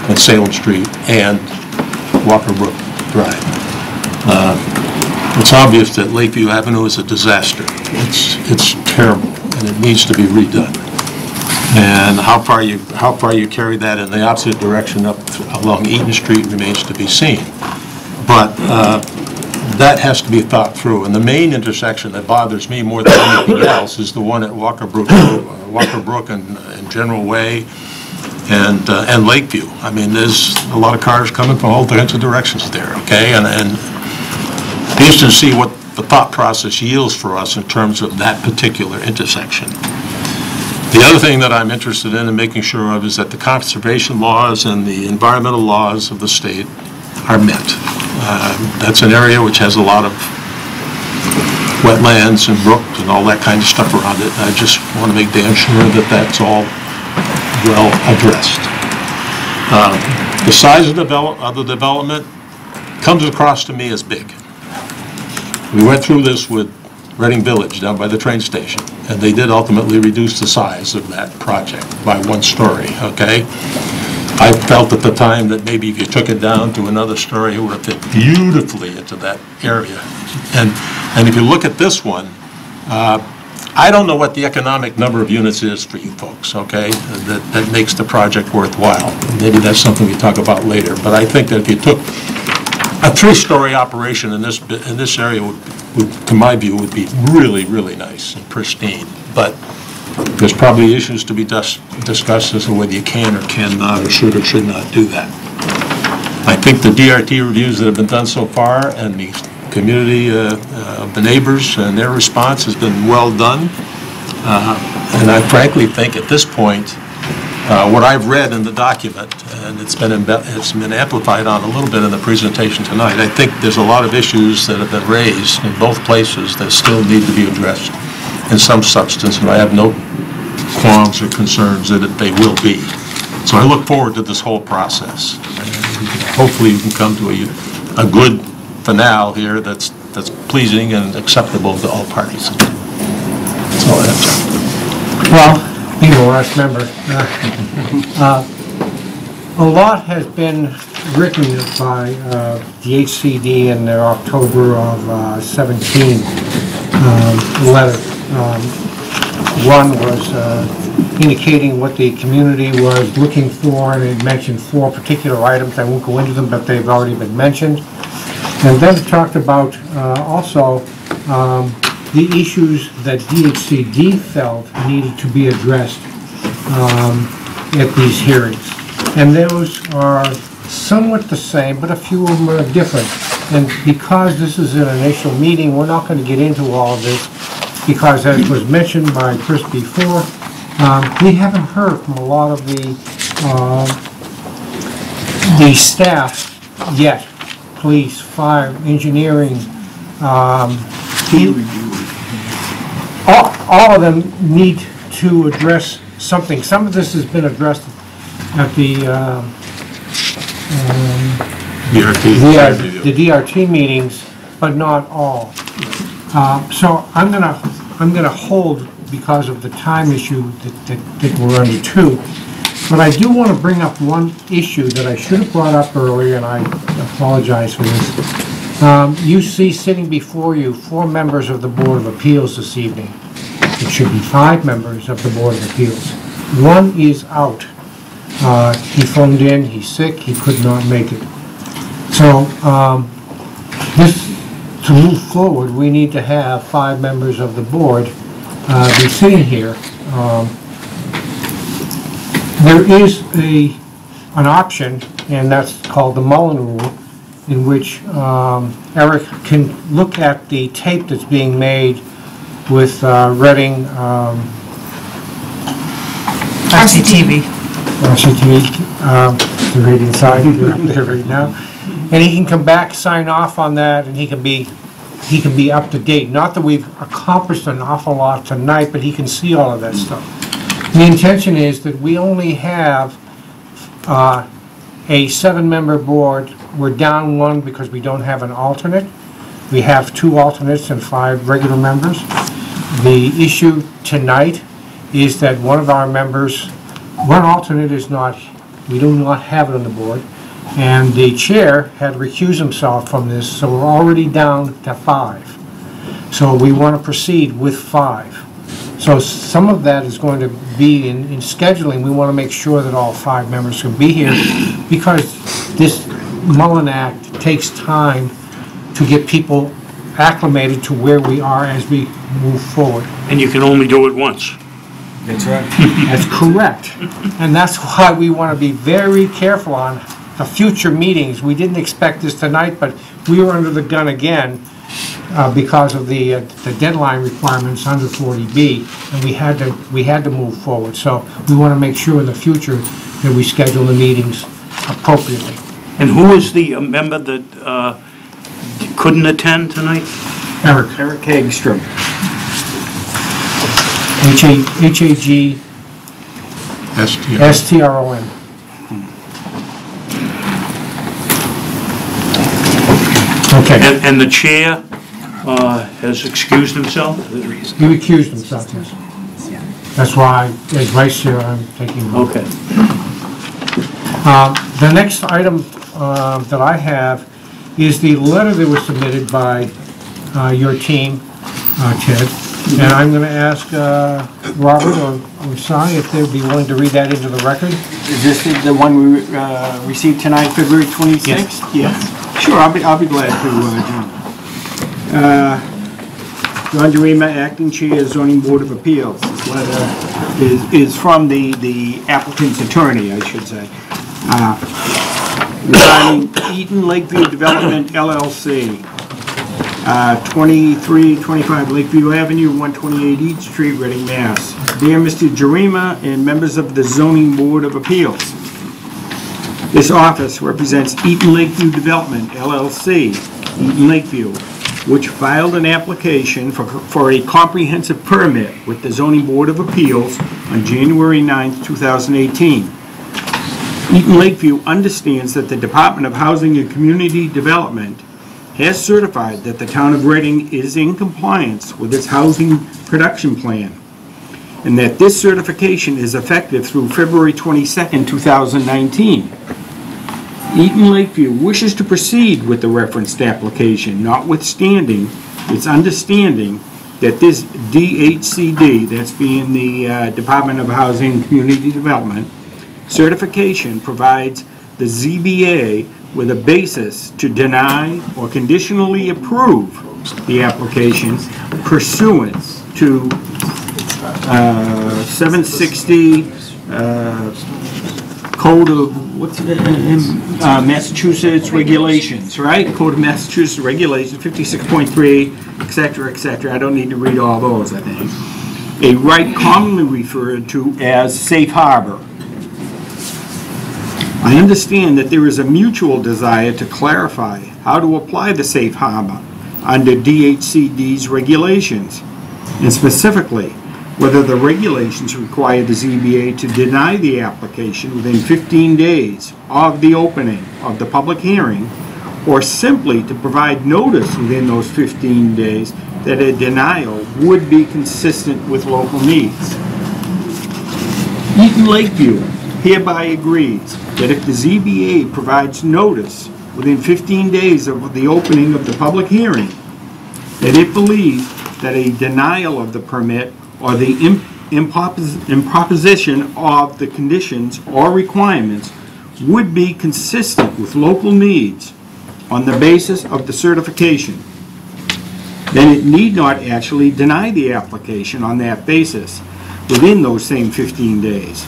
and Salem Street and Walker Brook Drive. Uh, It's obvious that Lakeview Avenue is a disaster. It's, it's terrible, and it needs to be redone. And how far you, how far you carry that in the opposite direction up along Eaton Street remains to be seen. But uh, that has to be thought through. And the main intersection that bothers me more than anything else is the one at Walker Brook, uh, Walker Brook and and General Way and, uh, and Lakeview. I mean, there's a lot of cars coming from all kinds of directions there, okay? And, and be interested to see what the thought process yields for us in terms of that particular intersection. The other thing that I'm interested in and making sure of is that the conservation laws and the environmental laws of the state are met. Um, That's an area which has a lot of wetlands and brooks and all that kind of stuff around it. I just want to make damn sure that that's all well addressed. Um, The size of develop, of the development comes across to me as big. We went through this with Reading Village down by the train station, and they did ultimately reduce the size of that project by one story, okay? I felt at the time that maybe if you took it down to another story, it would have fit beautifully into that area. And, and if you look at this one, uh, I don't know what the economic number of units is for you folks, okay? That, that makes the project worthwhile. Maybe that's something we talk about later, but I think that if you took a three-story operation in this, in this area would, would, to my view, would be really, really nice and pristine. But there's probably issues to be dis- discussed as to whether you can or cannot, or should or should not do that. I think the DRT reviews that have been done so far and the community, uh, uh, of the neighbors and their response has been well done. Uh, And I frankly think at this point, uh, what I've read in the document, and it's been, it's been amplified on a little bit in the presentation tonight, I think there's a lot of issues that have been raised in both places that still need to be addressed in some substance, and I have no qualms or concerns that they will be. So I look forward to this whole process. Hopefully, we can come to a, a good finale here that's, that's pleasing and acceptable to all parties. That's all I have. Well, being the last member, uh, a lot has been written by uh, the HCD in their October of uh, 17 um, letter. Um, One was uh, indicating what the community was looking for, and it mentioned four particular items. I won't go into them, but they've already been mentioned. And then it talked about uh, also um, the issues that DHCD felt needed to be addressed um, at these hearings. And those are somewhat the same, but a few of them are different. And because this is an initial meeting, we're not going to get into all of this, because as was mentioned by Chris before, um, we haven't heard from a lot of the, uh, the staff yet, police, fire, engineering, um, all, all of them need to address something. Some of this has been addressed at the, um, um, DRT. the the DRT meetings, but not all. Uh, So I'm gonna, I'm gonna hold because of the time issue that, that- that we're under too. But I do want to bring up one issue that I should have brought up earlier, and I apologize for this. Um, You see sitting before you four members of the Board of Appeals this evening. It should be five members of the Board of Appeals. One is out. Uh, He phoned in, he's sick, he could not make it. So, um, this, to move forward, we need to have five members of the board uh, be sitting here. Um, There is a, an option, and that's called the Mullin Rule, in which um, Eric can look at the tape that's being made with uh, Reading um, RCTV. RCTV, um, the radio side, you're up there right now. And he can come back, sign off on that, and he can be, he can be up to date. Not that we've accomplished an awful lot tonight, but he can see all of that stuff. The intention is that we only have uh, a seven-member board. We're down one because we don't have an alternate. We have two alternates and five regular members. The issue tonight is that one of our members, one alternate is not, we do not have it on the board, and the chair had recused himself from this, so we're already down to five. So we want to proceed with five. So some of that is going to be in in scheduling, we want to make sure that all five members can be here, because this Mullin Act takes time to get people acclimated to where we are as we move forward. And you can only do it once. That's right. That's correct. And that's why we want to be very careful on the future meetings. We didn't expect this tonight, but we were under the gun again uh, because of the, uh, the deadline requirements under 40B, and we had to, we had to move forward. So we want to make sure in the future that we schedule the meetings appropriately. And who is the uh, member that uh, couldn't attend tonight? Eric. Eric Hagstrom. H-A, H-A-G, STR. S-T-R-O-N. Okay. And and the chair uh, has excused himself? He recused himself, yes. That's why, as vice chair, I'm taking. Okay. Um, The next item uh, that I have is the letter that was submitted by uh, your team, uh, Ted. And I'm going to ask uh, Robert or or if they'd be willing to read that into the record. Is this the- the one we uh, received tonight, February 26th? Yes. Sure, I'll be, I'll be glad to, uh, John. Uh, John Jarima, Acting Chair, Zoning Board of Appeals. This letter is, is from the, the applicant's attorney, I should say. Uh, Regarding Eaton Lakeview Development LLC, uh, 2325 Lakeview Avenue, 128 East Street, Reading, Mass. Dear Mr. Jarima and members of the Zoning Board of Appeals, this office represents Eaton Lakeview Development LLC, Eaton Lakeview, which filed an application for, for a comprehensive permit with the Zoning Board of Appeals on January 9th, 2018. Eaton Lakeview understands that the Department of Housing and Community Development has certified that the town of Reading is in compliance with its housing production plan, and that this certification is effective through February 22nd, 2019. Eaton Lakeview wishes to proceed with the referenced application, notwithstanding its understanding that this DHCD, that's being the uh, Department of Housing and Community Development, certification provides the ZBA with a basis to deny or conditionally approve the application pursuant to uh, 760 uh, Code of, what's it, uh, Massachusetts regulations, right? Code of Massachusetts regulations, 56.3, et cetera, et cetera. I don't need to read all those, I think. A right commonly referred to as safe harbor. I understand that there is a mutual desire to clarify how to apply the safe harbor under DHCD's regulations, and specifically, whether the regulations require the ZBA to deny the application within 15 days of the opening of the public hearing, or simply to provide notice within those 15 days that a denial would be consistent with local needs. Eaton Lakeview hereby agrees that if the ZBA provides notice within 15 days of the opening of the public hearing, that it believes that a denial of the permit or the imp- impopos- improvisation of the conditions or requirements would be consistent with local needs on the basis of the certification, then it need not actually deny the application on that basis within those same 15 days.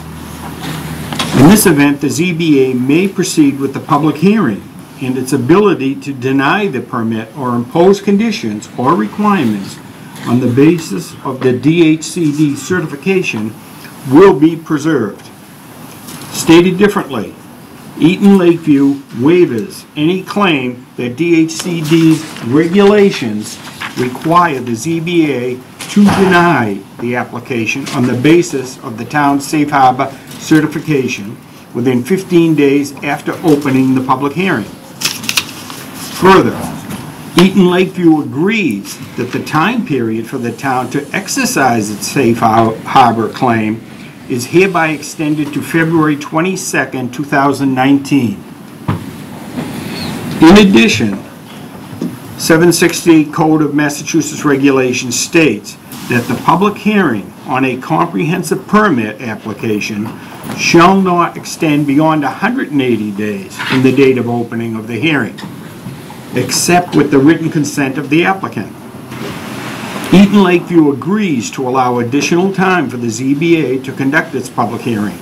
In this event, the ZBA may proceed with the public hearing, and its ability to deny the permit or impose conditions or requirements on the basis of the DHCD certification will be preserved. Stated differently, Eaton Lakeview waivers any claim that DHCD's regulations require the ZBA to deny the application on the basis of the town's safe harbor certification within 15 days after opening the public hearing. Further, Eaton Lakeview agrees that the time period for the town to exercise its safe harbor claim is hereby extended to February 22nd, 2019. In addition, 760 Code of Massachusetts Regulations states that the public hearing on a comprehensive permit application shall not extend beyond 180 days from the date of opening of the hearing, except with the written consent of the applicant. Eaton Lakeview agrees to allow additional time for the ZBA to conduct its public hearing.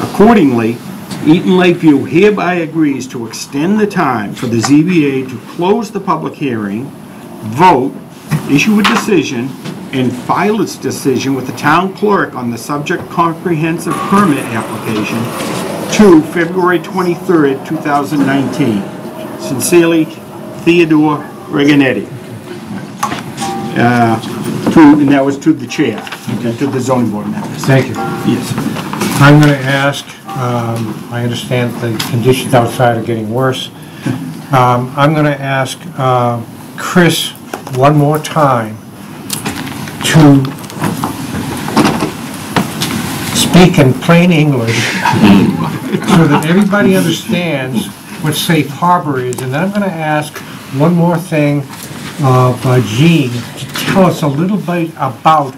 Accordingly, Eaton Lakeview hereby agrees to extend the time for the ZBA to close the public hearing, vote, issue a decision, and file its decision with the town clerk on the subject comprehensive permit application to February 23rd, 2019. Sincerely, Theodore Regnante. Uh, To, and that was to the chair, okay. to the zoning board members. Thank you. Yes. I'm going to ask, um, I understand the conditions outside are getting worse. Um, I'm going to ask uh, Chris one more time to speak in plain English so that everybody understands what safe harbor is. And then I'm going to ask one more thing of uh, Jean to tell us a little bit about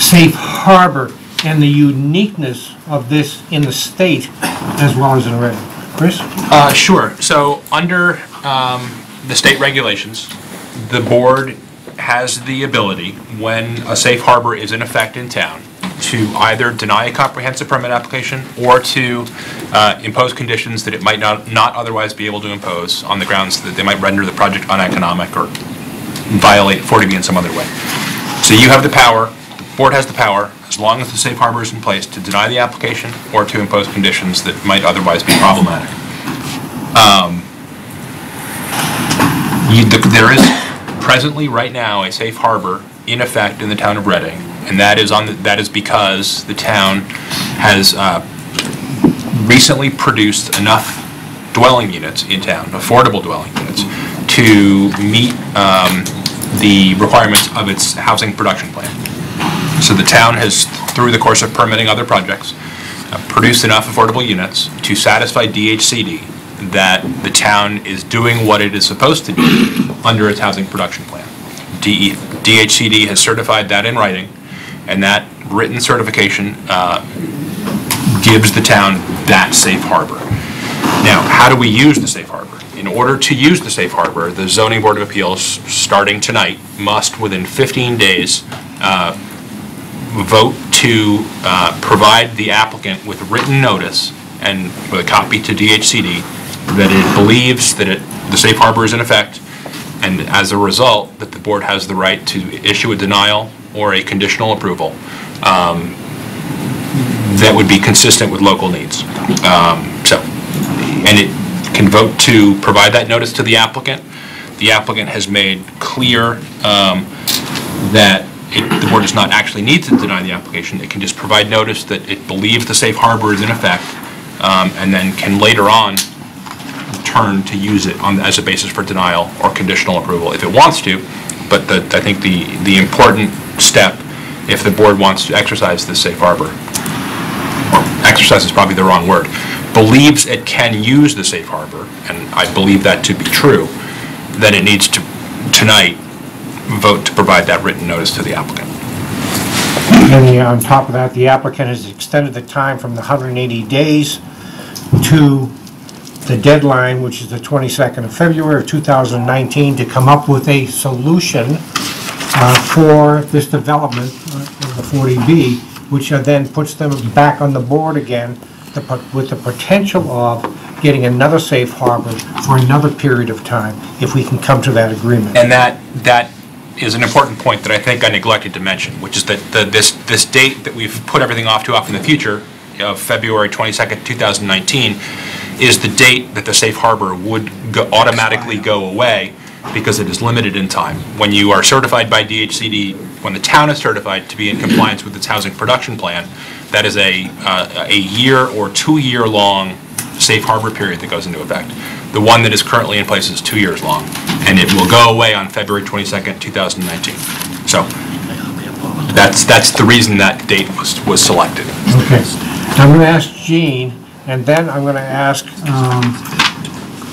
safe harbor and the uniqueness of this in the state as well as in Reading. Chris? Uh, Sure. So under um, the state regulations, the board has the ability, when a safe harbor is in effect in town, to either deny a comprehensive permit application or to uh, impose conditions that it might not not otherwise be able to impose on the grounds that they might render the project uneconomic or violate 40B in some other way. So you have the power, the board has the power, as long as the safe harbor is in place, to deny the application or to impose conditions that might otherwise be problematic. Um, you- the- There is presently, right now, a safe harbor in effect in the town of Reading, and that is on, the- that is because the town has uh, recently produced enough dwelling units in town, affordable dwelling units, to meet um, the requirements of its housing production plan. So the town has, through the course of permitting other projects, uh, produced enough affordable units to satisfy DHCD that the town is doing what it is supposed to do under its housing production plan. DHCD has certified that in writing, and that written certification uh, gives the town that safe harbor. Now, how do we use the safe harbor? In order to use the safe harbor, the zoning board of appeals, starting tonight, must within 15 days uh, vote to uh, provide the applicant with written notice and with a copy to DHCD that it believes that it, the safe harbor is in effect, and as a result, that the board has the right to issue a denial or a conditional approval um, that would be consistent with local needs. Um, So, and it can vote to provide that notice to the applicant. The applicant has made clear um, that it- the board does not actually need to deny the application. It can just provide notice that it believes the safe harbor is in effect, um, and then can later on turn to use it on, as a basis for denial or conditional approval if it wants to. But the, I think the, the important step, if the board wants to exercise this safe harbor, or exercise is probably the wrong word, believes it can use the safe harbor, and I believe that to be true, then it needs to, tonight, vote to provide that written notice to the applicant. And the- on top of that, the applicant has extended the time from the 180 days to the deadline, which is the 22nd of February of 2019, to come up with a solution uh, for this development, uh, the 40B, which uh, then puts them back on the board again the with the potential of getting another safe harbor for another period of time, if we can come to that agreement. And that, that is an important point that I think I neglected to mention, which is that the, this, this date that we've put everything off to off in the future, of February 22nd, 2019, is the date that the safe harbor would go- automatically go away because it is limited in time. When you are certified by DHCD, when the town is certified to be in compliance with its housing production plan, that is a, uh, a year or two-year-long safe harbor period that goes into effect. The one that is currently in place is two years long, and it will go away on February 22nd, 2019. So that's, that's the reason that date was, was selected. Okay. I'm going to ask Jean, and then I'm going to ask, um,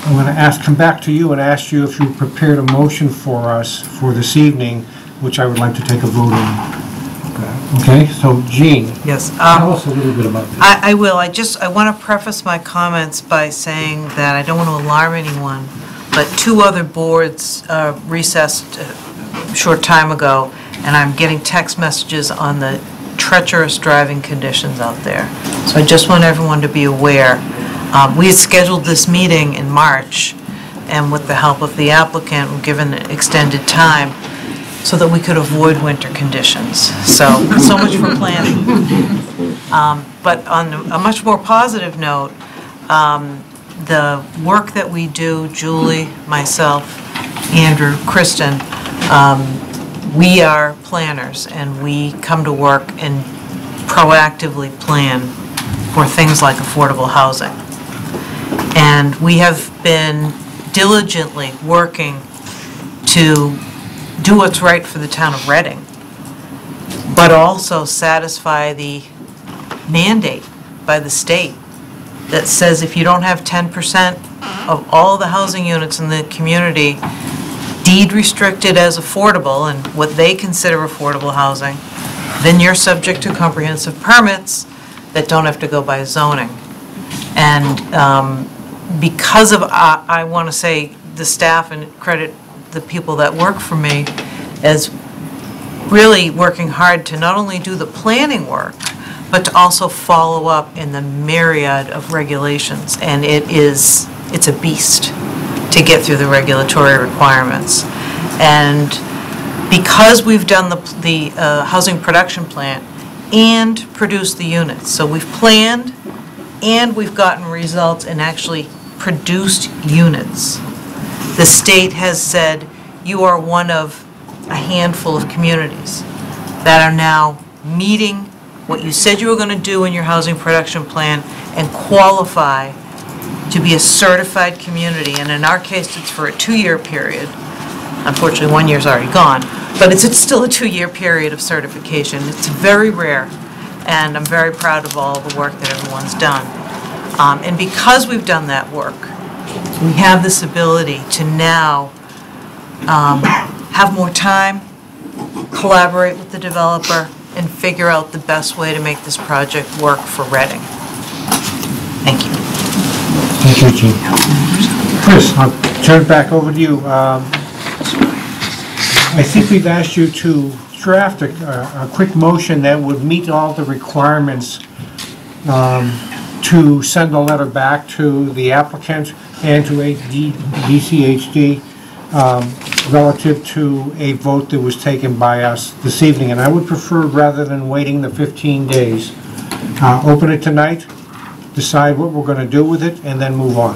I'm going to ask, come back to you and ask you if you prepared a motion for us for this evening, which I would like to take a vote on. Okay, Okay. so Jean? Yes. Tell us a little bit about this. I, I will. I just, I want to preface my comments by saying that I don't want to alarm anyone, but two other boards uh, recessed a short time ago, and I'm getting text messages on the treacherous driving conditions out there. So I just want everyone to be aware. Um, We had scheduled this meeting in March, and with the help of the applicant, we're given extended time so that we could avoid winter conditions. So, so much for planning. Um, But on a much more positive note, um, the work that we do, Julie, myself, Andrew, Kristen, um, we are planners, and we come to work and proactively plan for things like affordable housing. And we have been diligently working to do what's right for the town of Reading, but also satisfy the mandate by the state that says if you don't have 10% of all the housing units in the community deed restricted as affordable and what they consider affordable housing, then you're subject to comprehensive permits that don't have to go by zoning. And um, because of, I, I want to say, the staff and credit the people that work for me as really working hard to not only do the planning work, but to also follow up in the myriad of regulations. And it is, it's a beast to get through the regulatory requirements. And because we've done the, the uh, housing production plan and produced the units, so we've planned and we've gotten results and actually produced units. The state has said, you are one of a handful of communities that are now meeting what you said you were going to do in your housing production plan and qualify to be a certified community. And in our case, it's for a two-year period. Unfortunately, one year's already gone, but it's, it's still a two-year period of certification. It's very rare, and I'm very proud of all the work that everyone's done. Um, And because we've done that work, we have this ability to now um, have more time, collaborate with the developer, and figure out the best way to make this project work for Reading. Thank you. You, Chris, I'll turn it back over to you. Um, I think we've asked you to draft a, a quick motion that would meet all the requirements um, to send a letter back to the applicant and to DCHD um, relative to a vote that was taken by us this evening. And I would prefer, rather than waiting the 15 days, uh, open it tonight, decide what we're going to do with it, and then move on.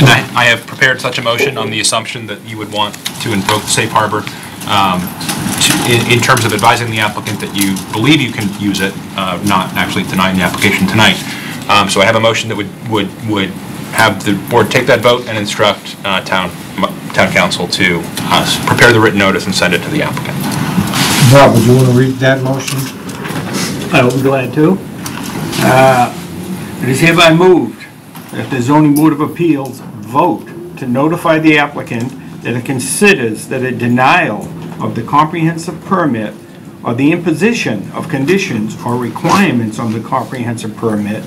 And I I have prepared such a motion on the assumption that you would want to invoke the safe harbor um, to- in in terms of advising the applicant that you believe you can use it, uh, not actually denying the application tonight. Um, So I have a motion that would would would have the board take that vote and instruct uh, town town counsel to uh, prepare the written notice and send it to the applicant. Bob, would you want to read that motion? I will be glad to. Uh, It is hereby moved that the zoning board of appeals vote to notify the applicant that it considers that a denial of the comprehensive permit or the imposition of conditions or requirements on the comprehensive permit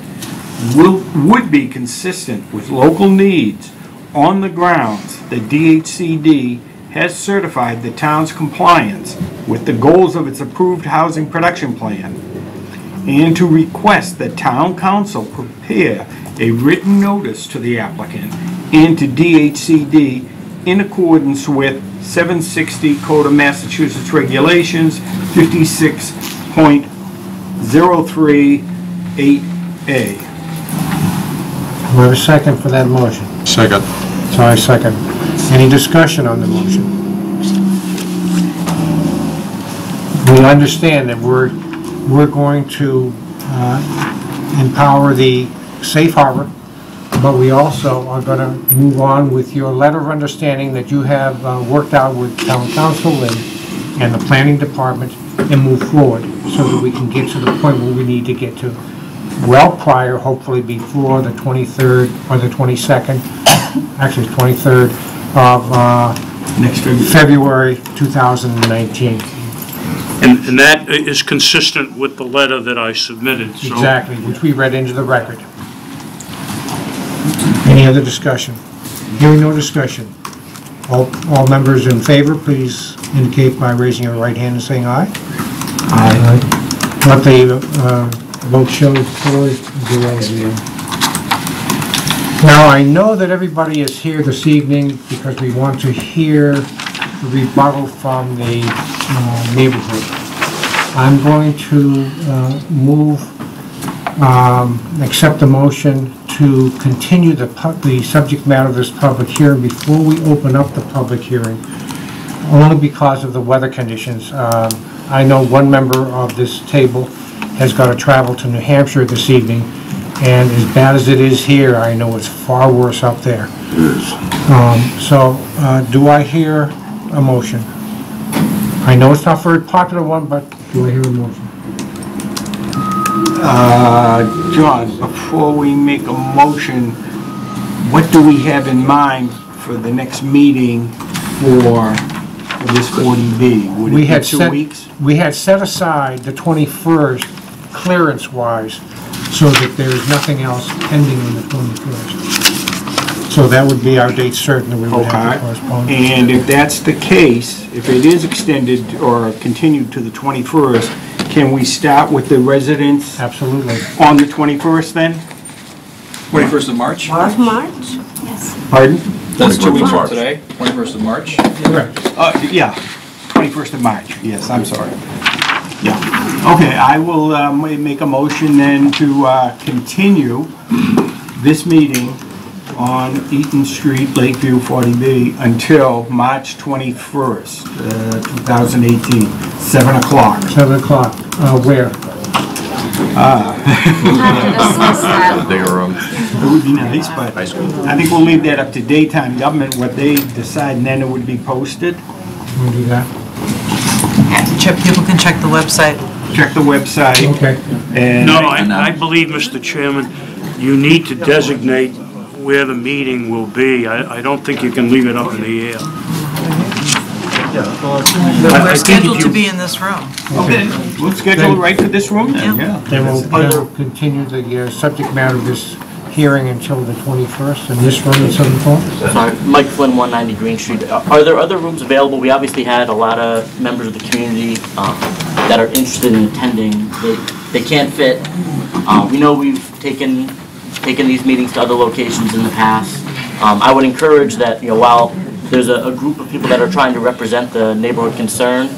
will, would be consistent with local needs on the grounds that DHCD has certified the town's compliance with the goals of its approved housing production plan, and to request that town counsel prepare a written notice to the applicant and to DHCD in accordance with 760 Code of Massachusetts Regulations 56.038A. We have a second for that motion? Second. Sorry, I second. Any discussion on the motion? We understand that we're, we're going to uh, empower the safe harbor, but we also are going to move on with your letter of understanding that you have uh, worked out with town counsel and, and the planning department and move forward so that we can get to the point where we need to get to well prior, hopefully before the 23rd or the 22nd, actually 23rd of uh, Next February 2019. And and that is consistent with the letter that I submitted, so... Exactly, which we read into the record. Any other discussion? Hearing no discussion. All, all members in favor, please indicate by raising your right hand and saying aye. Aye. Let the uh, vote show four zero zero. Now, I know that everybody is here this evening because we want to hear the rebuttal from the uh, neighborhood. I'm going to uh, move, um, accept the motion to continue the, the subject matter of this public hearing before we open up the public hearing, only because of the weather conditions. Um, I know one member of this table has got to travel to New Hampshire this evening, and as bad as it is here, I know it's far worse up there. Um, So, uh, do I hear a motion? I know it's not a very popular one, but do I hear a motion? Uh, John, before we make a motion, what do we have in mind for the next meeting for this 40B? Would it We be had two set- weeks? We had set aside the 21st clearance-wise, so that there is nothing else pending on the 21st. So that would be our date certain that we would have to postpone. And if that's the case, if it is extended or continued to the 21st, can we start with the residents Absolutely. on the 21st then? 21st of March? Of March? Yes. Pardon? That's two weeks from today, 21st of March? Correct. Uh, yeah, 21st of March, yes, I'm sorry. Yeah, okay, I will uh, make a motion then to uh, continue this meeting on Eaton Street, Lakeview 40B, until March 21st, uh, 2018, 7 o'clock. 7 o'clock, uh, where? Bigger room. It would be nice, but I think we'll leave that up to daytime government, what they decide, and then it would be posted. We'll do that. Check, people can check the website. Check the website. Okay. And No, I I believe, Mr. Chairman, you need to designate where the meeting will be. I I don't think you can leave it up in the air. I- I We're think scheduled to you- be in this room. Okay, we'll schedule it right for this room then, yeah. Then we'll, then we'll continue the uh, subject matter of this hearing until the 21st in this room at 7 o'clock? Sorry, Mike Flynn, 190 Green Street. Uh, Are there other rooms available? We obviously had a lot of members of the community um, that are interested in attending. They they can't fit. Uh, We know we've taken, taken these meetings to other locations in the past. Um, I would encourage that, you know, while there's a a group of people that are trying to represent the neighborhood concern,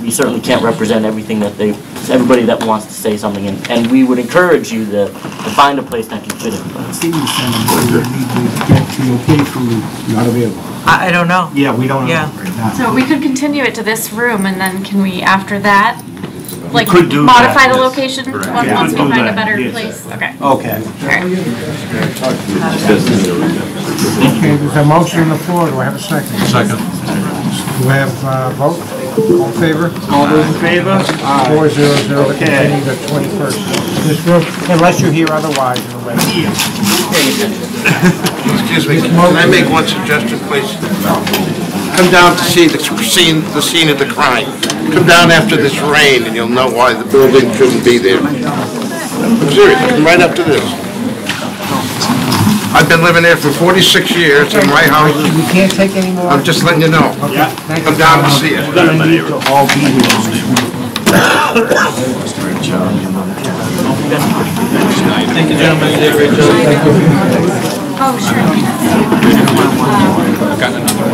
we certainly can't represent everything that they, everybody that wants to say something. And and we would encourage you to to find a place that can fit everybody. Senior center, we need to get the okay from not available. I, I don't know. Yeah, we don't know Yeah. right now. So we could continue it to this room, and then can we, after that, like, could do modify that, the yes. location once Yeah. once we Could do find a that, better yes. place? Okay. Okay. Okay, there's a motion on the floor, do I have a second? Second. Do I have a vote? All in favor? All those in favor? Four zero zero to Okay. continue the 21st. This room, unless you hear otherwise in the record. Excuse me, can I make one suggestion, please? come down to see the scene, the scene of the crime. Come down after this rain and you'll know why the building shouldn't be there. I'm serious, come right up to this. I've been living there for 46 years, and my house, is- We can't take any more. I'm just letting you know. Come down to see it. None of my to All be here this evening. Oh, sure. Got another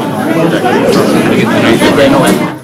one.